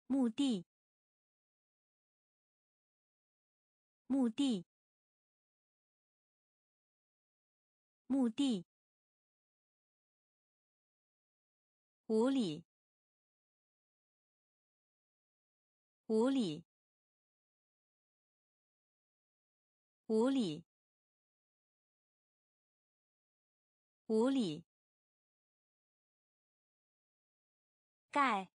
目的，目的，目的，无理，无理。无理，无理，盖，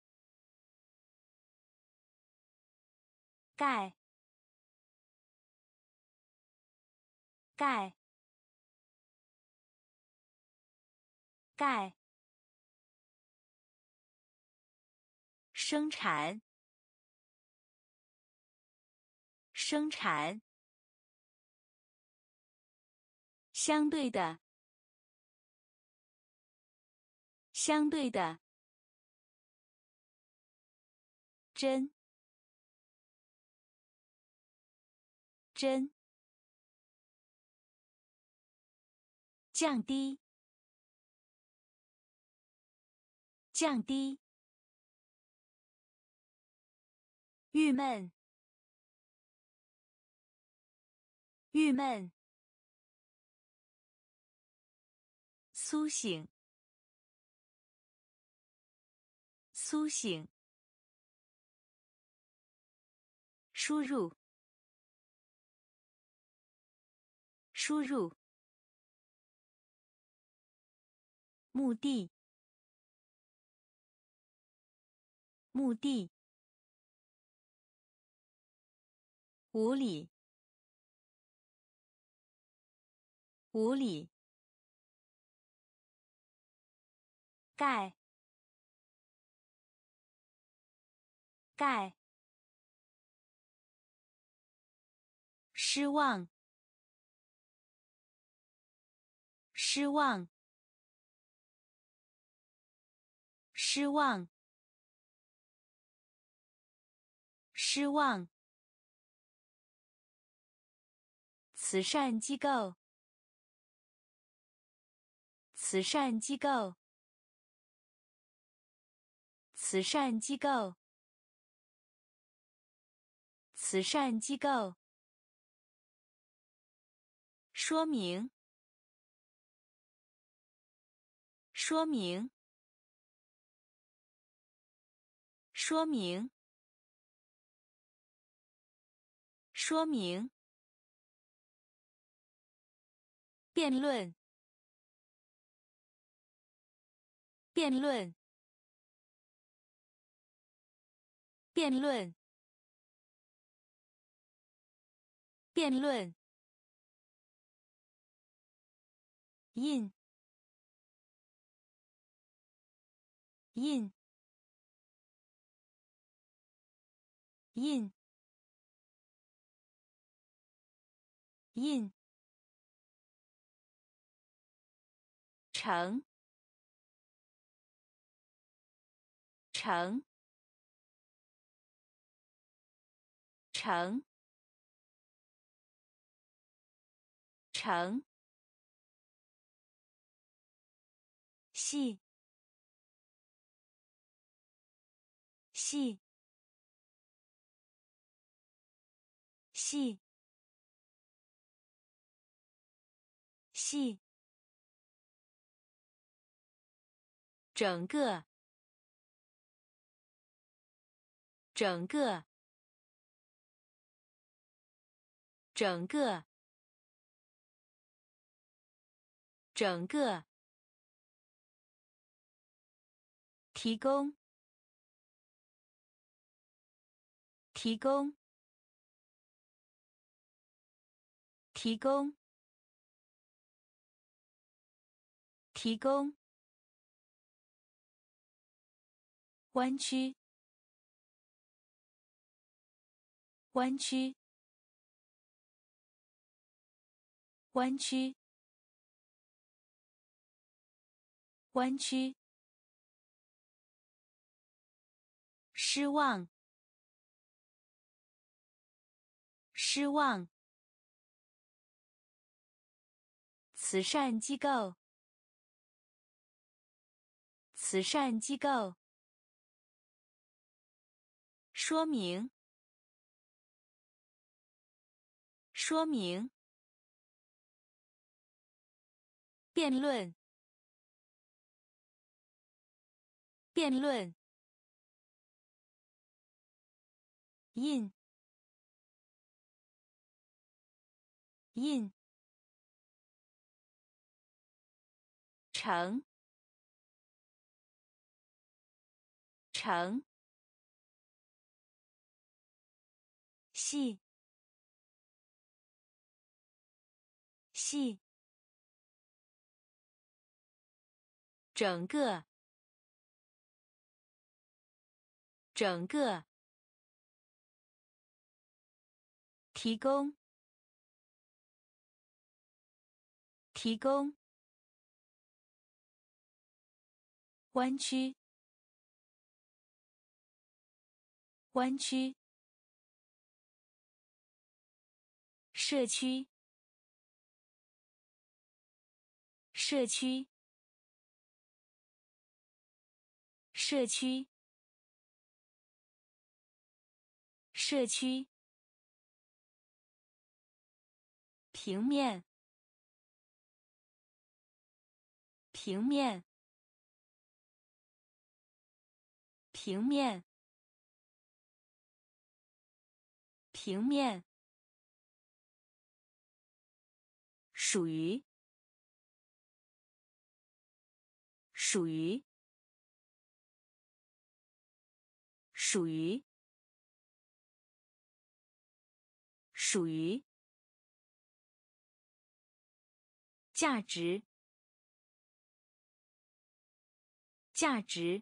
盖，盖，盖，生产，生产。相对的，相对的，真，真，降低，降低，郁闷，郁闷，苏醒，苏醒。输入，输入，目的，目的，无理，无理，盖，盖。失望，失望，失望，失望。慈善机构，慈善机构，慈善机构，慈善机构。说明，说明，说明，说明。辩论，辩论，辩论，辩论。印，印，印，印，成，成，成，成。细，细，细，细，整个，整个，整个，整个。提供，提供，提供，提供。弯曲，弯曲，弯曲，弯曲。失望，失望。慈善机构，慈善机构。说明，说明。辩论，辩论。印，印，成，成，细，细，整个，整个。提供，提供。弯曲，弯曲。社区，社区，社区，社区。平面，平面，平面，平面。属于，属于，属于，属于。价值，价值，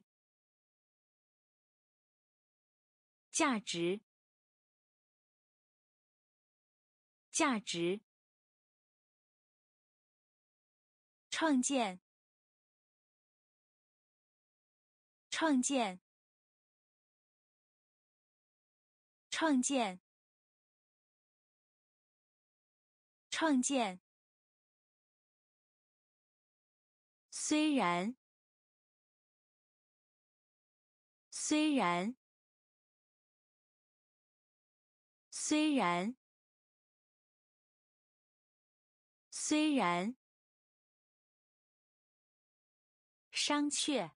价值，价值。创建，创建，创建，创建。虽然，虽然，虽然，虽然，商榷，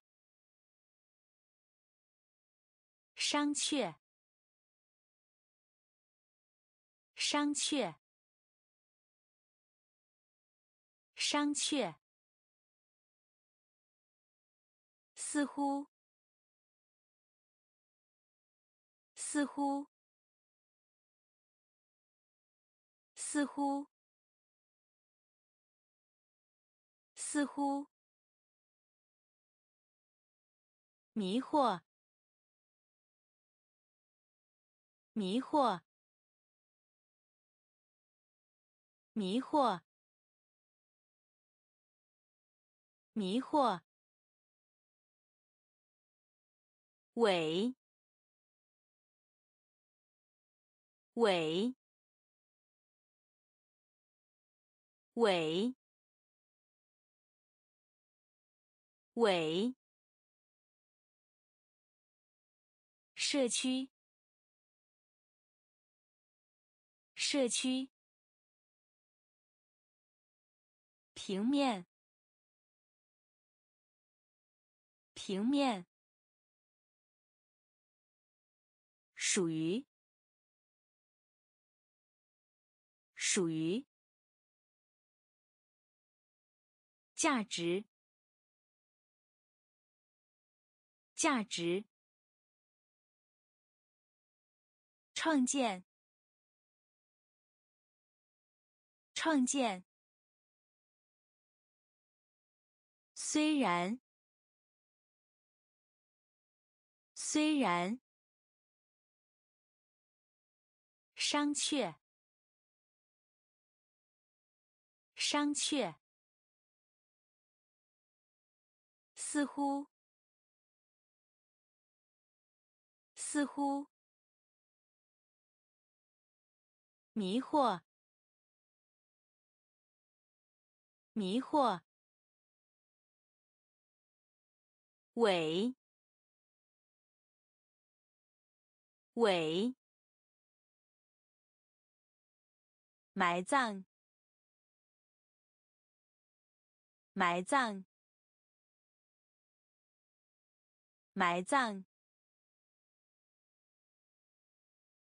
商榷，商榷，商榷。似乎，似乎，似乎，似乎，迷惑，迷惑，迷惑，迷惑。尾，尾，尾，尾。社区，社区。平面，平面。属于，属于，价值，价值，创建，创建，虽然，虽然。商榷，商榷。似乎，似乎。迷惑，迷惑。尾，尾。埋葬，埋葬，埋葬，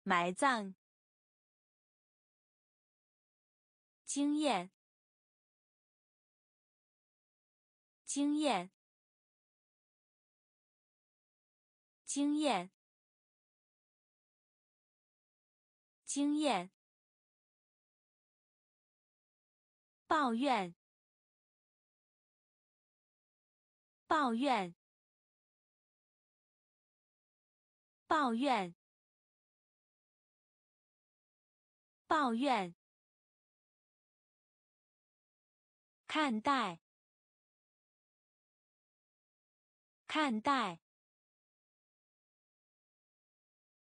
埋葬。经验，经验，经验，经验。抱怨，抱怨，抱怨，抱怨。看待，看待，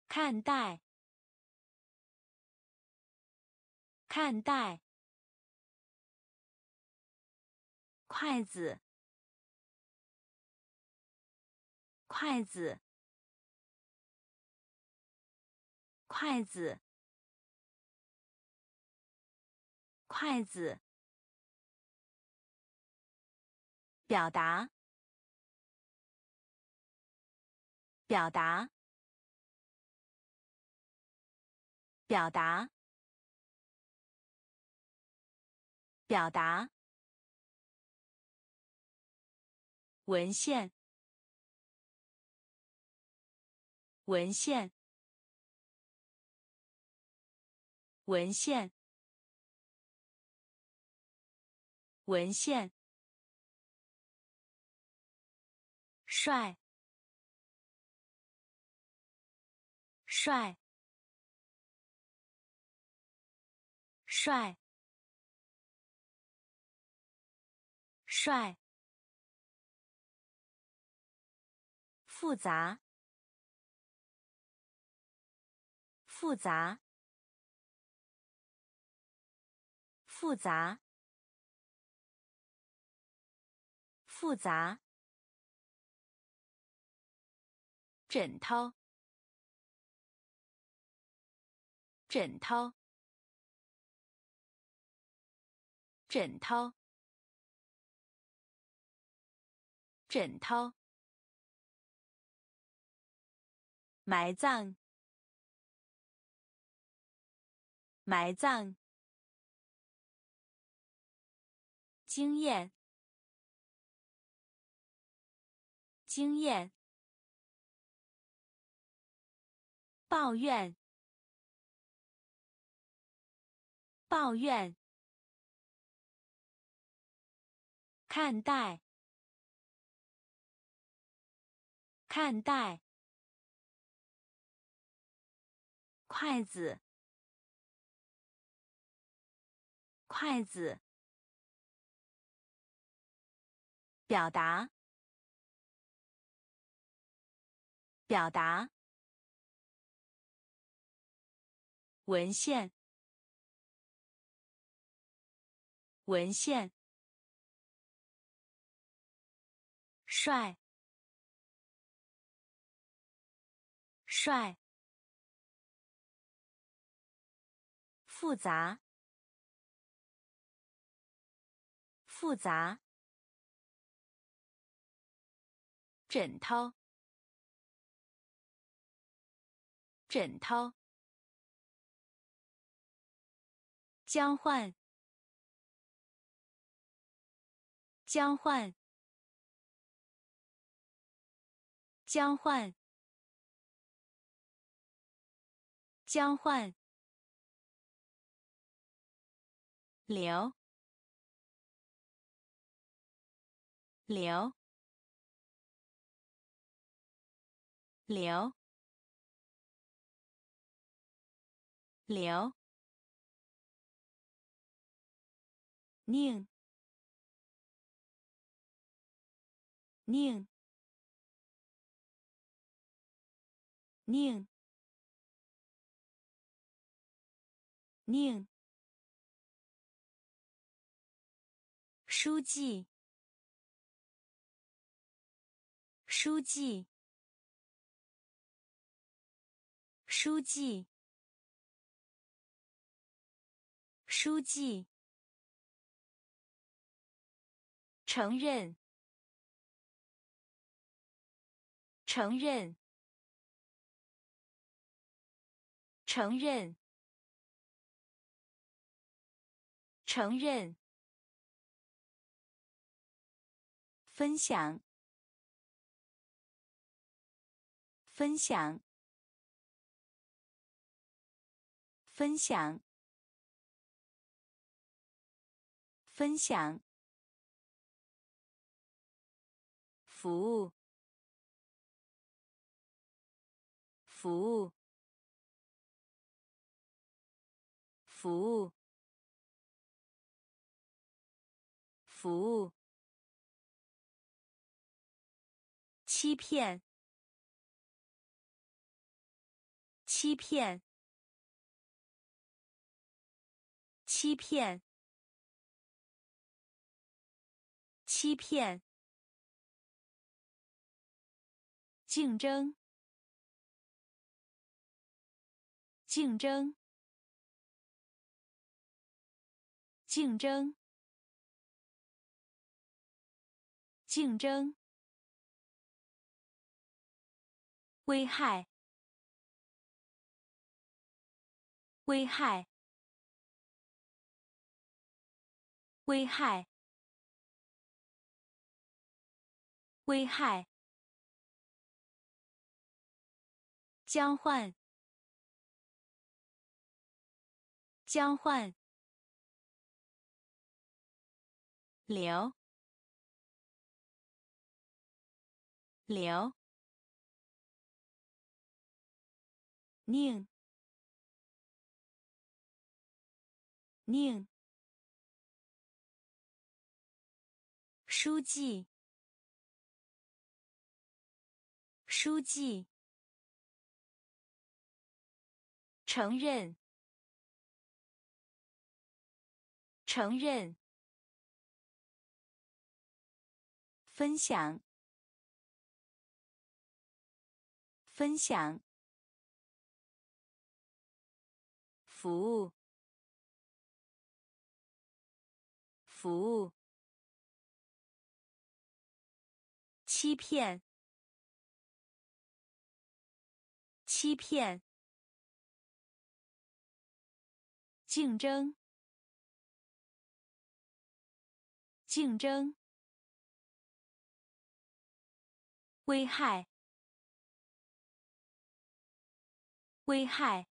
看待，看待，筷子，筷子，筷子，筷子。表达，表达，表达，表达。文献，文献，文献，文献。帅，帅，帅，帅，复杂，复杂，复杂，复杂。枕头，枕头，枕头，枕头。埋葬，埋葬。经验，经验。抱怨，抱怨。看待，看待。筷子，筷子。表达，表达。文献，文献，帅，帅，复杂，复杂，枕头，枕头。交换，交换，交换，交换。流，流，流，流。宁，宁，宁，宁。书记，书记，书记，书记。承认，承认，承认，承认。分享，分享，分享，分享。服务，服务，服务，服务。欺骗，欺骗，欺骗，欺骗，竞争，竞争，竞争，竞争，危害，危害。危害，危害，交换，交换，流，流，宁，宁。书记，书记，承认，承认，分享，分享，服务，服务。欺骗，欺骗，竞争，竞争，危害，危害，